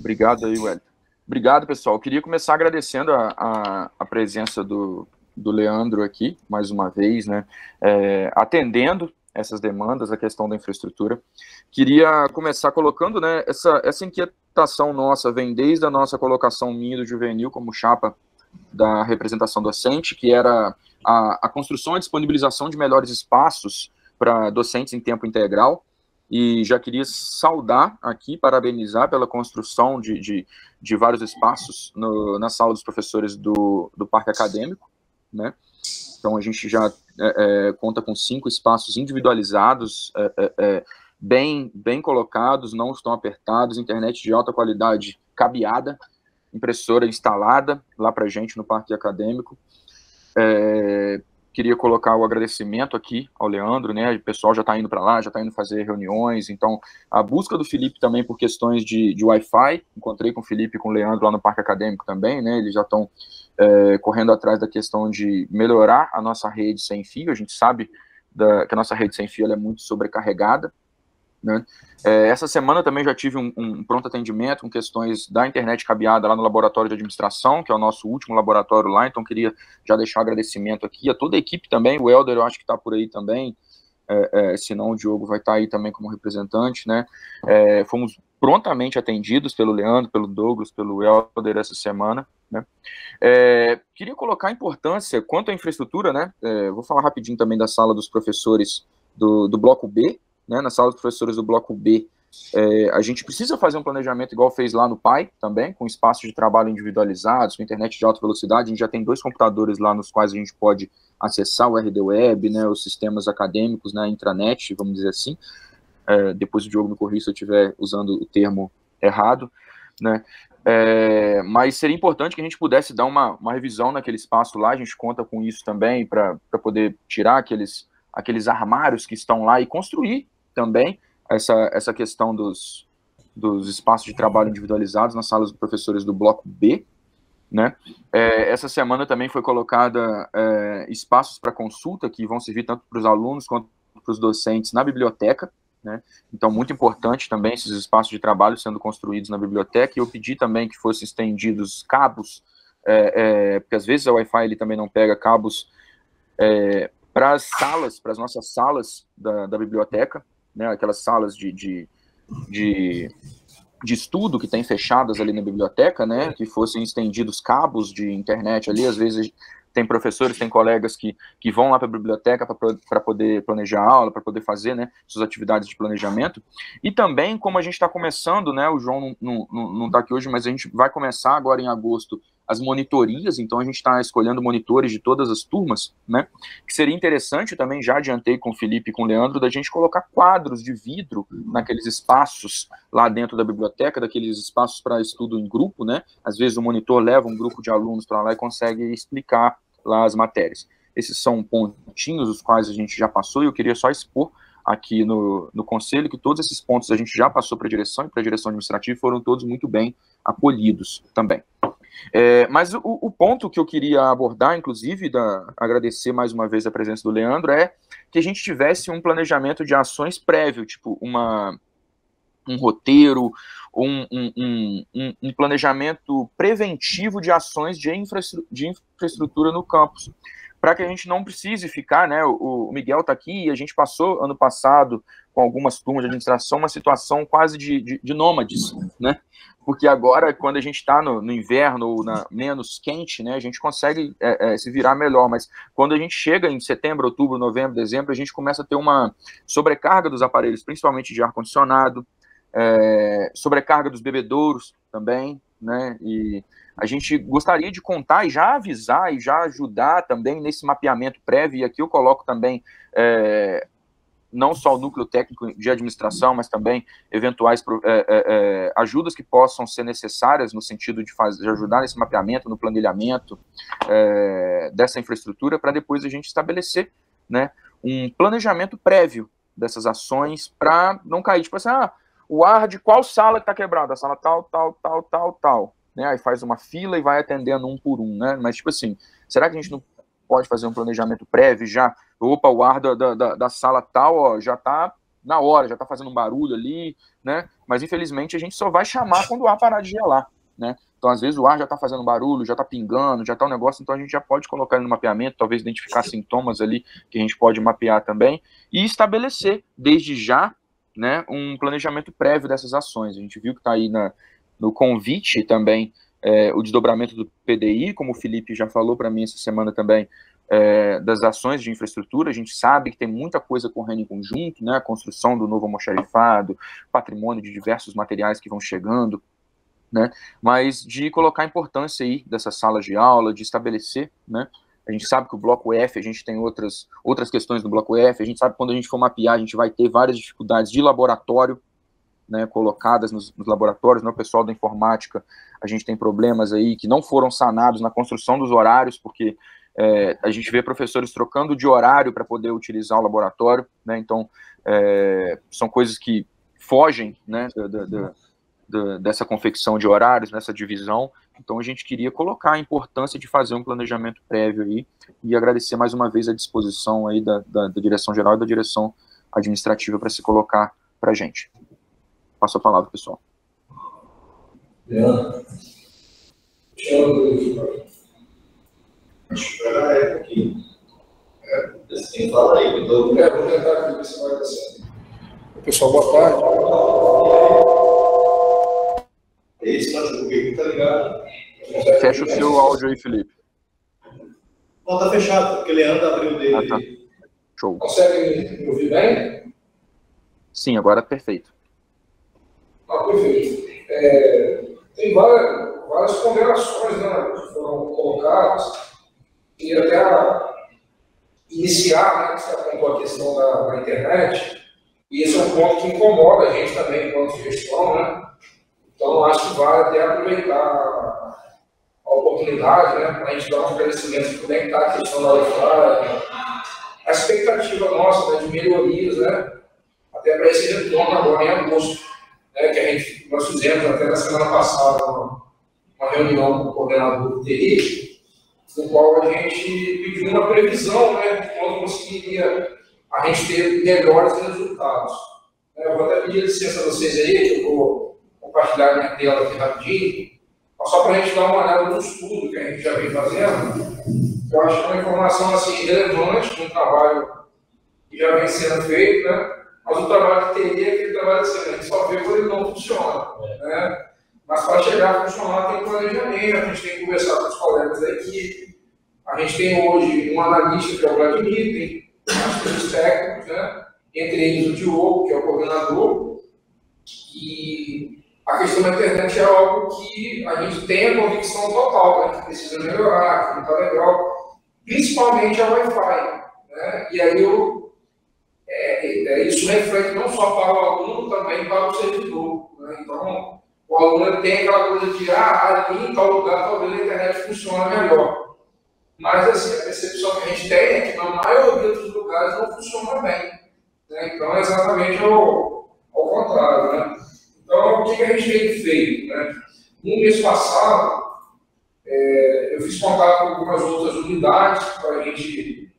Obrigado aí, Wellington. Obrigado, pessoal. Eu queria começar agradecendo a, a, a presença do, do Leandro aqui, mais uma vez, né, é, atendendo essas demandas, a questão da infraestrutura. Queria começar colocando, né, essa, essa inquietação nossa vem desde a nossa colocação minha do juvenil como chapa da representação docente, que era a, a construção e disponibilização de melhores espaços para docentes em tempo integral, e já queria saudar aqui, parabenizar pela construção de, de, de vários espaços no, na sala dos professores do, do Parque Acadêmico, né? Então, a gente já é, é, conta com cinco espaços individualizados, é, é, é bem, bem colocados, não estão apertados, internet de alta qualidade cabeada, impressora instalada lá para gente no Parque Acadêmico. É, queria colocar o agradecimento aqui ao Leandro, né? O pessoal já está indo para lá, já está indo fazer reuniões. Então, a busca do Felipe também por questões de, de Wi-Fi. Encontrei com o Felipe e com o Leandro lá no Parque Acadêmico também, né? Eles já estão é, correndo atrás da questão de melhorar a nossa rede sem fio. A gente sabe da, que a nossa rede sem fio é muito sobrecarregada. Né? É, essa semana também já tive um, um, pronto atendimento com questões da internet cabeada lá no laboratório de administração, que é o nosso último laboratório lá, então queria já deixar um agradecimento aqui a toda a equipe também, o Helder eu acho que está por aí também, é, é, senão o Diogo vai estar tá aí também como representante, né? É, fomos prontamente atendidos pelo Leandro, pelo Douglas, pelo Helder essa semana, né? É, queria colocar a importância quanto à infraestrutura, né? É, vou falar rapidinho também da sala dos professores do, do bloco B, né, na sala dos professores do bloco B, é, a gente precisa fazer um planejamento igual fez lá no PAI também, com espaços de trabalho individualizados, com internet de alta velocidade. A gente já tem dois computadores lá nos quais a gente pode acessar o RD Web, né, os sistemas acadêmicos, né, a intranet, vamos dizer assim. É, depois o Diogo me corrija se eu estiver usando o termo errado. Né, é, mas seria importante que a gente pudesse dar uma, uma revisão naquele espaço lá. A gente conta com isso também para poder tirar aqueles, aqueles armários que estão lá e construir também essa, essa questão dos, dos espaços de trabalho individualizados nas salas dos professores do bloco B, né? É, essa semana também foi colocada é, espaços para consulta que vão servir tanto para os alunos quanto para os docentes na biblioteca, né? Então, muito importante também esses espaços de trabalho sendo construídos na biblioteca. E eu pedi também que fossem estendidos cabos, é, é porque às vezes o Wi-Fi ele também não pega cabos é, para as salas, para as nossas salas da, da biblioteca, né, aquelas salas de, de, de, de, estudo que tem fechadas ali na biblioteca, né, que fossem estendidos cabos de internet ali, às vezes tem professores, tem colegas que, que vão lá para a biblioteca para poder planejar aula, para poder fazer né, suas atividades de planejamento. E também, como a gente está começando, né, o João não está aqui hoje, mas a gente vai começar agora em agosto as monitorias, então a gente está escolhendo monitores de todas as turmas, né? Que seria interessante também, já adiantei com o Felipe e com o Leandro, da gente colocar quadros de vidro naqueles espaços lá dentro da biblioteca, daqueles espaços para estudo em grupo, né? Às vezes o monitor leva um grupo de alunos para lá e consegue explicar lá as matérias. Esses são pontinhos os quais a gente já passou e eu queria só expor aqui no, no conselho que todos esses pontos a gente já passou para a direção e para a direção administrativa foram todos muito bem acolhidos também. É, mas o, o, ponto que eu queria abordar, inclusive, da, agradecer mais uma vez a presença do Leandro, é que a gente tivesse um planejamento de ações prévio, tipo uma, um roteiro, um, um, um, um planejamento preventivo de ações de, infraestrutura, de infraestrutura no campus para que a gente não precise ficar, né? O, Miguel está aqui e a gente passou ano passado com algumas turmas de administração uma situação quase de, de, de nômades, né? Porque agora, quando a gente está no, no, inverno ou na, menos quente, né, a gente consegue é, é, se virar melhor. Mas quando a gente chega em setembro, outubro, novembro, dezembro, a gente começa a ter uma sobrecarga dos aparelhos, principalmente de ar condicionado, é, sobrecarga dos bebedouros também, né? E a gente gostaria de contar e já avisar e já ajudar também nesse mapeamento prévio, e aqui eu coloco também é, não só o núcleo técnico de administração, mas também eventuais é, é, é, ajudas que possam ser necessárias no sentido de, fazer, de ajudar nesse mapeamento, no planejamento é, dessa infraestrutura, para depois a gente estabelecer né, um planejamento prévio dessas ações para não cair, tipo assim, ah, o ar de qual sala está quebrado? A sala tal, tal, tal, tal, tal né? Aí faz uma fila e vai atendendo um por um, né? Mas, tipo assim, será que a gente não pode fazer um planejamento prévio já? Opa, o ar da, da, da sala tal, ó, já tá na hora, já tá fazendo um barulho ali, né? Mas, infelizmente, a gente só vai chamar quando o ar parar de gelar, né? Então, às vezes, o ar já tá fazendo barulho, já tá pingando, já tá um negócio, então a gente já pode colocar ele no mapeamento, talvez identificar sintomas ali que a gente pode mapear também e estabelecer, desde já, né, um planejamento prévio dessas ações. A gente viu que tá aí na, no convite também é, o desdobramento do PDI, como o Felipe já falou para mim essa semana também, é, das ações de infraestrutura, a gente sabe que tem muita coisa correndo em conjunto, né, a construção do novo almoxarifado, patrimônio de diversos materiais que vão chegando, né, mas de colocar a importância aí dessa sala de aula, de estabelecer, né, a gente sabe que o bloco F, a gente tem outras, outras questões do bloco F, a gente sabe que quando a gente for mapear, a gente vai ter várias dificuldades de laboratório, né, colocadas nos, nos, laboratórios, né, o pessoal da informática, a gente tem problemas aí que não foram sanados na construção dos horários, porque é, a gente vê professores trocando de horário para poder utilizar o laboratório, né, então é, são coisas que fogem né, da, da, da, dessa confecção de horários, nessa divisão, então a gente queria colocar a importância de fazer um planejamento prévio aí, e agradecer mais uma vez a disposição aí da, da, da direção geral e da direção administrativa para se colocar para a gente. Passo a palavra, pessoal. Leandro. Um pouquinho. É, tem que falar aí, certo. Pessoal, boa tarde. Esse mas o que tá ligado? Fecha o seu áudio aí, Felipe. Não, tá fechado, porque o Leandro abriu dele. Ah, tá. Show. Consegue me ouvir bem? Sim, agora é perfeito. Ah, perfeito. É, tem várias, várias ponderações né, que foram colocadas, e até iniciar, né, que você apontou a questão da, da, internet, e esse é um ponto que incomoda a gente também enquanto gestão, né? Então, acho que vale até aproveitar a oportunidade, né, para a gente dar um esclarecimento como é que está a questão da Wi-Fi, a expectativa nossa né, de melhorias, né, até para esse retorno agora em agosto né, que a gente, nós fizemos até na semana passada uma, uma reunião com o coordenador do TI, no qual a gente pediu uma previsão né, de quando conseguiria a gente ter melhores resultados. Eu vou até pedir licença a vocês aí, que eu vou compartilhar minha tela aqui rapidinho, só para a gente dar uma olhada no estudo que a gente já vem fazendo. Eu acho que é uma informação assim, relevante, um trabalho que já vem sendo feito, né? Mas o trabalho de TI é aquele trabalho assim, a gente só vê quando ele não funciona. Né? Mas para chegar a funcionar tem planejamento, a gente tem que conversar com os colegas da equipe. A gente tem hoje um analista que é o Vladimir, tem os técnicos, né? entre eles o Diogo, que é o coordenador. E a questão da internet é algo que a gente tem a convicção total, né? que precisa melhorar, que não está legal, principalmente a Wi-Fi. Né? E aí eu é, é, isso reflete não só para o aluno, também para o servidor. Né? Então, o aluno tem aquela coisa de, ah, ali em tal lugar talvez a internet funcione melhor. Mas, assim, a percepção que a gente tem é que na maioria dos lugares não funciona bem. Né? Então, é exatamente ao, ao contrário. Né? Então, o que, a gente tem feito? Né? No mês passado, É, eu fiz contato com algumas outras unidades para a gente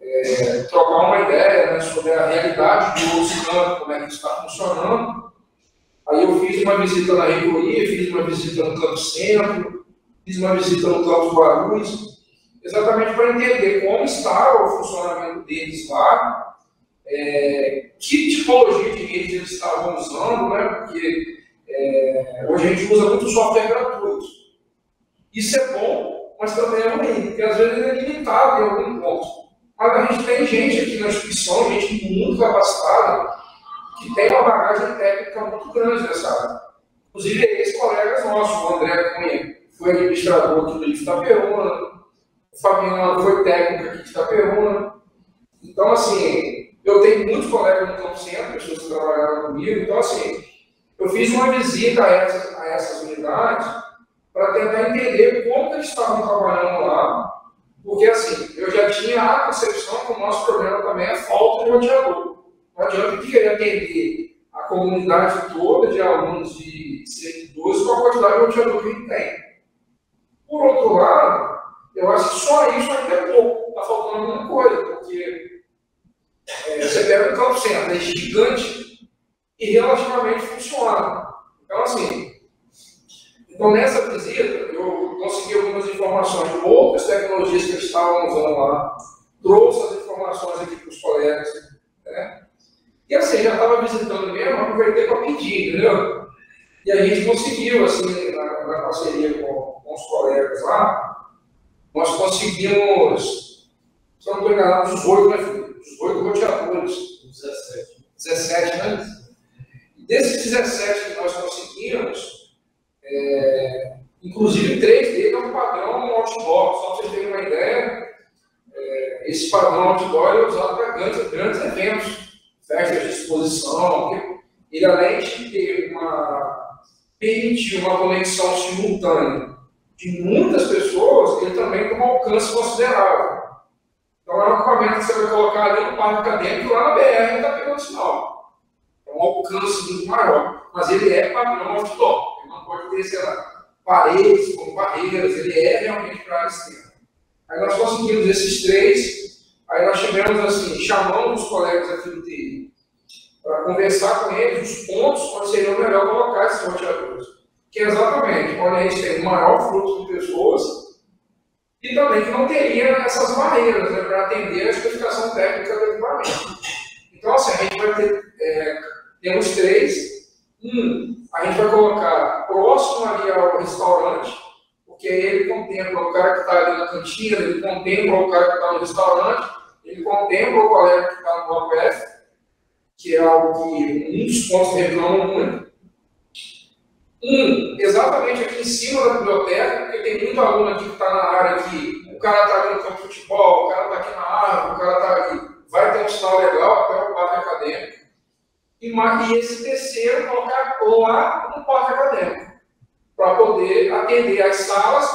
é, trocar uma ideia né, sobre a realidade de outros campos, como é que está funcionando. Aí eu fiz uma visita na reitoria, fiz uma visita no campo centro, fiz uma visita no campo Guarulhos, exatamente para entender como estava o funcionamento deles lá, é, que tipologia de redes eles estavam usando, né? Porque é, hoje a gente usa muito software gratuito. Isso é bom, mas também é ruim, porque às vezes é limitado em algum ponto. Mas a gente tem gente aqui na instituição, gente muito capacitada, que tem uma bagagem técnica muito grande nessa área. Inclusive, ex-colegas nossos, o André Cunha foi administrador aqui do Itaperuna, o Fabiano foi técnico aqui de Itaperuna. Então, assim, eu tenho muitos colegas no Campo Centro, pessoas que trabalharam comigo, então, assim, eu fiz uma visita a essas, a essas unidades para tentar entender como eles estavam trabalhando lá, porque, assim, eu já tinha a concepção que o nosso problema também é falta de roteador. Não adianta querer atender a comunidade toda de alunos de servidores com a quantidade de roteador que gente tem. Por outro lado, eu acho que só isso ainda é pouco. Está faltando alguma coisa, porque é, você pega um campo centro, é gigante e relativamente funciona. Então, assim, então nessa visita, eu consegui algumas informações de outras tecnologias que eles estavam usando lá, trouxe as informações aqui para os colegas, né? E assim, já estava visitando mesmo, aproveitei para pedir, entendeu? E a gente conseguiu, assim, na, na parceria com, com, os colegas lá, nós conseguimos, se eu não estou enganado, 18, né, filho? 18 roteadores. 17. 17, né? E desses 17 que nós conseguimos, é, inclusive três deles é um padrão outdoor, só para vocês terem uma ideia, é, esse padrão outdoor é usado para grandes, grandes eventos festas de exposição, ele além de ter uma, permitir uma conexão simultânea de muitas pessoas, ele também tem um alcance considerável. Então é um equipamento que você vai colocar ali no parque acadêmico lá na BR da pegando sinal. É um alcance muito maior, mas ele é padrão outdoor. Ele não pode ter, sei lá, paredes como barreiras, ele é realmente para a externa. Aí nós conseguimos esses três Aí nós tivemos assim, chamamos os colegas aqui do TI para conversar com eles os pontos onde seria melhor colocar esses roteadores. Que é exatamente onde a gente tem o maior fluxo de pessoas e também que não teria essas barreiras né, para atender a especificação técnica do equipamento. Então, assim, a gente vai ter, é, temos três. Um, a gente vai colocar próximo ali ao restaurante, porque ele contempla o cara que está ali na cantina, ele contempla o cara que está no restaurante, ele contempla o colega que está no bloco F, que é algo que dos pontos reclamam muito. Um, exatamente aqui em cima da biblioteca, porque tem muito aluno aqui que está na área que o cara está ali no campo de futebol, o cara está aqui na árvore, o cara está ali. Vai ter um sinal legal até o parque acadêmico. E, e esse terceiro, colocar lá no parque acadêmico, para poder atender as salas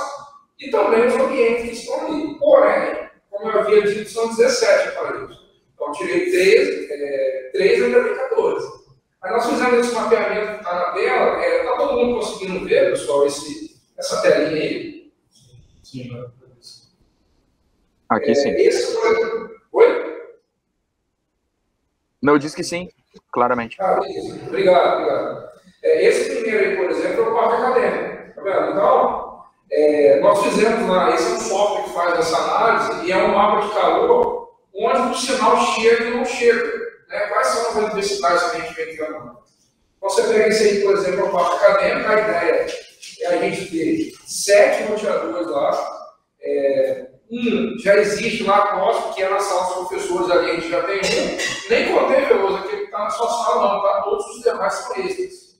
e também os ambientes que estão ali. Porém, como eu havia dito, são 17 aparelhos. Então, tirei 13, é, 3 ainda tem 14. Aí nós fizemos esse mapeamento que está na tela. Está é, tá todo mundo conseguindo ver, pessoal, esse, essa telinha aí? Sim, Aqui sim. É, esse, Oi? Não, eu disse que sim, claramente. Ah, obrigado, obrigado. É, esse primeiro aí, por exemplo, é o parque acadêmico. Tá vendo? Então, é, nós fizemos lá, esse é um software que faz essa análise e é um mapa de calor onde o sinal chega e não chega. As adversidades que a gente vem? Então, você pega esse aí, por exemplo, o mapa acadêmico, a ideia é a gente ter sete roteadores lá. É, um já existe lá próximo, que é na sala dos professores ali, a gente já tem um. Nem contei, Veloso, aquele que está na sua sala, não, tá? Todos os demais são esses.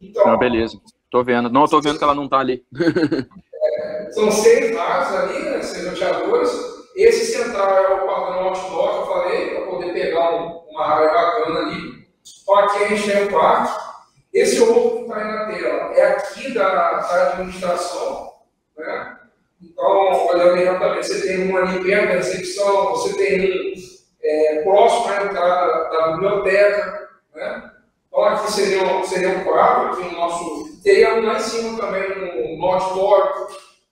Então, beleza. Tô vendo. Não, tô vendo que ela não tá ali. é, [LAUGHS] são seis vagas ali, né? Seis roteadores. Esse central é o padrão outdoor que eu falei, para poder pegar um, uma área bacana ali. Então aqui a gente tem o quarto. Esse outro que está aí na tela é aqui da, da administração. Né? Então, olhando aí rapidamente, você tem um ali perto da recepção, você tem um é, próximo à entrada da biblioteca. Né? Então aqui seria, seria um quarto, aqui nosso Teria um lá em cima também no, no auditório,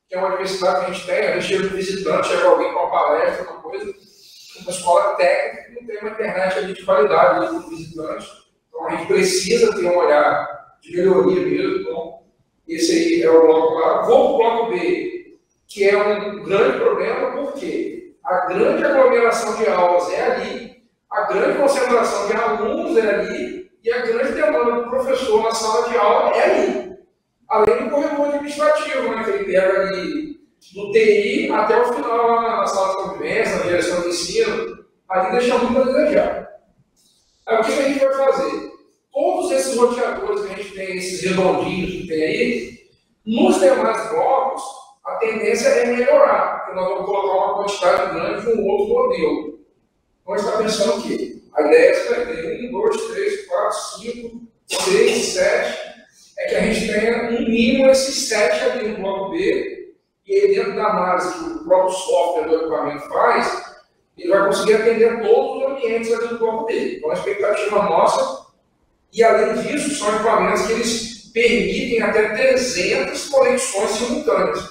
que é uma diversidade que a gente tem, a gente chega um visitante, chega alguém com uma palestra, uma coisa, uma escola técnica tem uma internet ali de qualidade para o visitante. Então a gente precisa ter um olhar de melhoria mesmo. Então, esse aí é o bloco A. Vou para o bloco B, que é um grande problema, porque a grande aglomeração de aulas é ali, a grande concentração de alunos é ali, e a grande demanda do professor na sala de aula é ali. Além do corredor administrativo, né, que ele pega ali do TI até o final lá na sala de convivência, na direção do ensino, ali deixa muito a desejar. Aí o que a gente vai fazer? Todos esses roteadores que a gente tem, esses redondinhos que tem aí, nos demais blocos, a tendência é melhorar, porque nós vamos colocar uma quantidade grande de um outro modelo. Então a gente está pensando o quê? A ideia é que vai ter 1, 2, 3, 4, 5, 6, 7, é que a gente tenha um mínimo esses 7 ali no bloco B, e aí dentro da análise que o próprio software do equipamento faz, ele vai conseguir atender todos os ambientes do bloco B. Então a expectativa nossa, e além disso, são equipamentos que eles permitem até 300 conexões simultâneas.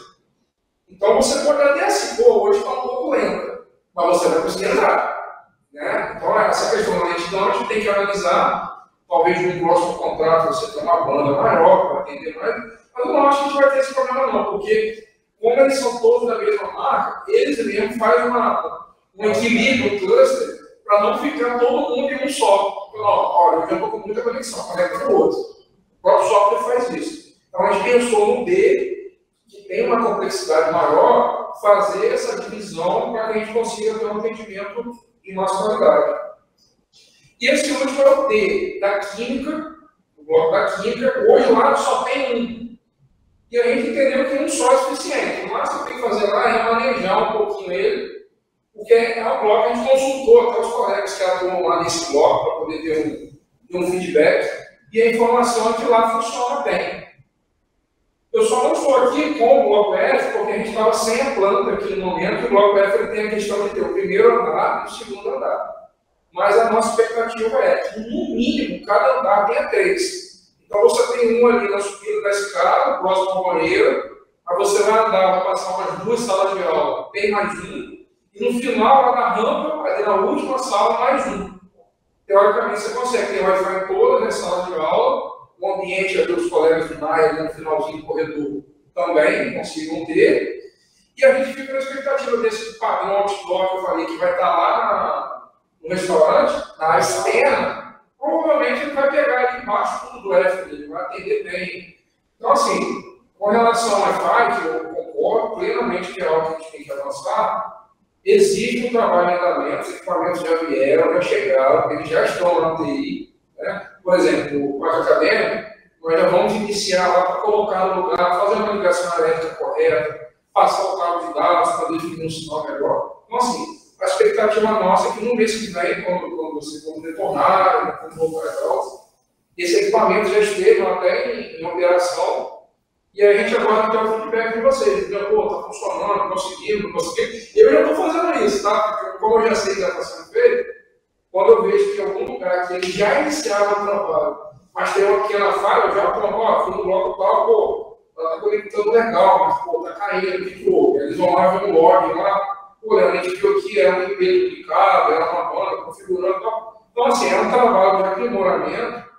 Então você pode até assim, pô, hoje está um pouco lenta, mas você vai conseguir entrar. Né? Então, essa questão da lentidão a gente tem que analisar. Talvez no próximo contrato você tenha uma banda maior para atender mais, mas eu não acho que a gente vai ter esse problema, não, porque, como eles são todos da mesma marca, eles mesmos fazem uma, um equilíbrio, cluster, para não ficar todo mundo em um só. Não, olha, eu já estou com muita conexão, conecta no outro. O próprio software faz isso. Então, a gente pensou no D, que tem uma complexidade maior, fazer essa divisão para que a gente consiga ter um atendimento e nossa qualidade. E esse último é o D, da Química, o bloco da Química. Hoje lá só tem um. E a gente entendeu que um só é suficiente. O máximo que tem que fazer lá é remanejar um pouquinho ele, porque é um bloco que a gente consultou até os colegas que atuam lá nesse bloco para poder ter um, um feedback. E a informação é que lá funciona bem. Eu só não estou aqui com o bloco F, porque a gente estava sem a planta aqui no momento, e o bloco F ele tem a questão de ter o primeiro andar e o segundo andar. Mas a nossa expectativa é que, no mínimo, cada andar tenha três. Então você tem um ali na subida da escada, próximo ao banheiro, aí você vai andar, vai passar umas duas salas de aula, tem mais um, e no final, lá na rampa, ter na última sala mais um. Teoricamente, você consegue ter Wi-Fi em todas as salas de aula, o ambiente ali dos colegas do NAI, no finalzinho do corredor, também consigam ter. E a gente fica na expectativa desse padrão outdoor que eu falei, que vai estar lá no restaurante, na externa, provavelmente ele vai pegar ali embaixo tudo do F, ele vai atender bem. Então, assim, com relação ao Wi-Fi, que eu concordo plenamente que é algo que a gente tem que avançar, existe um trabalho em andamento, os equipamentos já vieram, já chegaram, eles já estão na TI, né? Por exemplo, o quarto acadêmico, nós já vamos iniciar lá para colocar no lugar, fazer uma ligação elétrica correta, passar o cabo de dados para definir um sinal melhor. Então, assim, a expectativa nossa é que no mês que vem, quando, quando você for retornar, quando voltar a esse equipamento já esteve até em, em, operação, e a gente agora tem o feedback de vocês. Então, pô, está funcionando, conseguindo, não conseguindo. Eu já estou fazendo isso, tá? Porque como eu já sei que está sendo feito, quando eu vejo que em algum lugar que ele já iniciava o trabalho, mas tem uma pequena falha, eu já aponto, ó, fui no bloco tal, pô, ela tá conectando legal, mas pô, tá caindo, ficou. Eles vão lá ver um log lá, pô, a gente viu que era um IP duplicado, era uma banda configurando e tal. Então, assim, é um trabalho de aprimoramento,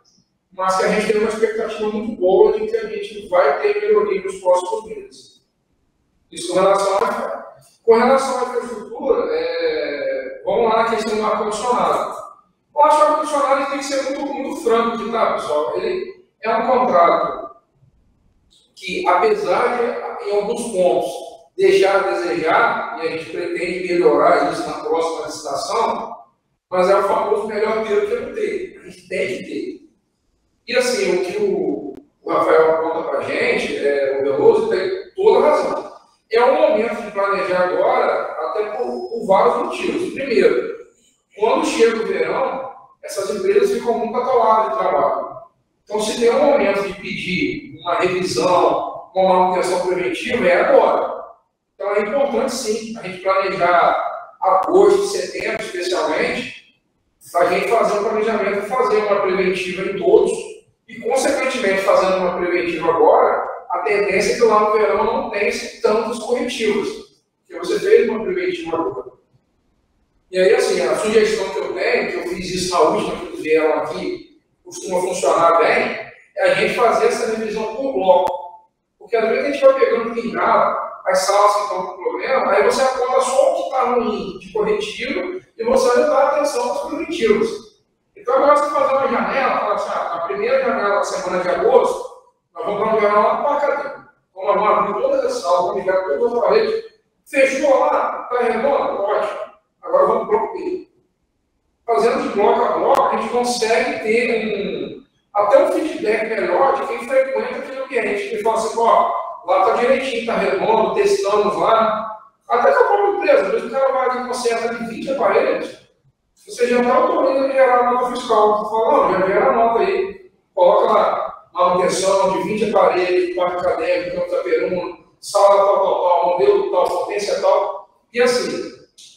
mas que a gente tem uma expectativa muito boa de que a gente vai ter melhoria nos próximos meses. Isso com relação a Com relação à infraestrutura, é Vamos lá na questão do ar-condicionado. Eu acho que o ar-condicionado tem que ser muito, muito franco de tá, pessoal. Ele é um contrato que, apesar de, em alguns pontos, deixar a desejar, e a gente pretende melhorar isso na próxima licitação, mas é o famoso melhor ter que não ter. A gente tem que ter. E assim, o que o, Rafael conta para a gente, é, o Veloso, tem toda razão. É o momento de planejar agora até por, por, vários motivos. Primeiro, quando chega o verão, essas empresas ficam muito atoladas de trabalho. Então, se tem um momento de pedir uma revisão, uma manutenção preventiva, é agora. Então, é importante, sim, a gente planejar agosto, setembro, especialmente, a gente fazer um planejamento, fazer uma preventiva em todos, e, consequentemente, fazendo uma preventiva agora, a tendência é que lá no verão não tenha tantos corretivos, porque você fez uma preventiva agora. E aí, assim, a sugestão que eu tenho, que eu fiz isso na última que vieram aqui, costuma funcionar bem, é a gente fazer essa revisão por bloco. Porque às vezes a gente vai pegando pingado, as salas que estão com problema, aí você aponta só o que está ruim de corretivo e você não dá atenção aos preventivos. Então agora você fazer uma janela, fala assim, ah, na primeira janela da semana de agosto, nós vamos dar uma janela lá para. Então vamos abrir todas as salas, vamos ligar todas as paredes. Fechou lá, está redondo? Ótimo. Agora vamos para o B. Fazendo de bloco a bloco, a gente consegue ter um, até um feedback melhor de quem frequenta aquele ambiente. Que fala assim, ó, lá está direitinho, está redondo, testamos lá. Até com a própria empresa, às vezes o cara vai e conserta de 20 aparelhos, você já está autorizando a gerar a nota fiscal. Você fala, não, já gera a nota aí, coloca lá manutenção de 20 aparelhos, parque acadêmico, campo da Peruna, sala tal, tal, tal, modelo tal, potência tal. E assim,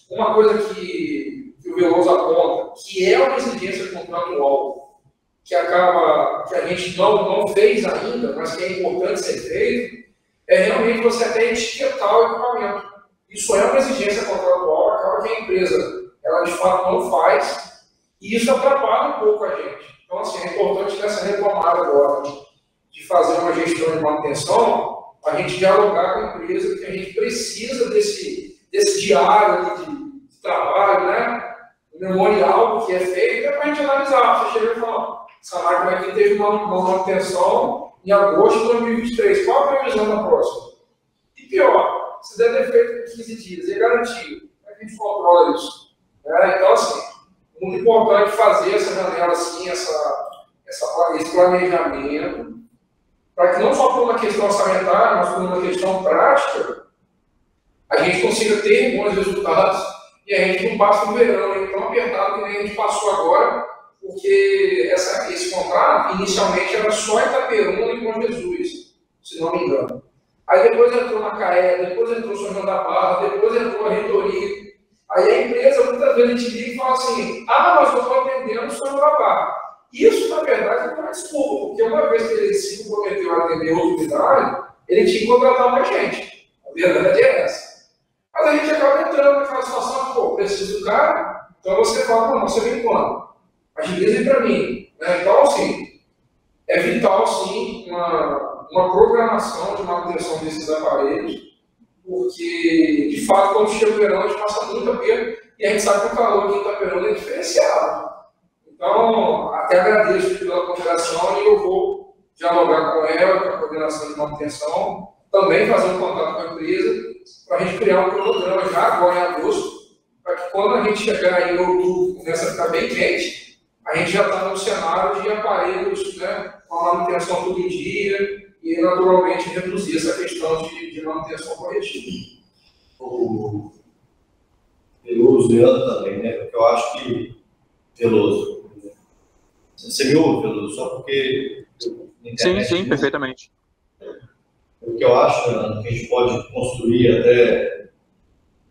uma coisa que, que o Veloso aponta, que é uma exigência contratual, que acaba, que a gente não, não fez ainda, mas que é importante ser feito, é realmente você até etiquetar o equipamento. Isso é uma exigência contratual, acaba que a empresa, ela de fato não faz, e isso atrapalha um pouco a gente. Então, assim, é importante nessa retomada agora de fazer uma gestão de manutenção, a gente dialogar com a empresa, que a gente precisa desse, desse diário de, de trabalho, né? O memorial que é feito é para a gente analisar. Você chega e fala, essa máquina aqui teve uma, uma manutenção em agosto de 2023. Qual a previsão da próxima? E pior, se der defeito em 15 dias, é garantido. A gente controla isso? É, então, assim, muito importante fazer essa janela assim, essa, essa, esse planejamento, para que não só por uma questão orçamentária, mas por uma questão prática, a gente consiga ter bons resultados e a gente não passe um verão tão apertado que nem a gente passou agora, porque essa, esse contrato inicialmente era só Itaperuna e Bom Jesus, se não me engano. Aí depois entrou na CAE, depois entrou São João da Barra, depois entrou a reitoria. Aí a empresa muitas vezes a gente liga e fala assim: ah, mas eu estou atendendo o da Barra. Isso, na verdade, é desculpa, porque uma vez que ele se comprometeu a atender outra unidade, ele tinha que contratar mais gente. A verdade é essa. Mas a gente acaba entrando naquela situação, pô, preciso do cara, então você fala, não, você vem quando? Agilize para mim. Né? Então, assim, é vital, sim, uma, uma programação de manutenção desses aparelhos, porque, de fato, quando chega o verão, a gente passa muito aperto, e a gente sabe que o calor aqui em Itaperuna é diferenciado. Então, até agradeço pela consideração e eu vou dialogar com ela, com a coordenação de manutenção, também fazer um contato com a empresa, para a gente criar um cronograma já agora em agosto, para que quando a gente chegar em outubro, começa a ficar bem quente, a gente já está no cenário de aparelhos né, com a manutenção todo dia e, naturalmente, reduzir essa questão de, de manutenção corretiva. O Veloso e Ana também, né? Porque eu acho que Veloso. Você me ouve, Veloso? Só porque. Sim, sim, perfeitamente. O que eu acho, Ana, que a gente pode construir até.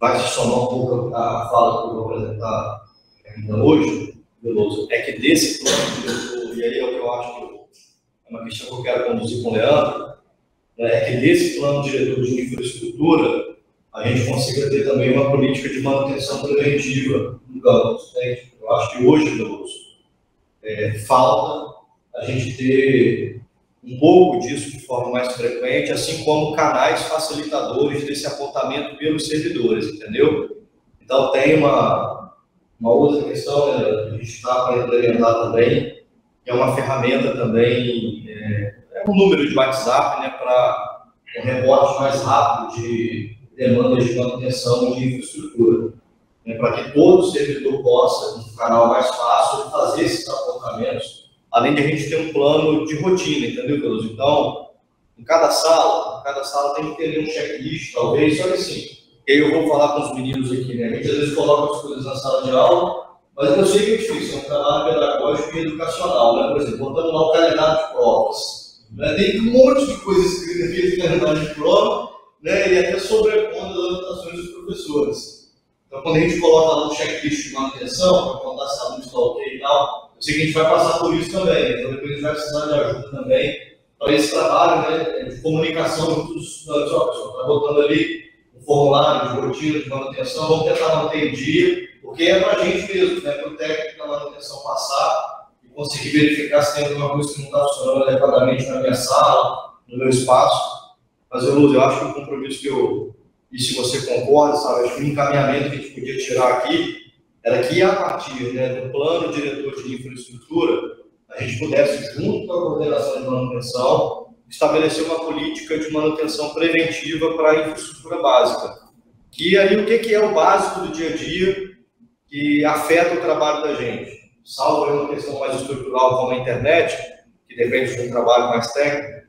Vai se somar um pouco a fala que eu vou apresentar ainda hoje, Veloso, é que desse plano diretor, e aí é o que eu acho que uma questão que eu quero conduzir com o Leandro, né, é que desse plano diretor de infraestrutura a gente consiga ter também uma política de manutenção preventiva no campus. Né? Eu acho que hoje, Veloso, é, falta a gente ter um pouco disso de forma mais frequente, assim como canais facilitadores desse apontamento pelos servidores, entendeu? Então, tem uma, uma outra questão né, que a gente está para implementar também, que é uma ferramenta também, um número de WhatsApp, né, para reporte mais rápido de demandas de manutenção de infraestrutura, né, para que todo servidor possa, um canal mais fácil, fazer esses apontamentos, além de a gente ter um plano de rotina, entendeu, Carlos? Então, em cada sala, em cada sala tem que ter um checklist, talvez, só que assim, eu vou falar com os meninos aqui, né? A gente às vezes coloca as coisas na sala de aula, mas eu sei que é difícil, é um trabalho pedagógico e educacional, né? Por exemplo, botando lá o calendário de provas. Né? Tem um monte de coisas escritas aqui no calendário de prova, né? e até sobrepondo as anotações dos professores. Então, quando a gente coloca lá no checklist de manutenção, para contar se a luz está ok e tal, eu sei que a gente vai passar por isso também, então depois a gente vai precisar de ajuda também para esse trabalho né, de comunicação dos estudantes. Ó, pessoal, está botando ali um formulário de rotina de manutenção, vamos tentar manter em dia, porque é para a gente mesmo, né, para o técnico da manutenção passar conseguir verificar se tem alguma coisa que não está funcionando adequadamente na minha sala, no meu espaço. Mas, eu, Luz, eu acho que o compromisso que eu, e se você concorda, sabe, acho que o encaminhamento que a gente podia tirar aqui era que, a partir né, do plano diretor de infraestrutura, a gente pudesse, junto com a coordenação de manutenção, estabelecer uma política de manutenção preventiva para a infraestrutura básica. Que aí o que, que é o básico do dia a dia que afeta o trabalho da gente? Salvo uma questão mais estrutural como a internet, que depende de um trabalho mais técnico,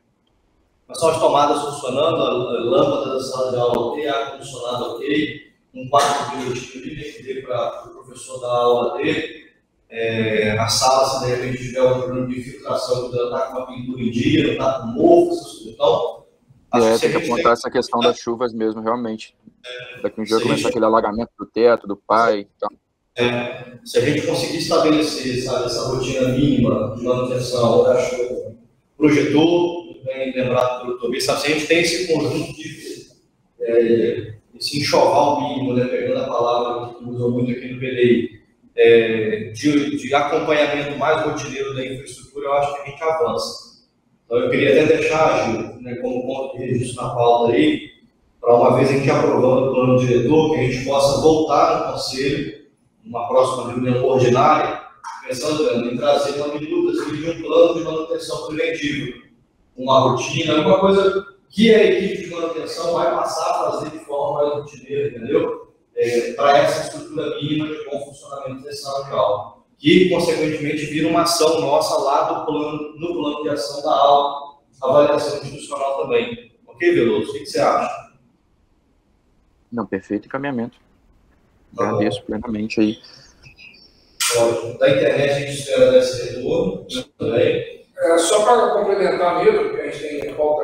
mas são as tomadas funcionando, a lâmpada da sala de aula ok, ar-condicionado ok, um quarto de livre que dê para o professor dar aula dele, é, a sala, se de repente tiver um problema de infiltração, está com uma pintura em dia, está com mofo, essas. Então, é, tem que apontar essa questão das chuvas mesmo, realmente. Daqui um dia começar aquele alagamento do teto, do pai. Então. É, se a gente conseguir estabelecer sabe, essa rotina mínima de manutenção chuva, projetor, bem lembrado pelo sabe, se a gente tem esse conjunto de é, esse enxoval mínimo, né, pegando a palavra que usou muito aqui no PDI, é, de, de, acompanhamento mais rotineiro da infraestrutura, eu acho que a gente avança. Então, eu queria até deixar, Gil, né, como ponto de registro na pauta aí, para uma vez a gente aprovando o plano diretor, que a gente possa voltar no Conselho, numa próxima reunião ordinária, pensando em trazer uma minuta de um plano de manutenção preventiva, uma rotina, alguma coisa que a equipe de manutenção vai passar a fazer de forma mais rotineira, entendeu? É, para essa estrutura mínima de bom funcionamento desse aula. Que, consequentemente, vira uma ação nossa lá do plano, no plano de ação da aula, avaliação institucional também. Ok, Veloso? O que, você acha? Não, perfeito encaminhamento. Agradeço plenamente aí. Ótimo. Da internet a gente espera esse retorno também. É, só para complementar mesmo, porque a gente tem uma pauta,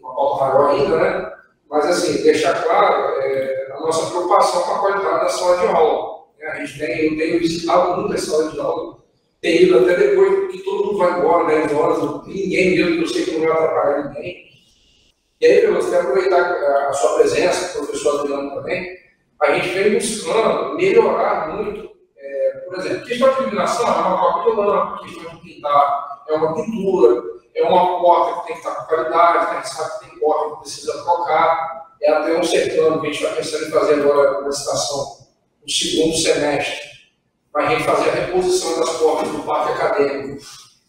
uma pauta maior ainda, né? Mas, assim, deixar claro é, a nossa preocupação com a qualidade da sala de aula. Né? A gente tem, eu tenho visitado muito a sala de aula, tenho ido até depois que todo mundo vai embora, 10 horas, ninguém mesmo, que eu sei que não vai atrapalhar ninguém. E aí, eu quero aproveitar a sua presença, o professor Adriano também, a gente vem buscando melhorar muito, é, por exemplo, questão de iluminação é uma própria de lâmpada, questão de pintar é uma pintura, é uma porta que tem que estar com qualidade, a gente sabe que tem porta que precisa trocar, é até um cercano que a gente está pensando em fazer agora na estação, no segundo semestre, para a gente fazer a reposição das portas do parque acadêmico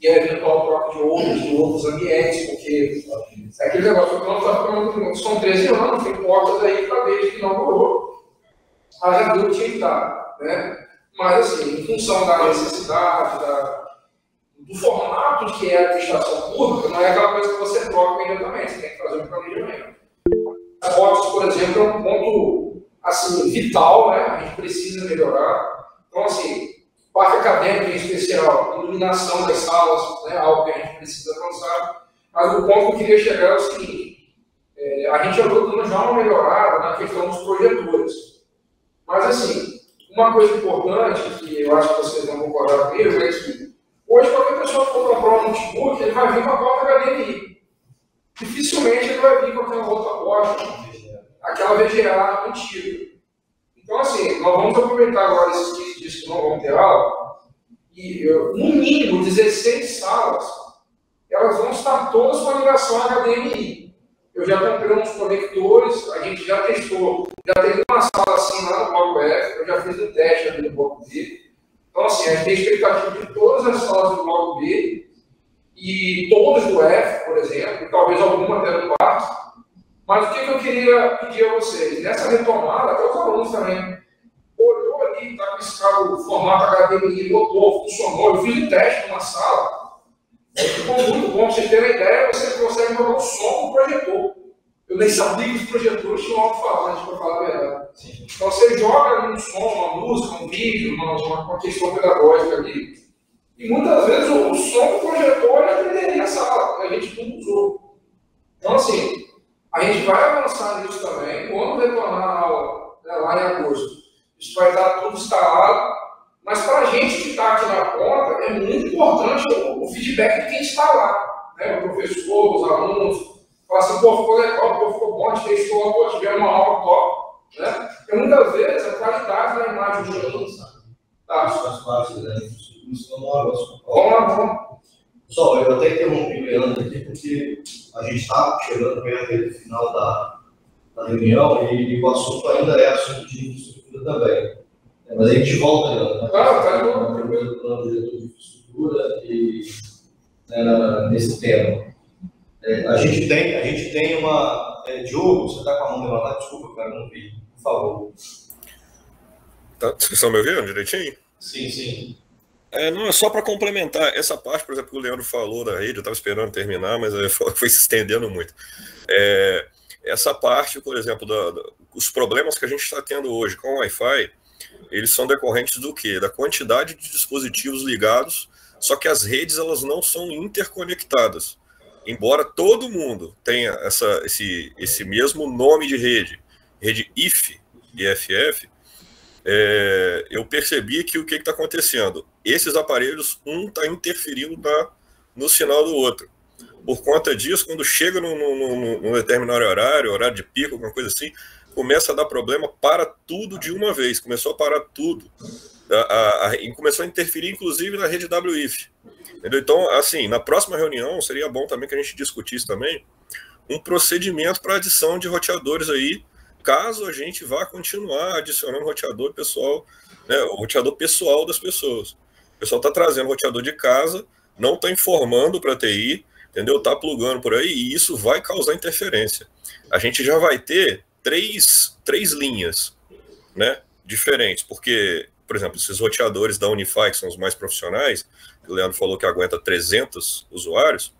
e a eventual troca de outros, de outros ambientes, porque aquele negócio que nós estamos falando, são 13 anos, tem portas aí para desde que inaugurou, a já tinha que estar, né? Mas, assim, em função da necessidade, da, do formato que é a administração pública, não é aquela coisa que você troca imediatamente, você tem que fazer um planejamento. As fotos, por exemplo, é um ponto assim, vital, né? a gente precisa melhorar. Então, assim, parte acadêmica em especial, iluminação das salas, né? algo que a gente precisa avançar. Mas o ponto que eu queria chegar é o seguinte: é, a gente já está dando já uma melhorada na questão dos projetores. Mas, assim, uma coisa importante, que eu acho que vocês vão concordar comigo, é que Hoje, qualquer pessoa que for comprar um notebook, ele vai vir com a porta HDMI. Dificilmente ele vai vir com aquela outra porta, aquela VGA antiga. Então, assim, nós vamos aproveitar agora esses 15 dias que não vão ter aula, e no mínimo 16 salas, elas vão estar todas com a ligação HDMI. Eu já comprei uns conectores, a gente já testou. Já tem uma sala assim lá no bloco F, eu já fiz um teste ali no bloco B. Então, assim, a gente tem expectativa de todas as salas do bloco B e todas do F, por exemplo, e talvez alguma até do quarto. Mas o que, que eu queria pedir a vocês? Nessa retomada, até os alunos também, olhou ali, está com esse cabo, formato HDMI, botou, funcionou. Eu fiz um teste numa sala, ficou muito bom. Pra você ter uma ideia, você consegue jogar o som com o projetor. Eu nem sabia que os projetores tinham alto-falante, para falar a verdade. Sim. Então você joga um som, uma música, um vídeo, uma, uma questão pedagógica ali. E muitas vezes o, o som do projetor atenderia a sala, a gente não usou. Então, assim, a gente vai avançar nisso também. Quando retornar né, lá em agosto, isso vai estar tudo instalado. Mas para a gente que está aqui na ponta, é muito importante o, o feedback de quem está lá. né, o professor, os alunos, falar assim, pô, ficou legal, pô, ficou bom, a gente testou, pô, tivemos uma aula top, né? Porque muitas vezes a qualidade da imagem do aluno, Tá, isso faz parte da isso não é um negócio. Vamos lá, vamos. Pessoal, eu até interrompi o Leandro aqui, porque a gente está chegando perto do final da, da reunião e, e, o assunto ainda é assunto de infraestrutura também. É, mas a gente volta. Né? Ah, tá bom. Primeiro plano diretor de infraestrutura e né, nesse tema. É, a, gente tem, a gente tem uma. É, Diogo, você está com a mão levantada? Desculpa, cara, não vi. Por favor. Tá, vocês estão me ouvindo direitinho? Sim, sim. É, não, é só para complementar essa parte, por exemplo, que o Leandro falou da rede, eu estava esperando terminar, mas [LAUGHS] foi se estendendo muito. É, essa parte, por exemplo, da, da, os problemas que a gente está tendo hoje com o Wi-Fi, eles são decorrentes do quê? Da quantidade de dispositivos ligados, só que as redes elas não são interconectadas. Embora todo mundo tenha essa, esse, esse mesmo nome de rede, rede IF e FF, é, eu percebi que o que está acontecendo? Esses aparelhos, um está interferindo na, no sinal do outro. Por conta disso, quando chega num determinado horário, horário de pico, alguma coisa assim, começa a dar problema para tudo de uma vez. Começou a parar tudo. A, a, a, começou a interferir, inclusive, na rede WIF. Entendeu? Então, assim, na próxima reunião, seria bom também que a gente discutisse também um procedimento para adição de roteadores aí caso a gente vá continuar adicionando roteador pessoal, né, o roteador pessoal das pessoas. O pessoal está trazendo roteador de casa, não está informando para a TI, entendeu? Está plugando por aí e isso vai causar interferência. A gente já vai ter três, três linhas né, diferentes, porque, por exemplo, esses roteadores da Unify, que são os mais profissionais, o Leandro falou que aguenta 300 usuários,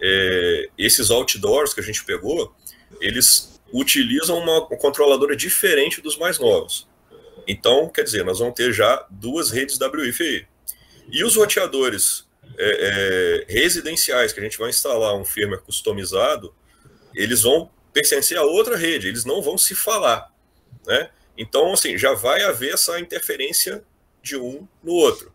é, esses outdoors que a gente pegou, eles utilizam uma controladora diferente dos mais novos. Então, quer dizer, nós vamos ter já duas redes WIFI. E os roteadores é, é, residenciais, que a gente vai instalar um firmware customizado, eles vão pertencer a outra rede, eles não vão se falar. Né? Então, assim, já vai haver essa interferência de um no outro.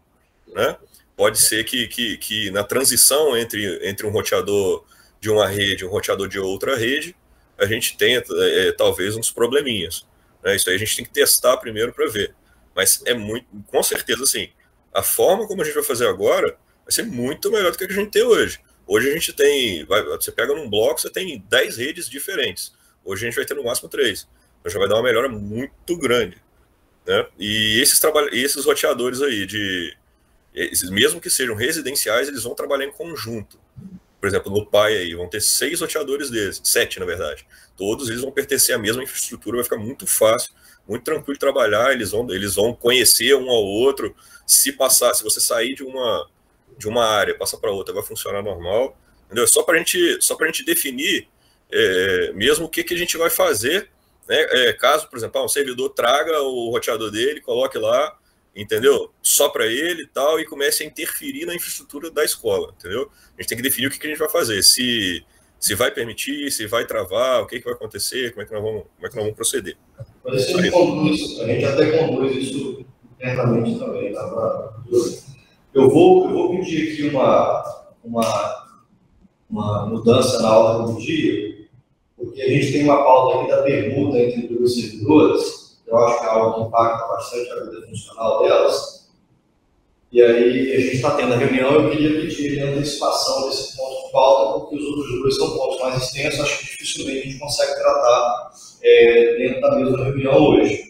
Né? Pode ser que, que, que na transição entre, entre um roteador de uma rede e um roteador de outra rede, a gente tenha é, é, talvez uns probleminhas. Né? Isso aí a gente tem que testar primeiro para ver. Mas é muito, com certeza, assim, a forma como a gente vai fazer agora vai ser muito melhor do que a gente tem hoje. Hoje a gente tem, vai, você pega num bloco, você tem 10 redes diferentes. Hoje a gente vai ter no máximo 3. Então já vai dar uma melhora muito grande. Né? E esses, esses roteadores aí, de, esses, mesmo que sejam residenciais, eles vão trabalhar em conjunto por exemplo, no Pai aí, vão ter seis roteadores deles, sete na verdade. Todos eles vão pertencer à mesma infraestrutura, vai ficar muito fácil, muito tranquilo de trabalhar, eles vão, eles vão conhecer um ao outro. Se passar, se você sair de uma, de uma área, passar para outra, vai funcionar normal. Entendeu? Só para gente, só a gente definir é, mesmo o que, que a gente vai fazer, né? É, caso, por exemplo, ah, um servidor traga o roteador dele, coloque lá, entendeu? Só para ele e tal, e comece a interferir na infraestrutura da escola, entendeu? A gente tem que definir o que, que a gente vai fazer, se, se vai permitir, se vai travar, o que, que vai acontecer, como é que nós vamos, como é que nós vamos proceder. Mas conduz, a gente até conduz isso internamente também, tá? Eu, vou, eu vou pedir aqui uma, uma, uma mudança na ordem do dia, porque a gente tem uma pauta aqui da pergunta entre duas servidoras, eu acho que é algo que impacta bastante a vida funcional delas. E aí, a gente está tendo a reunião, eu queria pedir a antecipação desse ponto de pauta, porque os outros dois são pontos mais extensos, acho que dificilmente a gente consegue tratar é, dentro da mesma reunião hoje.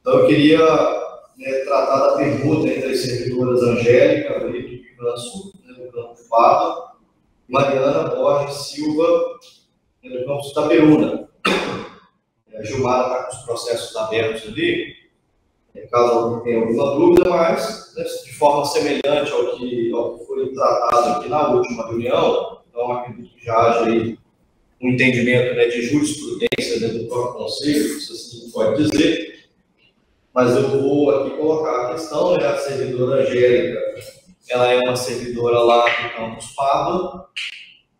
Então, eu queria né, tratar da pergunta entre as servidoras Angélica, Brito e Ganso, né, do Campo Fado, Mariana Borges Silva, né, do Campos Taperuna. A Gilmar está com os processos abertos ali, é, caso alguém tenha alguma dúvida, mas né, de forma semelhante ao que, ao que foi tratado aqui na última reunião, então acredito que já haja aí um entendimento né, de jurisprudência dentro do próprio conselho, se assim pode dizer, mas eu vou aqui colocar a questão, né, a servidora Angélica, ela é uma servidora lá do campus Pado,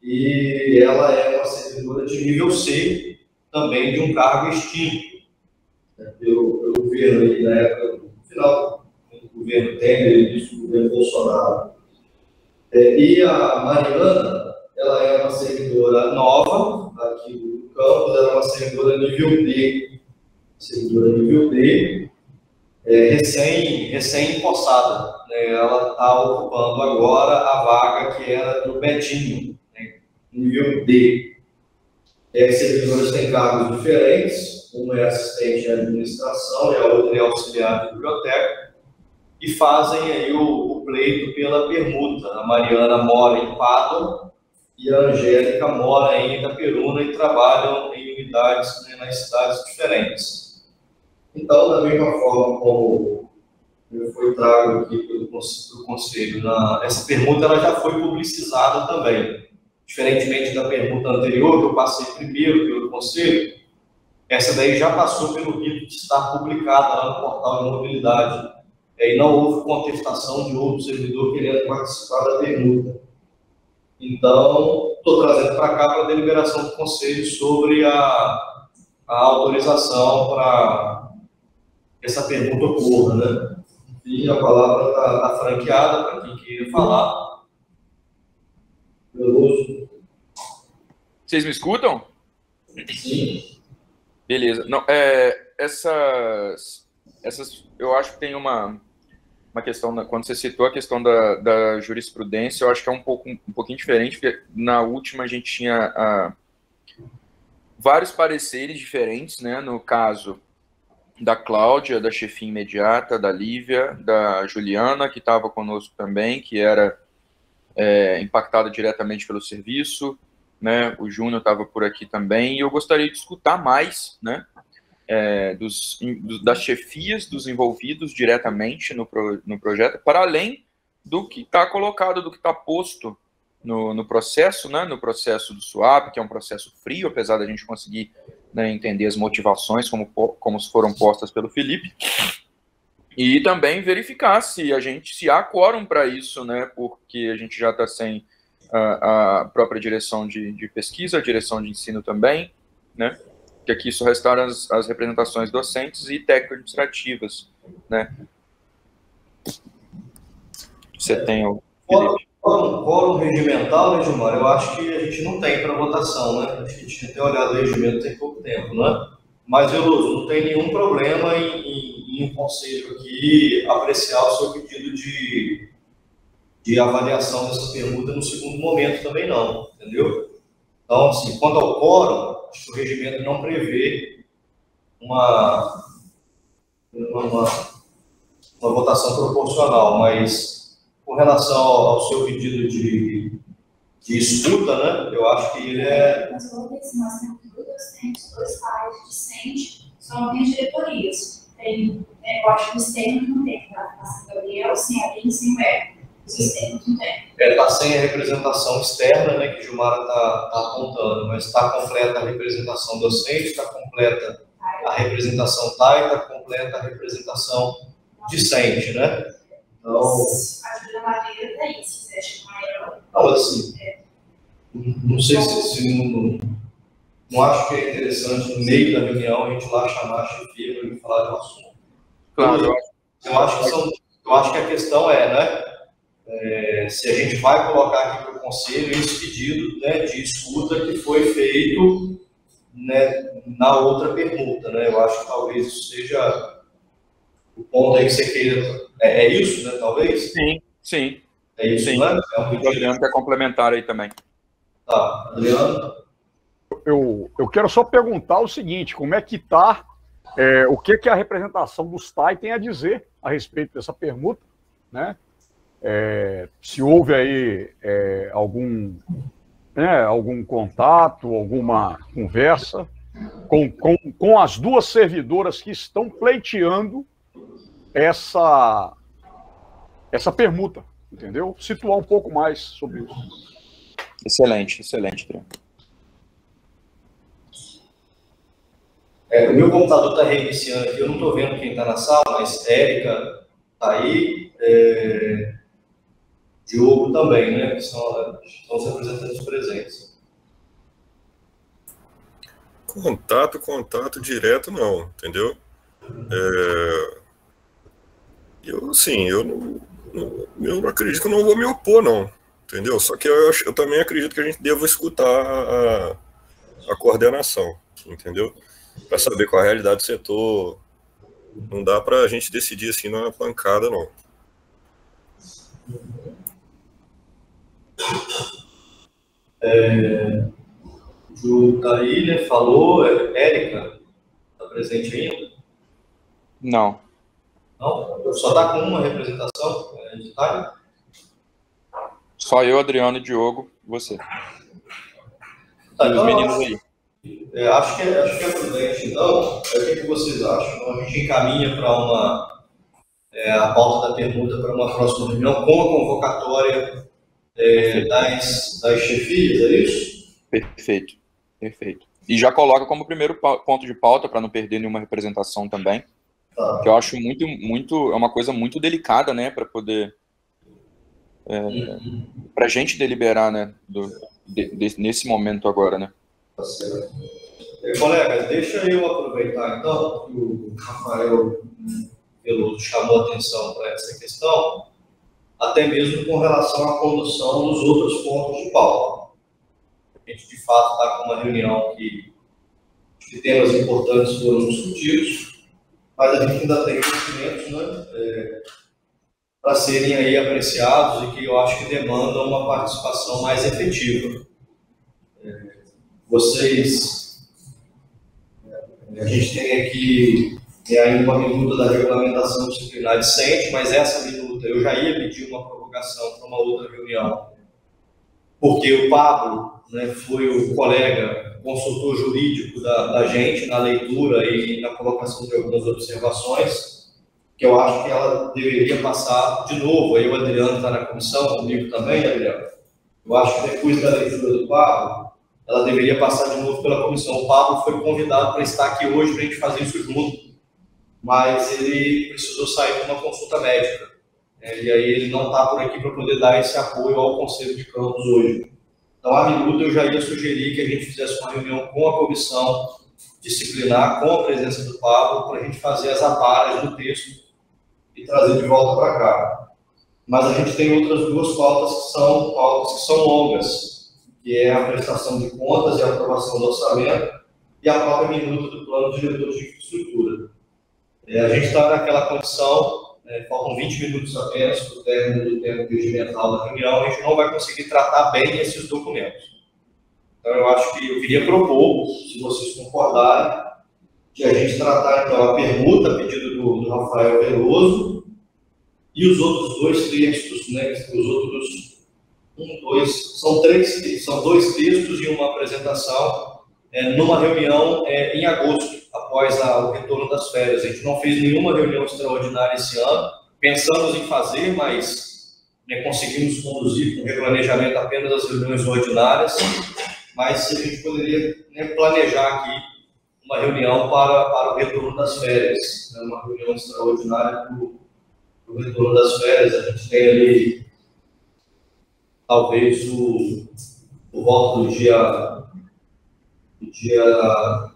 e ela é uma servidora de nível C, também de um cargo extinto né, pelo, pelo governo aí, na época, no final do governo Temer e do governo Bolsonaro. É, e a Mariana, ela é uma servidora nova, aqui do campus, ela é uma servidora nível D, servidora nível D, é, recém, recém possada. Né? Ela está ocupando agora a vaga que era do Betinho, né? nível D. É, servidoras têm cargos diferentes, uma é assistente de administração e a outra é auxiliar de biblioteca, e fazem aí o, o pleito pela permuta. A Mariana mora em Pádua e a Angélica mora em Itaperuna e trabalham em unidades né, nas cidades diferentes. Então, da mesma forma como foi trago aqui pelo, Conselho, na, essa permuta ela já foi publicizada também. Diferentemente da permuta anterior, que eu passei primeiro pelo Conselho, essa daí já passou pelo rito de estar publicada lá no portal de mobilidade. E não houve contestação de outro servidor querendo participar da permuta. Então, estou trazendo para cá para a deliberação do Conselho sobre a, a autorização para essa pergunta ocorra, né? E a palavra está tá franqueada para quem queira falar. Veloso. Vocês me escutam? Sim. Beleza. Não, é, essas, essas, eu acho que tem uma, uma questão, quando você citou a questão da, da jurisprudência, eu acho que é um, pouco, um pouquinho diferente, porque na última a gente tinha a, vários pareceres diferentes, né? No caso, da Cláudia, da chefinha imediata, da Lívia, da Juliana, que estava conosco também, que era é, impactada diretamente pelo serviço, né? O Júnior estava por aqui também, e eu gostaria de escutar mais, né? É, dos, das chefias dos envolvidos diretamente no, pro, no projeto, para além do que está colocado, do que está posto no, no, processo, né, no processo do swap, que é um processo frio, apesar da gente conseguir né, entender as motivações como, como foram postas pelo Felipe, e também verificar se a gente se há quórum para isso, né, porque a gente já está sem a, a, própria direção de, de, pesquisa, a direção de ensino também, né, que aqui só restaram as, as representações docentes e técnico-administrativas, né. Você tem o Felipe. Quórum, quórum regimental, né, Gilmar? Eu acho que a gente não tem para votação, né? A gente até olhado o regimento tem pouco tempo, né? Mas, Veloso, não tem nenhum problema em, em, em um conselho aqui apreciar o seu pedido de, de avaliação dessa permuta no segundo momento também não, entendeu? Então, assim, quanto ao quórum, acho que o regimento não prevê uma, uma, uma, uma votação proporcional, mas com relação ao seu pedido de, de escuta, né? Eu acho que ele é. Mas eu vou ver se nós temos dois docentes, dois pares discentes, só não tem diretorias. Tem, é, eu acho que os técnicos não tem, tá? A São Gabriel, sem a BIM, sem o ERP. Os técnicos não tem. É, está sem a representação externa, né, que Gilmara está tá apontando, mas está completa a representação docente, está completa a representação TAI, está completa a representação discente, né? Então, a Júlia Madeira tem, se quiser chamar ela. Não, assim, é. não sei se, se não, não acho que é interessante, no meio da reunião, a gente lá chamar a chefia para falar de um assunto. Claro, eu, eu, acho que são, eu acho que a questão é, né, é, se a gente vai colocar aqui para o conselho esse pedido né, de escuta que foi feito né, na outra pergunta. Né? Eu acho que talvez isso seja o ponto aí que você queira é, é isso, né? Talvez? Sim, sim. É isso, sim. né? É um o Adriano quer complementar aí também. Tá, Adriano? Eu, eu quero só perguntar o seguinte: como é que está, é, o que, que a representação dos TAI tem a dizer a respeito dessa permuta, né? É, se houve aí é, algum, né, algum contato, alguma conversa com, com, com as duas servidoras que estão pleiteando essa, essa permuta, entendeu? Situar um pouco mais sobre isso. Excelente, excelente, Trio. É, o meu computador está reiniciando aqui, eu não estou vendo quem está na sala, mas Érica está aí, é, Diogo também, né? Que são, são os representantes presentes. Contato, contato direto não, entendeu? É, eu, assim, eu não, eu não acredito que eu não vou me opor, não. Entendeu? Só que eu, eu também acredito que a gente deva escutar a, a coordenação, entendeu? Para saber qual é a realidade do setor. Não dá para a gente decidir assim na pancada, não. É, o Taília falou, Érica, está presente ainda? Não. Não? Só está com uma representação é, de Itália? Só eu, Adriano, Diogo você. Tá, e os então, meninos acho, aí. É, acho, que, é, acho que é prudente, então. É, o que, que vocês acham? Então, a gente encaminha para uma. É, a pauta da pergunta para uma próxima reunião com a convocatória é, das, das chefias, é isso? Perfeito, perfeito. E já coloca como primeiro ponto de pauta, para não perder nenhuma representação também, tá. que eu acho muito, muito, é uma coisa muito delicada, né, para poder, é, uhum. para a gente deliberar, né, do, de, de, nesse momento agora, né. Tá certo. Colegas, deixa eu aproveitar, então, que o Rafael Veloso chamou atenção para essa questão, até mesmo com relação à condução dos outros pontos de pauta. A gente, de fato, está com uma reunião que, que temas importantes foram discutidos, mas a gente ainda tem conhecimentos né, é, para serem aí apreciados e que eu acho que demandam uma participação mais efetiva. É, vocês, é, a gente tem aqui é ainda uma minuta da regulamentação disciplinar decente, mas essa minuta eu já ia pedir uma prorrogação para uma outra reunião, porque o Pablo né, foi o colega consultor jurídico da, da gente na leitura e na colocação de algumas observações, que eu acho que ela deveria passar de novo. Aí o Adriano está na comissão, comigo também, Adriano. Eu acho que depois da leitura do Pablo, ela deveria passar de novo pela comissão. O Pablo foi convidado para estar aqui hoje para a gente fazer isso junto mas ele precisou sair para uma consulta médica. Né? E aí ele não está por aqui para poder dar esse apoio ao Conselho de Campos hoje. Então, a minuto, eu já ia sugerir que a gente fizesse uma reunião com a comissão disciplinar, com a presença do Pablo, para a gente fazer as aparas do texto e trazer de volta para cá. Mas a gente tem outras duas pautas que são pautas que são longas, que é a prestação de contas e a aprovação do orçamento e a própria minuta do plano diretor de infraestrutura. É, a gente está naquela condição, é, faltam 20 minutos apenas para o término do tempo regimental da reunião, a gente não vai conseguir tratar bem esses documentos. Então, eu acho que eu queria propor, se vocês concordarem, que a gente tratar então a permuta, pedido do, do Rafael Veloso, e os outros dois textos, né, os outros um, dois, são três, são dois textos e uma apresentação é, numa reunião é, em agosto após a, o retorno das férias. A gente não fez nenhuma reunião extraordinária esse ano, pensamos em fazer, mas né, conseguimos conduzir com replanejamento apenas as reuniões ordinárias, mas a gente poderia né, planejar aqui uma reunião para, para o retorno das férias, né, uma reunião extraordinária para o retorno das férias. A gente tem ali, talvez, o, o voto do dia, dia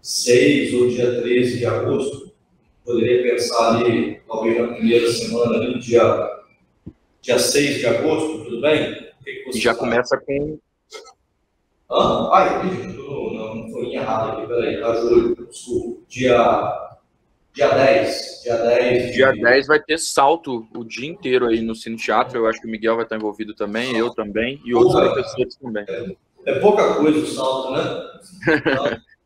6 ou dia 13 de agosto, poderia pensar ali, talvez na primeira semana, ali, dia, dia 6 de agosto, tudo bem? Que que Já sabe? começa com. Ah, ai, não, não foi errado aqui, peraí, tá, Júlio, desculpa. Dia, dia 10. Dia 10. Dia 10 vai ter salto o dia inteiro aí no Cine Teatro. Eu acho que o Miguel vai estar envolvido também, eu também, e outros professores também. É, é, pouca coisa o salto, né? Então, [LAUGHS]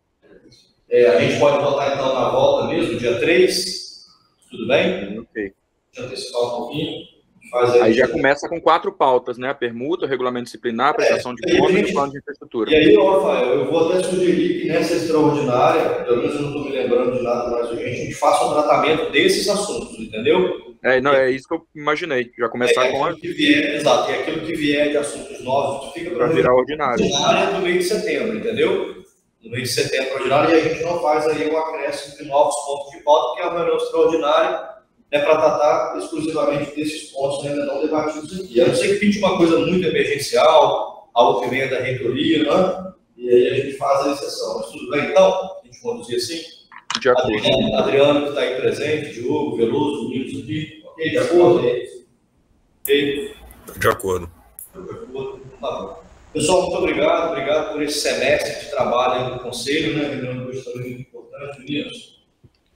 É, a gente pode votar então na volta mesmo, dia 3, tudo bem? Ok. Deixa eu antecipar um pouquinho. Aí, aí, já começa com quatro pautas, né? A permuta, o regulamento disciplinar, a prestação é, de contas e o plano de infraestrutura. E aí, Rafael, eu vou até sugerir que nessa extraordinária, pelo menos eu não estou me lembrando de nada mais urgente, a gente faça um tratamento desses assuntos, entendeu? É, não, é isso que eu imaginei. Já começar é, com a. Vier, exato, e aquilo que vier de assuntos novos, fica para virar ordinário. Ordinária do meio de setembro, entendeu? no mês de setembro extraordinário, e a gente não faz aí o acréscimo de novos pontos de pauta, porque é uma reunião extraordinária é para tratar exclusivamente desses pontos ainda não debatidos aqui. A não ser que pinte uma coisa muito emergencial, algo que venha da reitoria, né? e aí a gente faz a exceção. Mas tudo bem, então? A gente conduzir assim? De acordo. Adriano, Adriano que está aí presente, Diogo, Veloso, Nilson aqui. Ok, de acordo? Ok? De acordo. Por favor. Pessoal, muito obrigado. Obrigado por esse semestre de trabalho do Conselho, né? Reunião de hoje também muito importante, meninos.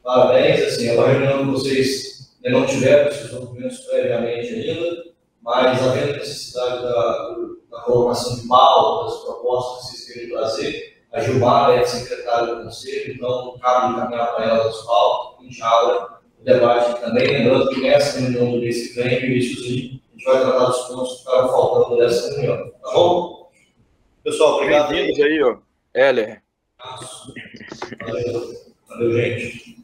Parabéns, assim, é uma reunião que vocês não tiveram esses documentos previamente ainda, mas havendo necessidade da, da colocação de pautas, propostas que vocês querem trazer, a Gilmar é secretária do Conselho, então cabe encaminhar para ela as pautas, a gente abre o debate também, lembrando que nessa reunião do mês que vem, iníciozinho, a gente vai tratar dos pontos que ficaram faltando nessa reunião, tá bom? Pessoal, obrigado. Bem-vindos aí, ó. Heller. Valeu, Valeu gente.